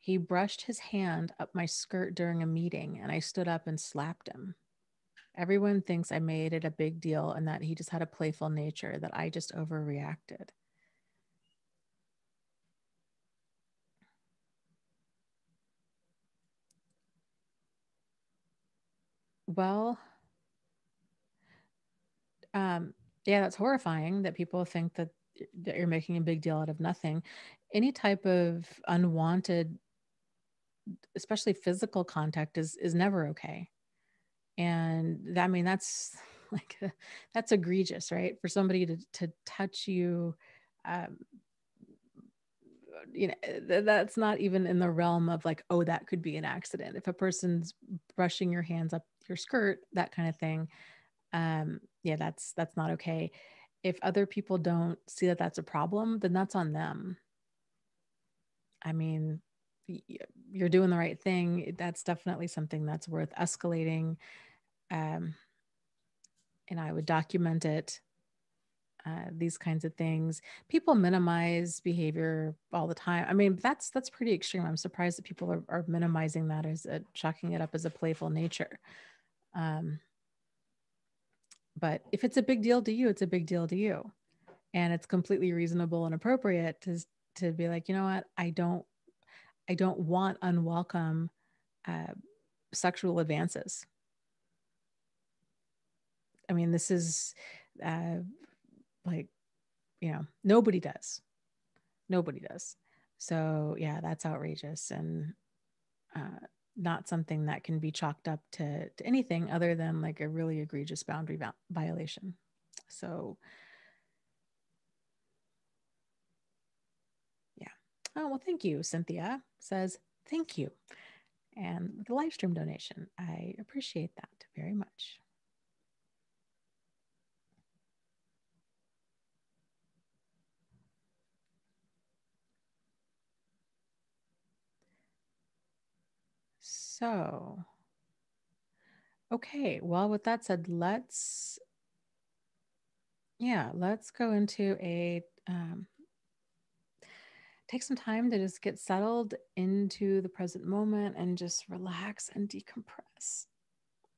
He brushed his hand up my skirt during a meeting, and I stood up and slapped him. Everyone thinks I made it a big deal and that he just had a playful nature, that I just overreacted. Well, um, yeah, that's horrifying that people think that, that you're making a big deal out of nothing. Any type of unwanted especially physical contact is is never okay. And i mean that's like that's egregious right? For somebody to to touch you um, you know th- that's not even in the realm of like oh that could be an accident. If a person's brushing your hands up your skirt that kind of thing um yeah that's that's not okay if other people don't see that that's a problem then that's on them i mean you're doing the right thing, that's definitely something that's worth escalating. Um, and I would document it. Uh, these kinds of things. People minimize behavior all the time. I mean, that's that's pretty extreme. I'm surprised that people are, are minimizing that as a, chalking it up as a playful nature. Um, but if it's a big deal to you, it's a big deal to you, and it's completely reasonable and appropriate to to be like, you know what, I don't I don't want unwelcome uh, sexual advances. I mean, this is uh, like, you know, nobody does. Nobody does. So, yeah, that's outrageous and uh, not something that can be chalked up to, to anything other than like a really egregious boundary violation. So, yeah. Oh, well, thank you. Cynthia says, thank you. And the live stream donation, I appreciate that very much. So, okay, well, with that said, let's, yeah, let's go into a, um, take some time to just get settled into the present moment and just relax and decompress.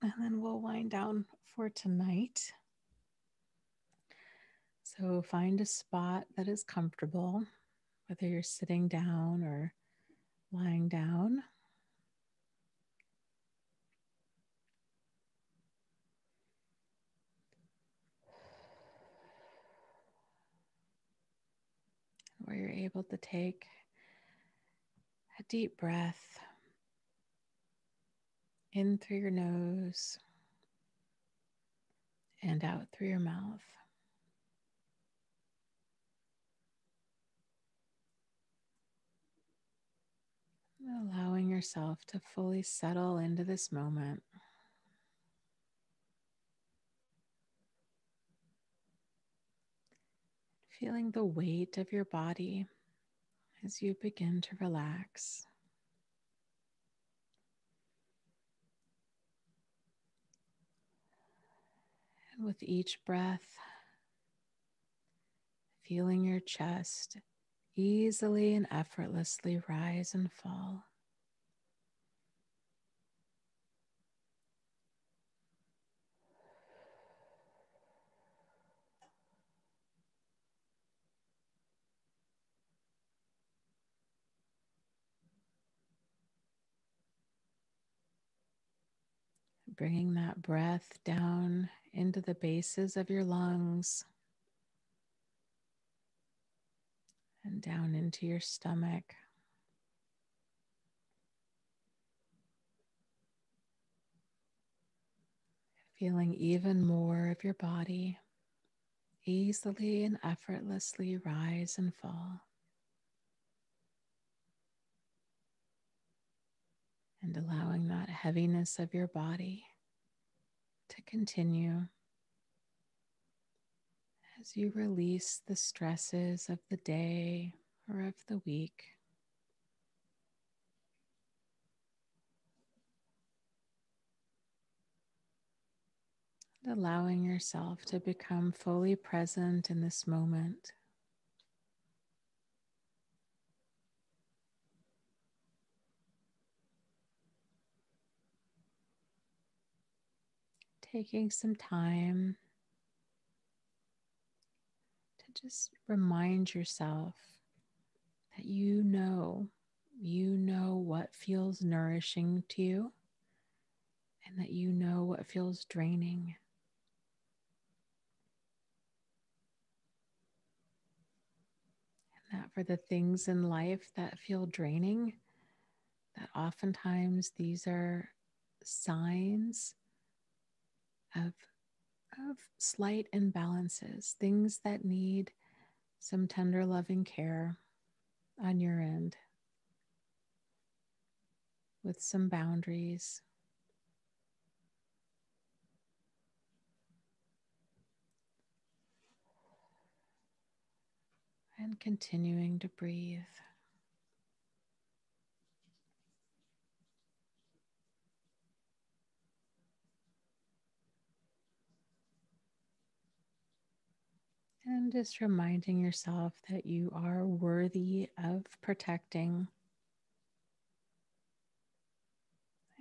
And then we'll wind down for tonight. So find a spot that is comfortable, whether you're sitting down or lying down. Where you're able to take a deep breath in through your nose and out through your mouth. Allowing yourself to fully settle into this moment. Feeling the weight of your body as you begin to relax. And with each breath, feeling your chest easily and effortlessly rise and fall. Bringing that breath down into the bases of your lungs. and down into your stomach. Feeling even more of your body easily and effortlessly rise and fall. And allowing that heaviness of your body to continue as you release the stresses of the day or of the week. Allowing yourself to become fully present in this moment. Taking some time to just remind yourself that you know, you know what feels nourishing to you and that you know what feels draining. And that for the things in life that feel draining, that oftentimes these are signs of of slight imbalances, things that need some tender, loving care on your end with some boundaries. And continuing to breathe. And just reminding yourself that you are worthy of protecting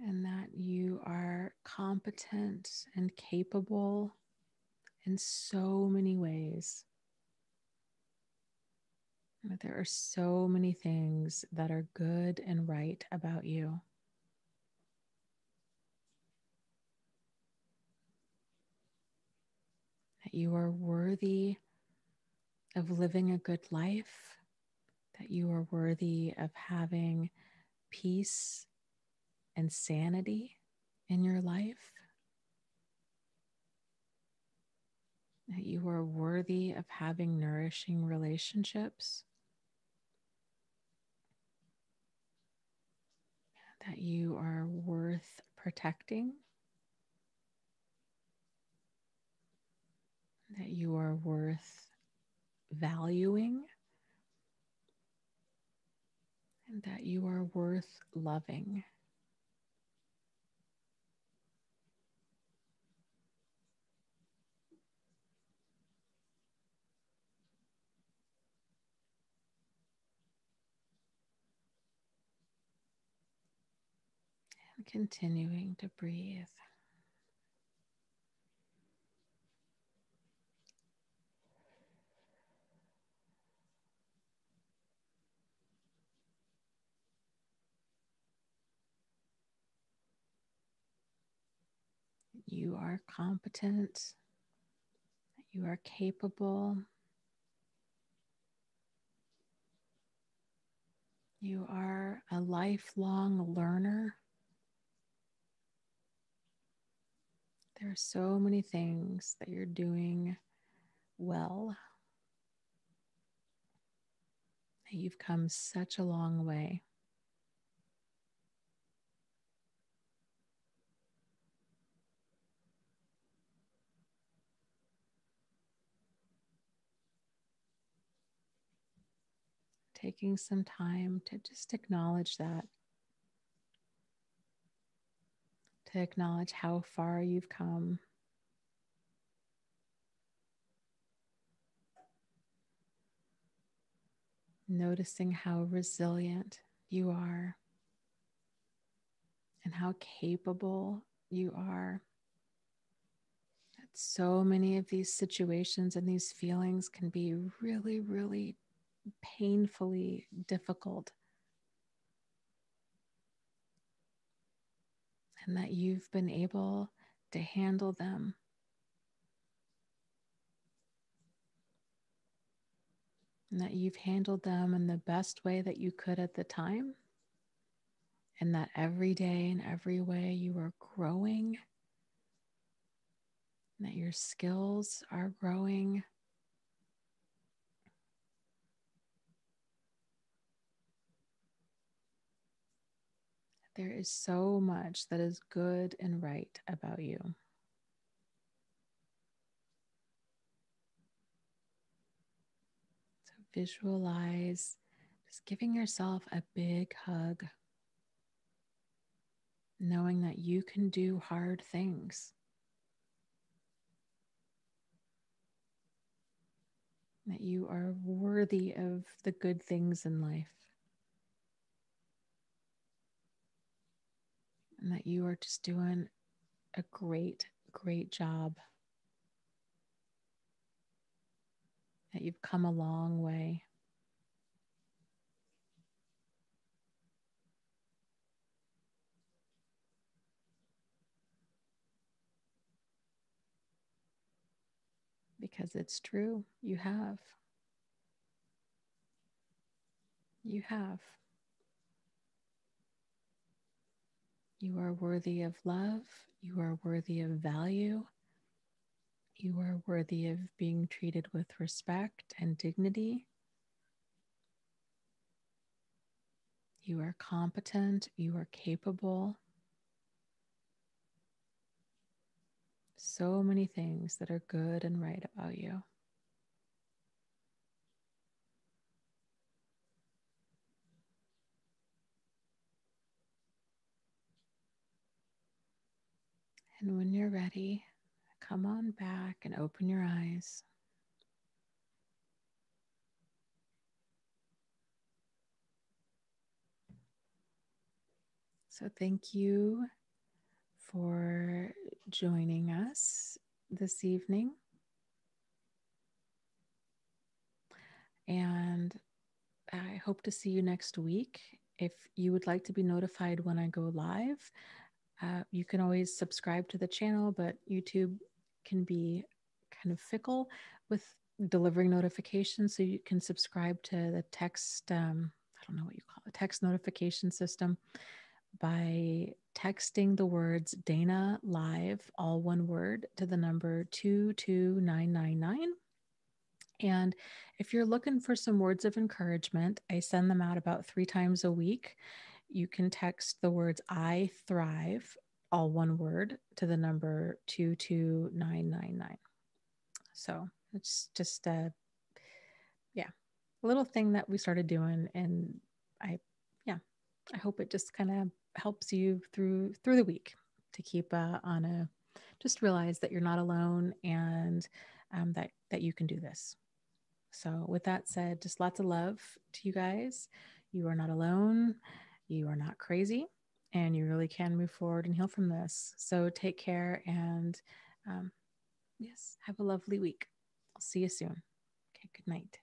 and that you are competent and capable in so many ways. That there are so many things that are good and right about you. That you are worthy of living a good life, that you are worthy of having peace and sanity in your life, that you are worthy of having nourishing relationships. That you are worth protecting, that you are worth valuing and that you are worth loving. And continuing to breathe. You are competent. You are capable. You are a lifelong learner. There are so many things that you're doing well. You've come such a long way. Taking some time to just acknowledge that, to acknowledge how far you've come. Noticing how resilient you are and how capable you are. That so many of these situations and these feelings can be really, really painfully difficult. And that you've been able to handle them. And that you've handled them in the best way that you could at the time. And that every day and every way you are growing. That your skills are growing There is so much that is good and right about you. So visualize just giving yourself a big hug, knowing that you can do hard things. That you are worthy of the good things in life. And that you are just doing a great, great job. That you've come a long way. Because it's true, you have. You have. You are worthy of love. You are worthy of value. You are worthy of being treated with respect and dignity. You are competent. You are capable. So many things that are good and right about you. And when you're ready, come on back and open your eyes. So, thank you for joining us this evening. And I hope to see you next week. If you would like to be notified when I go live, uh, you can always subscribe to the channel, but YouTube can be kind of fickle with delivering notifications. So you can subscribe to the text, um, I don't know what you call it, text notification system by texting the words Dana Live, all one word, to the number 22999. And if you're looking for some words of encouragement, I send them out about three times a week you can text the words I thrive, all one word, to the number 22999. So it's just a, yeah, a little thing that we started doing. And I, yeah, I hope it just kind of helps you through through the week to keep uh, on a just realize that you're not alone and um, that that you can do this so with that said just lots of love to you guys you are not alone you are not crazy, and you really can move forward and heal from this. So take care and um, yes, have a lovely week. I'll see you soon. Okay, good night.